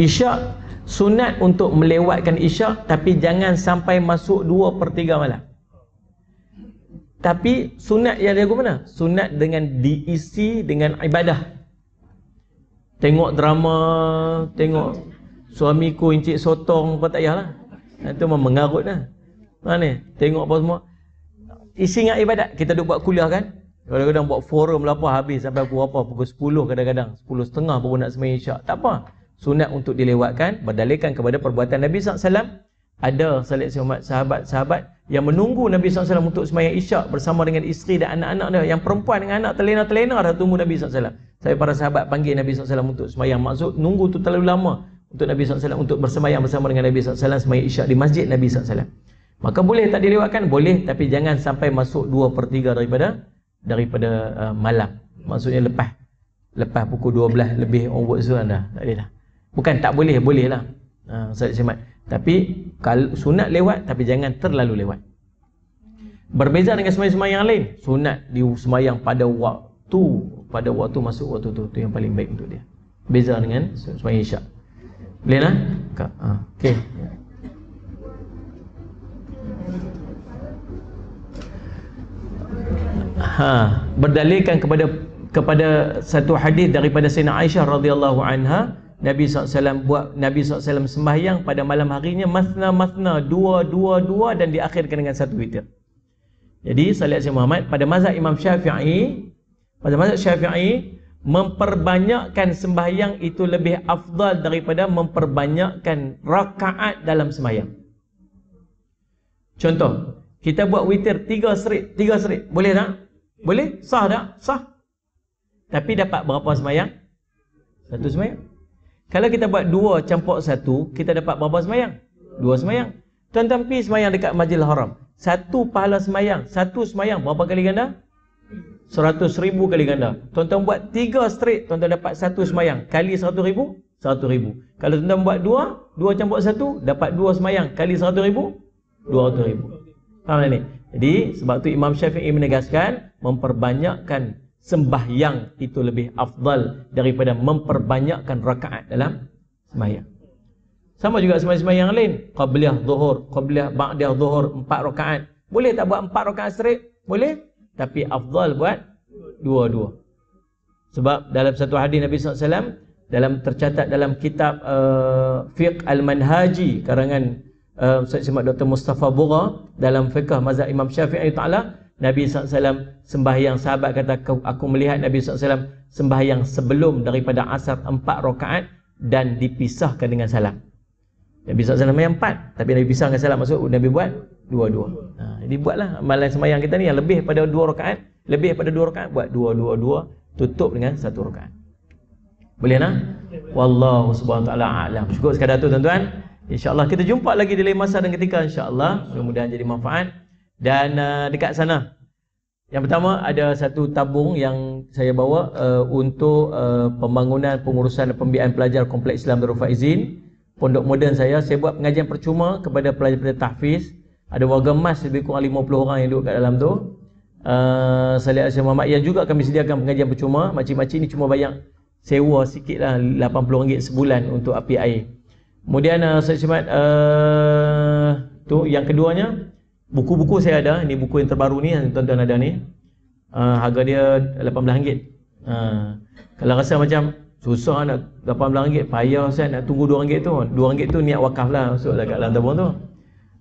isyak sunat untuk melewatkan isyak tapi jangan sampai masuk 2 per 3 malam tapi sunat yang dia mana? sunat dengan diisi dengan ibadah tengok drama tengok suamiku encik sotong apa tak payahlah itu memang mengarut lah. Ha ni, tengok apa semua. Isi ingat ibadat. Kita duduk buat kuliah kan. Kadang-kadang buat forum lah apa habis sampai pukul apa? Pukul 10 kadang-kadang. 10 setengah baru nak semayang isyak. Tak apa. Sunat untuk dilewatkan berdalilkan kepada perbuatan Nabi SAW. Ada salat umat sahabat-sahabat yang menunggu Nabi SAW untuk semayang isyak bersama dengan isteri dan anak-anak dia. Yang perempuan dengan anak terlena-terlena dah tunggu Nabi SAW. Saya para sahabat panggil Nabi SAW untuk semayang. Maksud nunggu tu terlalu lama untuk Nabi SAW untuk bersemayang bersama dengan Nabi SAW semayang isyak di masjid Nabi SAW. Maka boleh tak dilewatkan? Boleh. Tapi jangan sampai masuk 2 per 3 daripada daripada uh, malam. Maksudnya lepas lepas pukul 12 lebih onwards tu dah. Tak boleh dah. Bukan tak boleh, boleh lah. Uh, Ustaz Syamad. Tapi kalau sunat lewat tapi jangan terlalu lewat. Berbeza dengan semayang-semayang yang lain. Sunat di semayang pada waktu pada waktu masuk waktu tu tu yang paling baik untuk dia. Beza dengan semayang isyak. Boleh lah? Ha, okay. ha, berdalilkan kepada kepada satu hadis daripada Sayyidina Aisyah radhiyallahu anha Nabi SAW buat Nabi SAW sembahyang pada malam harinya masna masna dua dua dua dan diakhirkan dengan satu witir. Jadi salat Syekh Muhammad pada mazhab Imam Syafi'i pada mazhab Syafi'i memperbanyakkan sembahyang itu lebih afdal daripada memperbanyakkan rakaat dalam sembahyang. Contoh, kita buat witir tiga serit, tiga serit. Boleh tak? Boleh? Sah tak? Sah. Tapi dapat berapa semayang? Satu semayang. Kalau kita buat dua campur satu, kita dapat berapa semayang? Dua semayang. Tuan-tuan pergi semayang dekat majlis haram. Satu pahala semayang. Satu semayang. Berapa kali ganda? Seratus ribu kali ganda. Tuan-tuan buat tiga straight, tuan-tuan dapat satu semayang. Kali seratus ribu? Seratus ribu. Kalau tuan-tuan buat dua, dua campur satu, dapat dua semayang. Kali seratus ribu? Dua ratus ribu. Faham tak ni? Jadi sebab tu Imam Syafi'i menegaskan memperbanyakkan sembahyang itu lebih afdal daripada memperbanyakkan rakaat dalam sembahyang. Sama juga sembahyang-sembahyang lain, qabliyah zuhur, qabliyah ba'diyah zuhur empat rakaat. Boleh tak buat empat rakaat straight? Boleh. Tapi afdal buat dua-dua. Sebab dalam satu hadis Nabi SAW dalam tercatat dalam kitab uh, Fiqh Al-Manhaji karangan uh, Ustaz Simak Dr. Mustafa Bura dalam fiqah mazhab Imam Syafi'i taala Nabi SAW sembahyang sahabat kata aku melihat Nabi SAW sembahyang sebelum daripada asar empat rakaat dan dipisahkan dengan salam. Nabi SAW sembahyang empat tapi Nabi pisah dengan salam maksud Nabi buat dua-dua. Ha, jadi buatlah amalan sembahyang kita ni yang lebih pada dua rakaat, lebih pada dua rakaat buat dua-dua-dua tutup dengan satu rakaat. Boleh nak? Wallahu subhanahu taala a'lam. Syukur sekadar tu tuan-tuan. InsyaAllah kita jumpa lagi di lain masa dan ketika insyaAllah Mudah-mudahan jadi manfaat Dan uh, dekat sana. Yang pertama ada satu tabung yang saya bawa uh, Untuk uh, pembangunan pengurusan pembiayaan pelajar Kompleks Islam Darul Faizin. Pondok moden saya Saya buat pengajian percuma kepada pelajar-pelajar tahfiz. Ada warga emas lebih kurang 50 orang yang duduk kat dalam tu. Uh, Salih Asyik Muhammad Yang juga kami sediakan pengajian percuma. Makcik-makcik ni cuma bayar sewa sikit lah RM80 sebulan untuk api air. Kemudian uh, saya cemat uh, tu yang keduanya buku-buku saya ada. Ini buku yang terbaru ni yang tuan-tuan ada ni. Uh, harga dia RM18. Uh, kalau rasa macam susah nak RM18, payah saya nak tunggu RM2 tu. RM2 tu niat wakaf lah masuk dekat dalam tabung tu.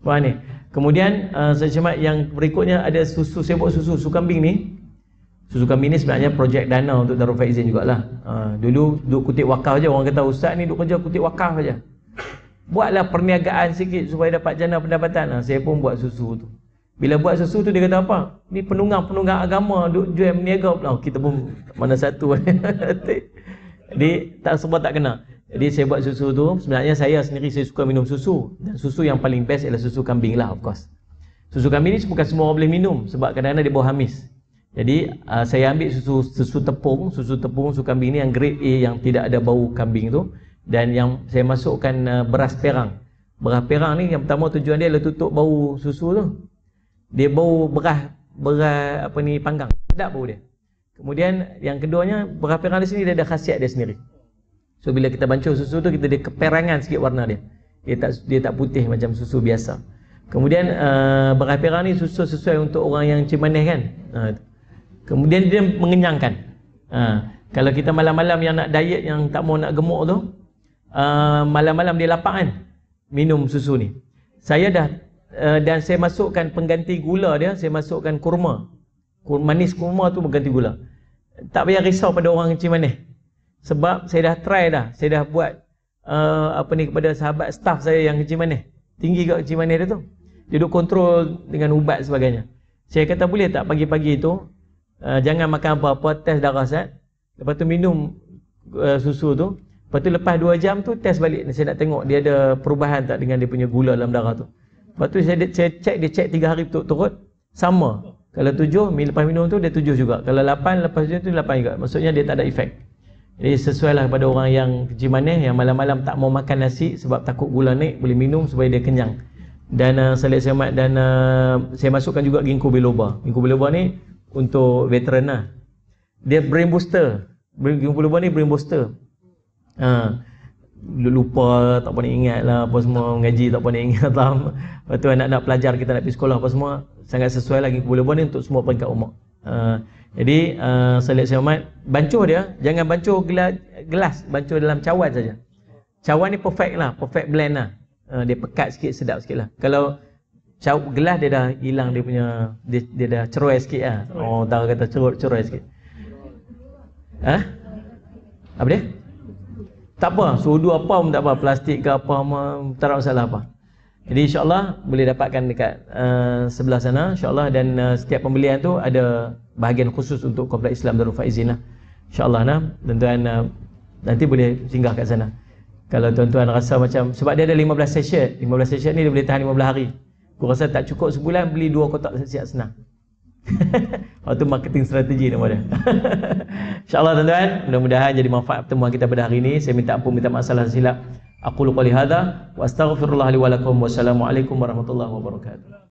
Faham ni? Kemudian uh, saya cemat yang berikutnya ada susu saya buat susu susu kambing ni. Susu kambing ni sebenarnya projek dana untuk Darul Faizin jugalah. Uh, dulu duk kutip wakaf aja orang kata ustaz ni duk kerja kutip wakaf aja. Buatlah perniagaan sikit supaya dapat jana pendapatan. Ha, saya pun buat susu tu. Bila buat susu tu dia kata apa? Ni penunggang-penunggang agama duk jual meniaga pula. Oh, kita pun mana satu. Jadi tak semua tak kena. Jadi saya buat susu tu. Sebenarnya saya sendiri saya suka minum susu. Dan susu yang paling best adalah susu kambing lah of course. Susu kambing ni bukan semua orang boleh minum. Sebab kadang-kadang dia bau hamis. Jadi uh, saya ambil susu susu tepung. Susu tepung susu kambing ni yang grade A yang tidak ada bau kambing tu dan yang saya masukkan uh, beras perang. Beras perang ni yang pertama tujuan dia adalah tutup bau susu tu. Dia bau beras beras apa ni panggang. Sedap bau dia. Kemudian yang keduanya beras perang di sini dia ada khasiat dia sendiri. So bila kita bancuh susu tu kita dia keperangan sikit warna dia. Dia tak dia tak putih macam susu biasa. Kemudian uh, beras perang ni susu sesuai untuk orang yang cimanih kan. Uh, kemudian dia mengenyangkan. Uh, kalau kita malam-malam yang nak diet yang tak mau nak gemuk tu, uh, malam-malam dia lapar kan minum susu ni saya dah uh, dan saya masukkan pengganti gula dia saya masukkan kurma kur- manis kurma tu berganti gula. Tak payah risau pada orang kencing manis. Sebab saya dah try dah. Saya dah buat uh, apa ni kepada sahabat staff saya yang kencing manis. Tinggi kat kencing manis dia tu. Dia duk kontrol dengan ubat sebagainya. Saya kata boleh tak pagi-pagi tu uh, jangan makan apa-apa, test darah Ustaz. Lepas tu minum uh, susu tu. Lepas tu lepas 2 jam tu test balik. Saya nak tengok dia ada perubahan tak dengan dia punya gula dalam darah tu. Lepas tu saya, check, dia check 3 hari turut-turut. Sama. Kalau 7, lepas minum tu dia 7 juga. Kalau 8, lepas tu 8 juga. Maksudnya dia tak ada efek. Jadi sesuai lah kepada orang yang kencing manis yang malam-malam tak mau makan nasi sebab takut gula naik boleh minum supaya dia kenyang. Dan uh, saya semat dan uh, saya masukkan juga ginkgo biloba. Ginkgo biloba ni untuk veteran lah. Dia brain booster. Ginkgo biloba ni brain booster. Ha, lupa tak boleh ingat lah apa semua mengaji tak boleh ingat lah. Lepas tu anak-anak pelajar kita nak pergi sekolah apa semua sangat sesuai lagi biloba ni untuk semua peringkat umur. Ha, jadi uh, saya semat bancuh dia jangan bancuh gelas, gelas bancuh dalam cawan saja. Cawan ni perfect lah, perfect blend lah. Uh, dia pekat sikit, sedap sikit lah. Kalau caw, gelas dia dah hilang dia punya, dia, dia dah cerai sikit lah. Oh, tak kata cerai, cerai sikit. Ha? Apa dia? Tak apa, sudu apa pun tak apa, plastik ke apa pun, tak ada masalah apa. Jadi insyaAllah boleh dapatkan dekat uh, sebelah sana insyaAllah dan uh, setiap pembelian tu ada bahagian khusus untuk Kompleks Islam Darul Faizin lah. InsyaAllah nah, tuan-tuan uh, nanti boleh singgah kat sana. Kalau tuan-tuan rasa macam, sebab dia ada 15 session, 15 session ni dia boleh tahan 15 hari. Aku rasa tak cukup sebulan beli dua kotak siap senang. Waktu marketing strategi nama dia. InsyaAllah tuan-tuan, mudah-mudahan jadi manfaat pertemuan kita pada hari ini. Saya minta ampun, minta masalah silap. Aku lupa lihada wa astaghfirullah li wa lakum. Wassalamualaikum warahmatullahi wabarakatuh.